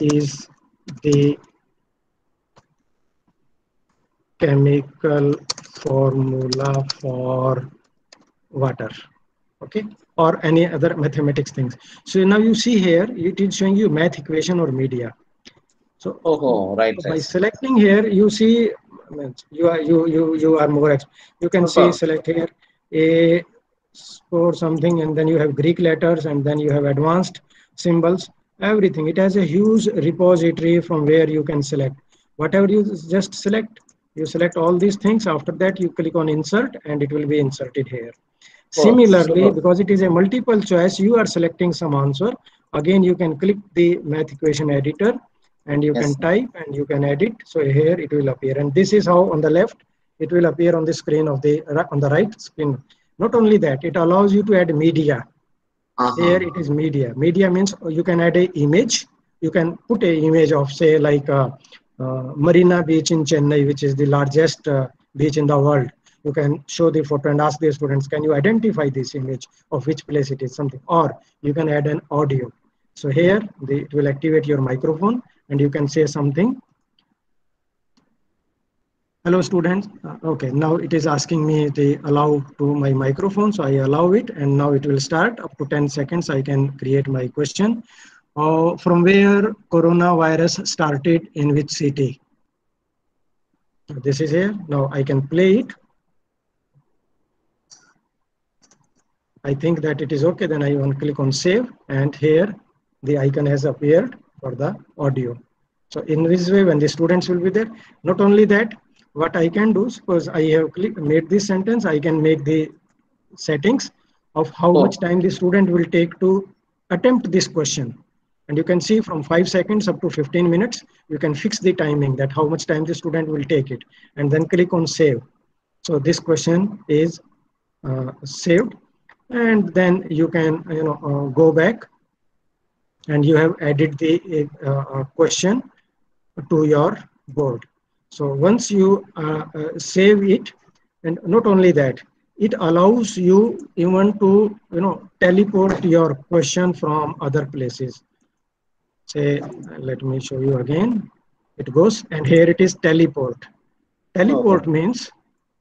is the chemical formula for water okay or any other mathematics things so now you see here it is showing you math equation or media so Oh, right, by right. selecting here you see you are you you you are more you can see Uh-huh. select here a or something and then you have greek letters and then you have advanced symbols everything. It has a huge repository from where you can select. Whatever you just select you select all these things. After that you click on insert and it will be inserted here. Oh, similarly because it is a multiple choice you are selecting some answer. Again you can click the math equation editor and you Yes, can type and you can edit. So here it will appear. And this is how on the left it will appear on the screen of the on the right screen. Not only that it allows you to add media Uh-huh. here it is media. Media means you can add a image. You can put a image of say like uh, uh, marina beach in chennai which is the largest uh, beach in the world. You can show the photo and ask the students can you identify this image of which place it is? Something. Or you can add an audio. So here the, it will activate your microphone and you can say something hello students. Uh, okay now it is asking me to allow to my microphone so i allow it and now it will start. Up to 10 seconds i can create my question. Uh, from where coronavirus started in which city? This is here. Now i can play it. I think that it is okay. Then i to click on save and here the icon has appeared for the audio. So in this way when the students will be there not only that what i can do suppose i have click, made this sentence i can make the settings of how Oh. much time the student will take to attempt this question. And you can see from 5 seconds up to 15 minutes you can fix the timing that how much time the student will take it and then click on save. So this question is uh, saved and then you can you know uh, go back and you have added the uh, uh, question to your board so once you uh, uh, save it and not only that it allows you even to you know teleport your question from other places. Say let me show you again. It goes and here it is teleport. Teleport means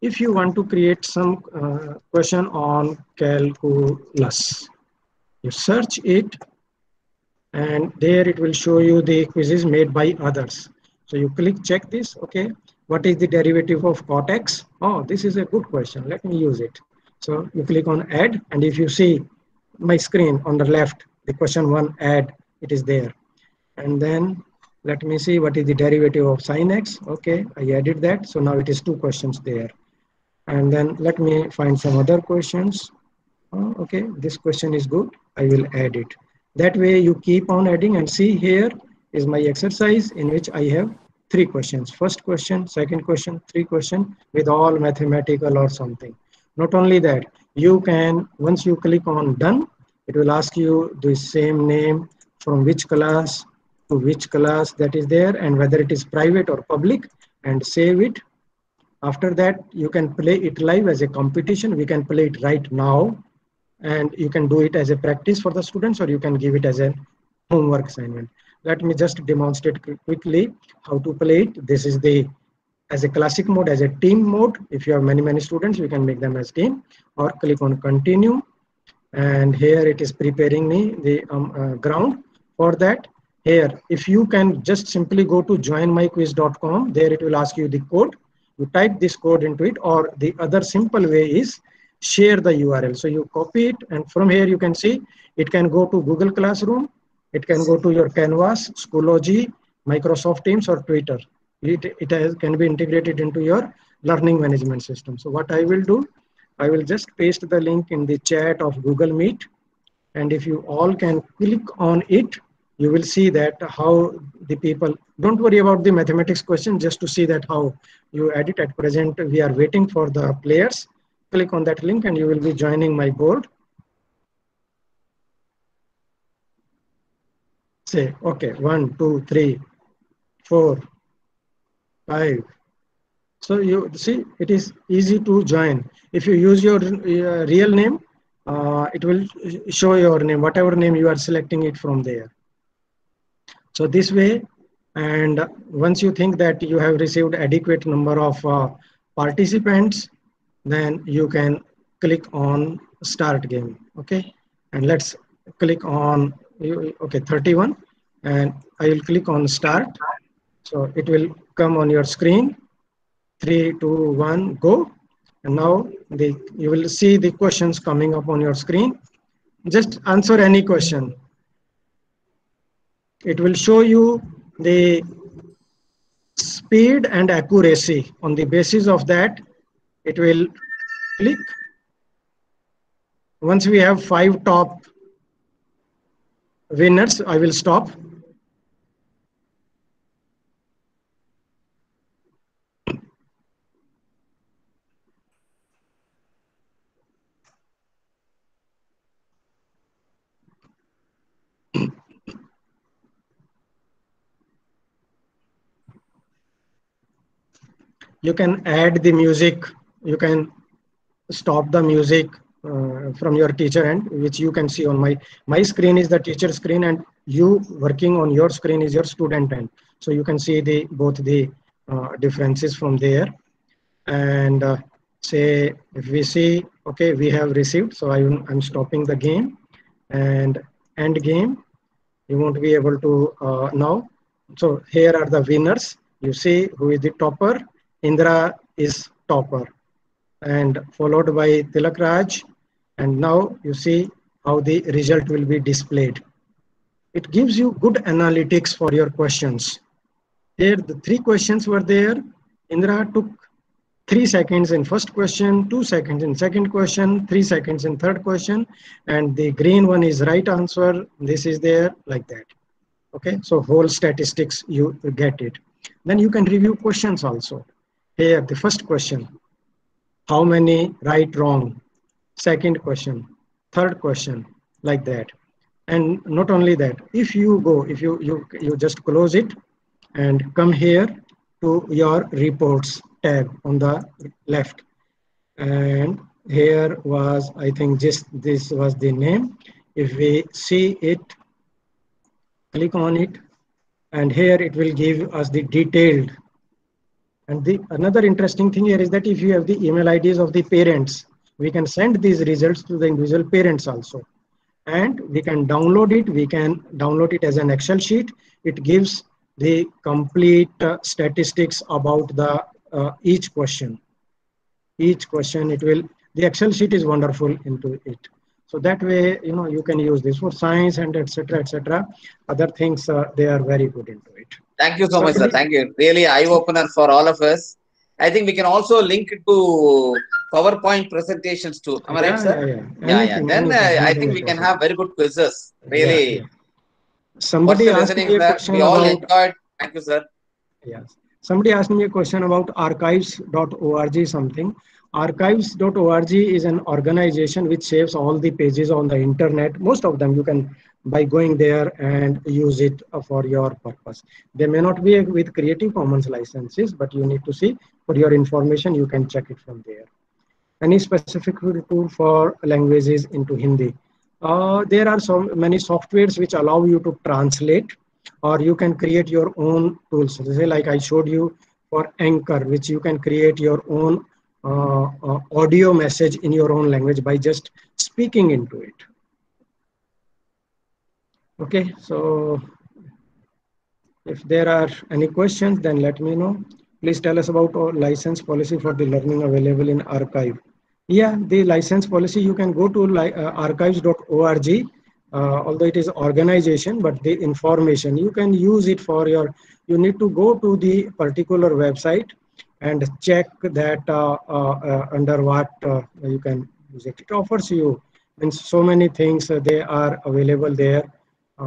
if you want to create some uh, question on calculus, you search it and there it will show you the quizzes made by others. So you click check this, okay. What is the derivative of cot x? Oh, this is a good question. Let me use it. So you click on add and if you see my screen on the left, the question one add, it is there. And then let me see what is the derivative of sine x. Okay, I added that. So now it is two questions there. And then let me find some other questions. Oh, okay, this question is good. I will add it. That way you keep on adding and see here is my exercise in which I have three questions. First question, second question, three question with all mathematical or something. Not only that, you can, once you click on done, it will ask you the same name from which class to which class that is there and whether it is private or public and save it. After that, you can play it live as a competition. We can play it right now and you can do it as a practice for the students or you can give it as a homework assignment. Let me just demonstrate quickly how to play it. This is the as a classic mode, as a team mode. If you have many, many students, you can make them as team or click on continue. And here it is preparing me the um, uh, ground for that. Here, if you can just simply go to joinmyquiz.com, there it will ask you the code. You type this code into it or the other simple way is share the URL. So you copy it and from here you can see it can go to Google Classroom, it can go to your Canvas, Schoology, Microsoft Teams or Twitter. It, it has, can be integrated into your learning management system. So what I will do, I will just paste the link in the chat of Google Meet. And if you all can click on it, you will see that how the people, don't worry about the mathematics question, just to see that how you edit at present. We are waiting for the players. Click on that link and you will be joining my board. Say, okay, one, two, three, four, five. So you see, it is easy to join. If you use your uh, real name, uh, it will show your name, whatever name you are selecting it from there. So this way, and once you think that you have received adequate number of uh, participants, then you can click on start game, okay? And let's click on, okay, 31, and I will click on start. So it will come on your screen. Three, two, one, go. And now the, you will see the questions coming up on your screen. Just answer any question. It will show you the speed and accuracy. On the basis of that, it will click. Once we have five top winners, I will stop. you can add the music you can stop the music uh, from your teacher end which you can see on my my screen is the teacher screen and you working on your screen is your student end. So you can see the both the uh, differences from there. And uh, say if we see okay we have received so I, i'm stopping the game and end game. You won't be able to uh, now. So here are the winners. You see who is the topper. Indra is topper. And followed by Tilak Raj. And now you see how the result will be displayed. It gives you good analytics for your questions. Here the three questions were there. Indra took three seconds in first question, two seconds in second question, three seconds in third question, and the green one is right answer. This is there like that. Okay, so whole statistics, you get it. Then you can review questions also. Here, the first question, how many right, wrong? Second question, third question, like that. And not only that, if you go, if you, you, you just close it and come here to your reports tab on the left. And here was, I think just this was the name. If we see it, click on it, and here it will give us the detailed And the another interesting thing here is that if you have the email IDs of the parents, we can send these results to the individual parents also. And we can download it. We can download it as an Excel sheet. It gives the complete uh, statistics about the uh, each question. Each question, it will, the Excel sheet is wonderful into it. So that way, you know, you can use this for science and etc. etc. Other things, uh, they are very good into it. Thank you so much, sir. Thank you. Really eye opener for all of us. I think we can also link it to PowerPoint presentations too. Am I right, Yeah, sir? yeah, yeah. Yeah, yeah. Then uh, I think we can have very good quizzes. Really. Somebody asked me a question We all about enjoyed. Thank you, sir. Yes. Somebody asked me a question about archives.org something. Archives.org is an organization which saves all the pages on the internet. Most of them you can by going there and use it for your purpose. They may not be with Creative Commons licenses, but you need to see for your information, you can check it from there. Any specific tool for languages into Hindi? Uh, there are so many softwares which allow you to translate or you can create your own tools. Say like I showed you for Anchor, which you can create your own uh, uh, audio message in your own language by just speaking into it. Okay, so if there are any questions, then let me know. Please tell us about our license policy for the learning available in archive. Yeah, the license policy, you can go to uh, archives.org, uh, although it is organization, but the information, you can use it for your, you need to go to the particular website and check that uh, uh, uh, under what uh, you can use it. It offers you and so many things they are available there.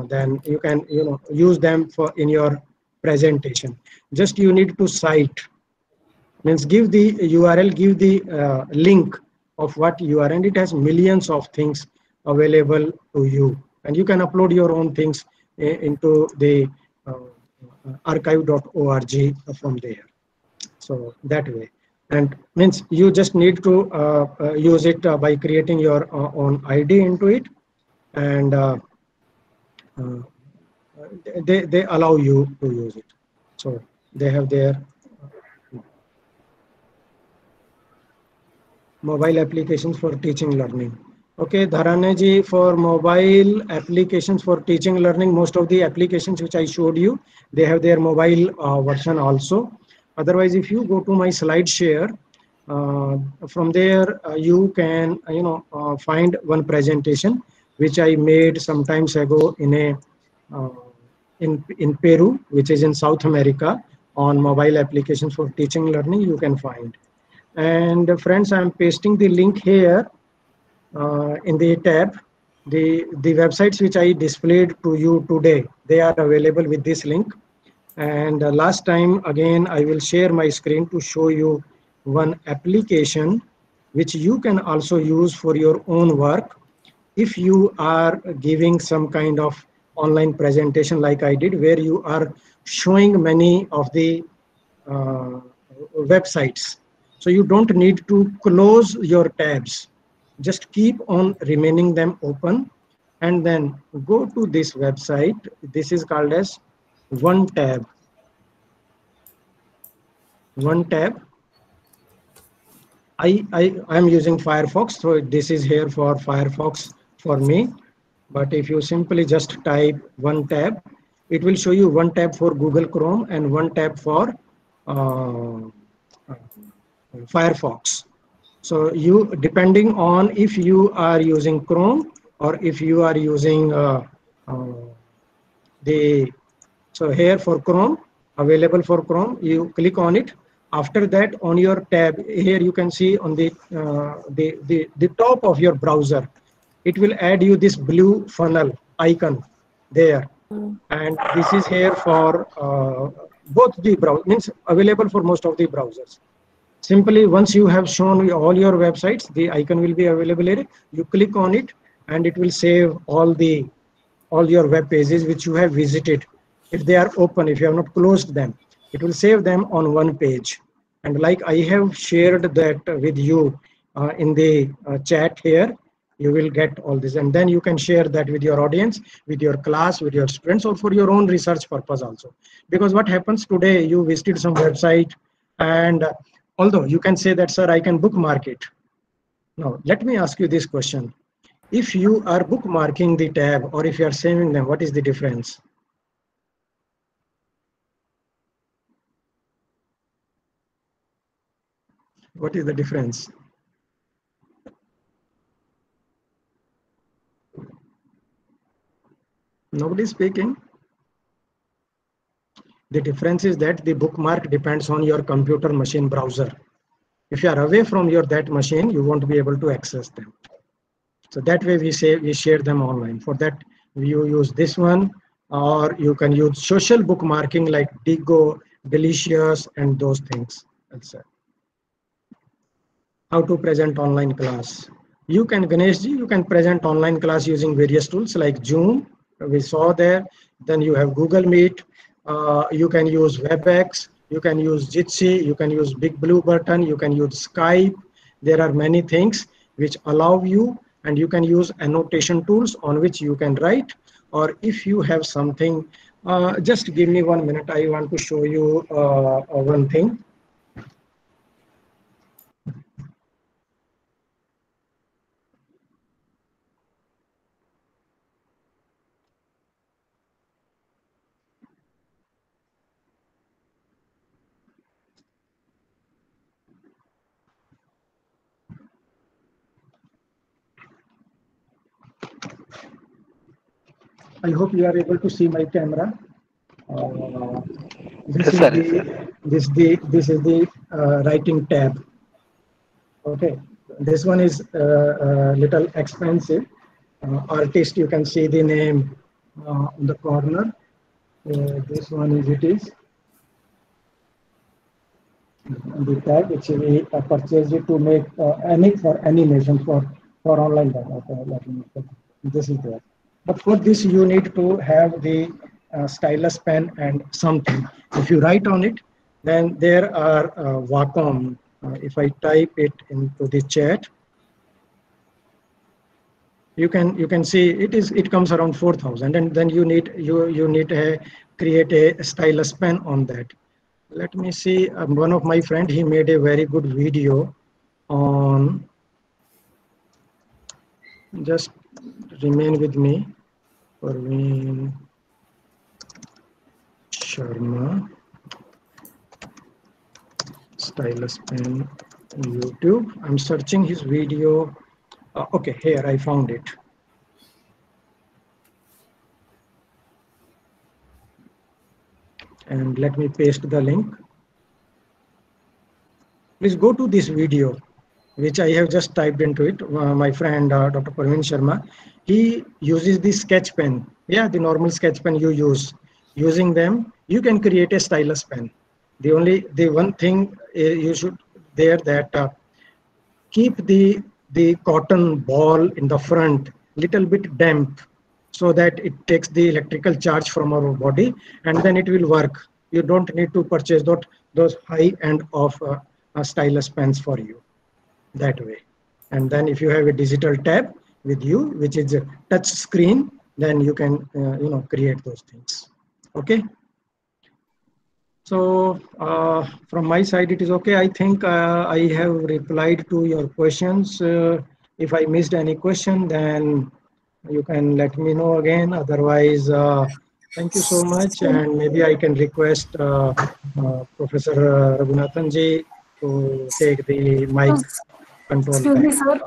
Then you can you know use them for in your presentation. Just you need to cite means give the URL, give the uh, link of what you are, and it has millions of things available to you, and you can upload your own things i- into the uh, archive.org from there. So that way, and means you just need to uh, uh, use it uh, by creating your uh, own ID into it, and uh, uh, they they allow you to use it. So they have their mobile applications for teaching learning. Okay, Dharane ji, for mobile applications for teaching learning, most of the applications which I showed you, they have their mobile uh, version also. Otherwise, if you go to my slide share, uh, from there uh, you can uh, you know uh, find one presentation which I made some times ago in a uh, in in Peru, which is in South America, on mobile applications for teaching learning. You can find. And uh, friends, I'm pasting the link here uh, in the tab. The, the websites which I displayed to you today, they are available with this link. And uh, last time, again, I will share my screen to show you one application which you can also use for your own work. If you are giving some kind of online presentation like I did, where you are showing many of the uh, websites. So you don't need to close your tabs. Just keep on remaining them open and then go to this website. This is called as one tab. One tab. I, I, I'm using Firefox, so this is here for Firefox for me. But if you simply just type one tab, it will show you one tab for Google Chrome and one tab for uh, Firefox. So you, depending on if you are using Chrome or if you are using uh, uh, the, so here for Chrome, available for Chrome, you click on it. After that, on your tab, here you can see on the, uh, the, the, the top of your browser, it will add you this blue funnel icon there. And this is here for uh, both the browser, means available for most of the browsers. Simply, once you have shown all your websites, the icon will be available here. You click on it and it will save all the all your web pages which you have visited. If they are open, if you have not closed them, it will save them on one page. And like I have shared that with you uh, in the uh, chat here, you will get all this. And then you can share that with your audience, with your class, with your students, or for your own research purpose also. Because what happens today, you visited some website, And uh, although you can say that, sir, I can bookmark it. Now, let me ask you this question. If you are bookmarking the tab or if you are saving them, what is the difference? What is the difference? Nobody is speaking. The difference is that the bookmark depends on your computer machine browser. If you are away from your that machine, you won't be able to access them. So that way we say we share them online. For that, you use this one, or you can use social bookmarking like Diigo, Delicious, and those things. It. How to present online class. You can, Ganeshji, you can present online class using various tools like Zoom, we saw there. Then you have Google Meet. Uh, you can use WebEx. You can use Jitsi. You can use Big Blue Button. You can use Skype. There are many things which allow you and you can use annotation tools on which you can write or if you have something uh, just give me one minute i want to show you uh, one thing I hope you are able to see my camera. Uh, this, Yes, is sir. the, this the this is the uh, writing tab. Okay, this one is uh, uh, little expensive. Uh, artist, you can see the name uh, on the corner. Uh, this one is it is the tab which we purchased it to make uh, any for animation for for online. Okay, let me put- this is there. But for this, you need to have the uh, stylus pen and something. If you write on it, then there are uh, Wacom. Uh, if I type it into the chat, you can you can see it is it comes around 4,000, and then you need you you need a create a stylus pen on that. Let me see. Um, one of my friend he made a very good video on. Just remain with me. Parveen Sharma, stylus pen, YouTube. I'm searching his video. Uh, okay, here I found it. And let me paste the link. Please go to this video, which I have just typed into it. Uh, my friend, uh, Dr. Parveen Sharma, he uses the sketch pen. Yeah, the normal sketch pen you use. Using them, you can create a stylus pen. The only, the one thing uh, you should there that uh, keep the the cotton ball in the front little bit damp so that it takes the electrical charge from our body and then it will work you don't need to purchase those those high end of uh, uh, stylus pens for you that way and then if you have a digital tab with you which is a touch screen then you can uh, you know create those things okay so uh, from my side, it is okay. I think uh, I have replied to your questions. Uh, if I missed any question, then you can let me know again. Otherwise, uh, thank you so much. And maybe I can request uh, uh, Professor Raghunathanji to take the mic control. Excuse me, sir.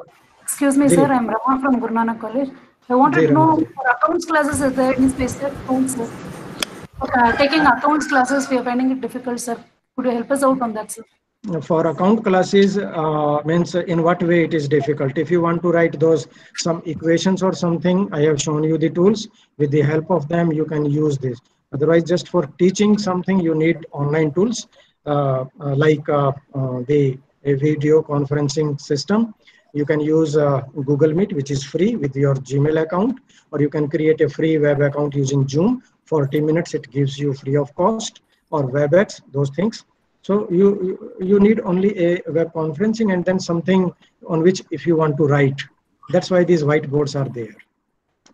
Excuse me, sir. I'm Rama from Guru Nanak College. I wanted to know for accounts classes, is there any specific tools, sir? Okay, taking accounts classes, we are finding it difficult, sir. Could you help us out on that, sir? for account classes uh, means in what way it is difficult if you want to write those some equations or something i have shown you the tools with the help of them you can use this otherwise just for teaching something you need online tools uh, uh, like uh, uh, the a video conferencing system you can use uh, google meet which is free with your gmail account or you can create a free web account using zoom 40 minutes it gives you free of cost or webex those things so you you- need only a web conferencing and then something on which if you want to write. That's why these whiteboards are there.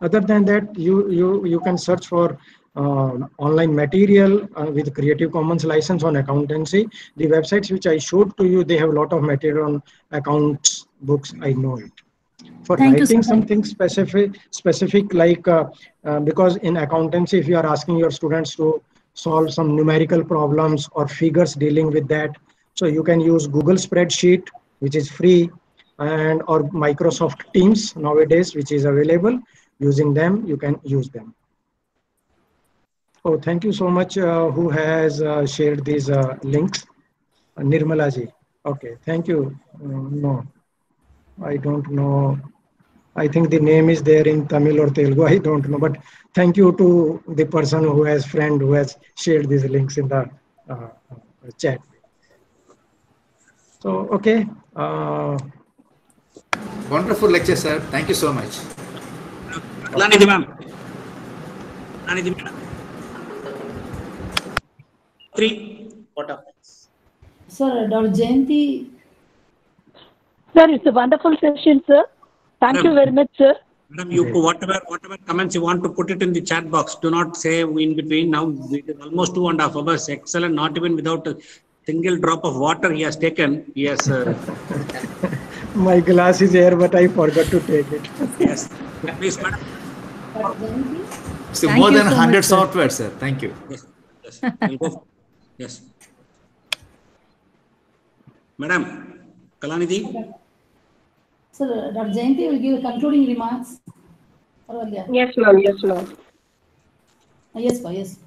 Other than that, you you you can search for uh, online material uh, with Creative Commons license on accountancy. The websites which I showed to you, they have a lot of material on accounts books. I know it. For Thank writing sir. something specific, specific like uh, uh, because in accountancy, if you are asking your students to solve some numerical problems or figures dealing with that, so you can use Google Spreadsheet, which is free, and or Microsoft Teams nowadays, which is available. Using them, you can use them. Oh, thank you so much. Uh, who has uh, shared these uh, links? Uh, Nirmala ji. Okay, thank you. Uh, no, I don't know. I think the name is there in Tamil or Telugu. [LAUGHS] I don't know, but thank you to the person who has friend who has shared these links in the uh, chat. So okay. Uh, Wonderful lecture, sir. Thank you so much. Kalanidhi ma'am. Kalanidhi madam. Three. What of Sir, Dr. Jayanti, Sir, it's a wonderful session, sir. Thank you very much, sir. Madam, you put whatever whatever comments you want to put it in the chat box. Do not say in between. Now it is almost two and a half hours. Excellent. Not even without a single drop of water he has taken. Yes. has. [LAUGHS] Uh, my glass is here, but I forgot to take it. yes. Please, madam. So Thank more than so 100 sir. software, sir. Thank you. Yes. Yes. We'll. Yes. Madam, Kalanidhi. Sir, Dr. Jayanti will give concluding remarks. Yes, ma'am. Yes, ma'am. Uh, Yes, sir, yes.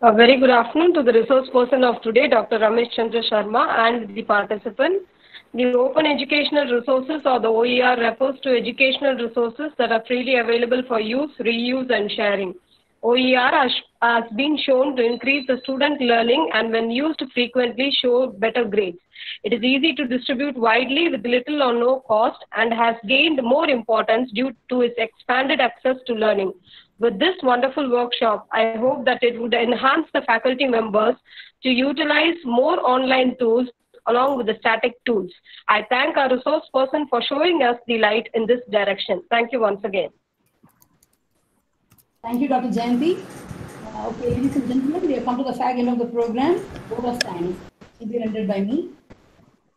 A very good afternoon to the resource person of today, Dr. Ramesh Chandra Sharma, and the participant. The Open Educational Resources or the OER refers to educational resources that are freely available for use, reuse, and sharing. OER has, been shown to increase the student learning and when used frequently show better grades. It is easy to distribute widely with little or no cost and has gained more importance due to its expanded access to learning. With this wonderful workshop, I hope that it would enhance the faculty members to utilize more online tools along with the static tools. I thank our resource person for showing us the light in this direction. Thank you once again. Thank you, Dr. Jayanti. Uh, okay, ladies and gentlemen, we have come to the fag end of the program. Vote of be rendered by me.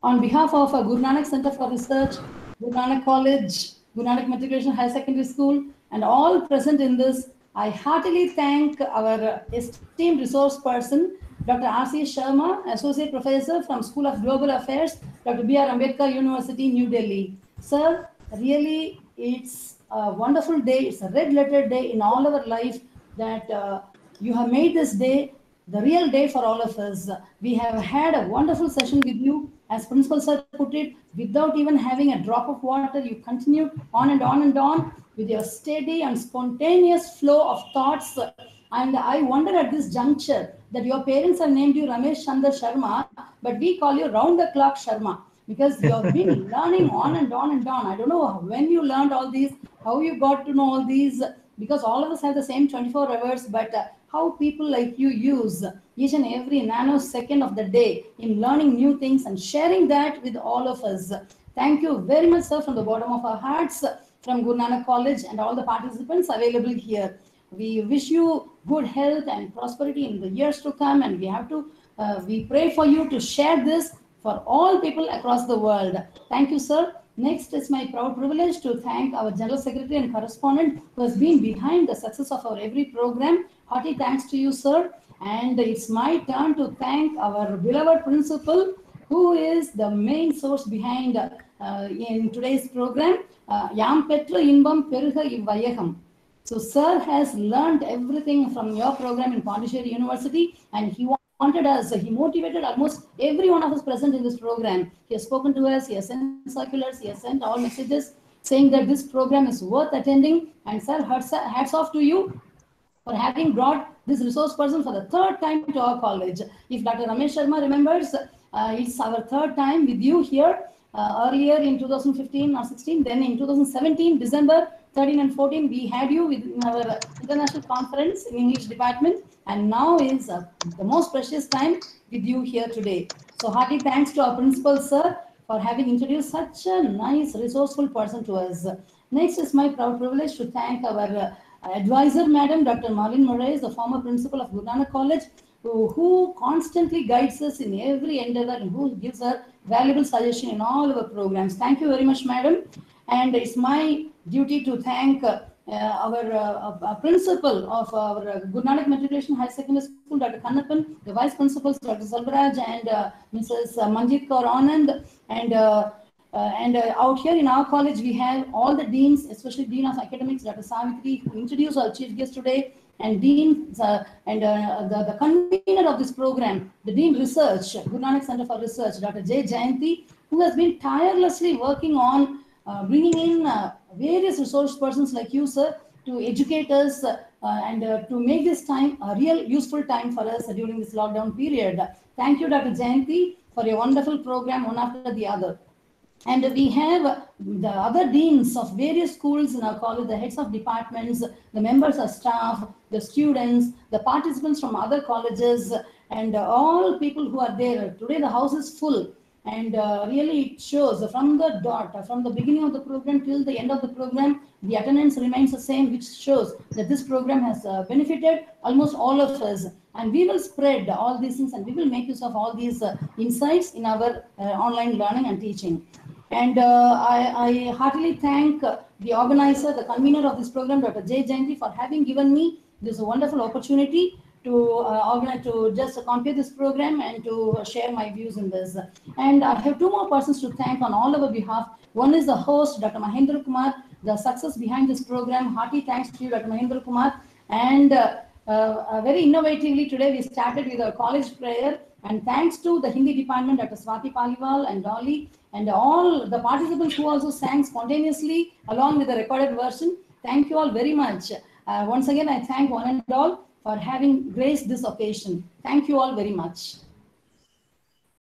On behalf of uh, Guru Nanak Center for Research, Guru Nanak College, Guru Nanak Matriculation High Secondary School, and all present in this, I heartily thank our esteemed resource person, Dr. R.C. Sharma, Associate Professor from School of Global Affairs, Dr. B.R. Ambedkar University, New Delhi. Sir, really, it's a wonderful day. It's a red letter day in all our life that uh, you have made this day the real day for all of us. We have had a wonderful session with you. As Principal Sir put it, without even having a drop of water, you continued on and on and on with your steady and spontaneous flow of thoughts. And I wonder at this juncture that your parents have named you Ramesh Chandra Sharma, but we call you round the clock Sharma because you have been [LAUGHS] learning on and on and on. I don't know when you learned all these, how you got to know all these, because all of us have the same 24 hours, but uh, how people like you use each and every nanosecond of the day in learning new things and sharing that with all of us. Thank you very much, sir, from the bottom of our hearts, from Guru Nanak College and all the participants available here. We wish you good health and prosperity in the years to come, and we have to, uh, we pray for you to share this for all people across the world. Thank you, sir. Next, it's my proud privilege to thank our General Secretary and Correspondent who has been behind the success of our every program. Hearty thanks to you, sir. And it's my turn to thank our beloved principal, who is the main source behind uh, in today's program, uh, Yam Petra Inbam Peruga. So, sir has learned everything from your program in Pondicherry University, and he wanted us, he motivated almost every one of us present in this program. He has spoken to us, he has sent circulars, he has sent all messages saying that this program is worth attending. And, sir, hats, off to you for having brought this resource person for the third time to our college. If Dr. Ramesh Sharma remembers, uh, it's our third time with you here. Uh, earlier in 2015 or 16, then in 2017, December 13 and 14, we had you in our international conference in English department, and now is uh, the most precious time with you here today. So hearty thanks to our principal, sir, for having introduced such a nice, resourceful person to us. Next is my proud privilege to thank our advisor, Madam Dr. Marlene Moraes, the former principal of Guru Nanak College, who, who constantly guides us in every endeavor and who gives her valuable suggestion in all of our programs. Thank you very much, Madam. And it's my duty to thank uh, our uh, uh, principal of our uh, Guru Matriculation High Secondary School, Dr. Kannapan, the vice principals, Dr. Salvaraj and uh, Mrs. Manjit Kaur Anand, and uh, uh, and uh, out here in our college, we have all the deans, especially Dean of Academics, Dr. Savitri, who introduced our chief guest today, and Dean uh, and uh, the, the convener of this program, the Dean Research, Guru Nanak Center for Research, Dr. J. Jayanti, who has been tirelessly working on uh, bringing in uh, various resource persons like you, sir, to educate us uh, and uh, to make this time a real useful time for us during this lockdown period. Thank you, Dr. Jayanti, for your wonderful program, one after the other. And we have the other deans of various schools in our college, the heads of departments, the members of staff, the students, the participants from other colleges, and all people who are there. Today the house is full. And uh, really it shows from the dot, from the beginning of the program till the end of the program, the attendance remains the same, which shows that this program has uh, benefited almost all of us. And we will spread all these things and we will make use of all these uh, insights in our uh, online learning and teaching. And uh, I, I heartily thank uh, the organizer, the convener of this program, Dr. Jay Jayanti, for having given me this wonderful opportunity to uh, organize, to just compare this program and to share my views in this. And I have two more persons to thank on all of our behalf. One is the host, Dr. Mahendra Kumar, the success behind this program. Hearty thanks to you, Dr. Mahendra Kumar. And uh, uh, very innovatively today, we started with our college prayer. And thanks to the Hindi department, Dr. Swati Paliwal and Dolly, and all the participants who also sang spontaneously along with the recorded version. Thank you all very much. Uh, once again, I thank one and all for having graced this occasion. Thank you all very much.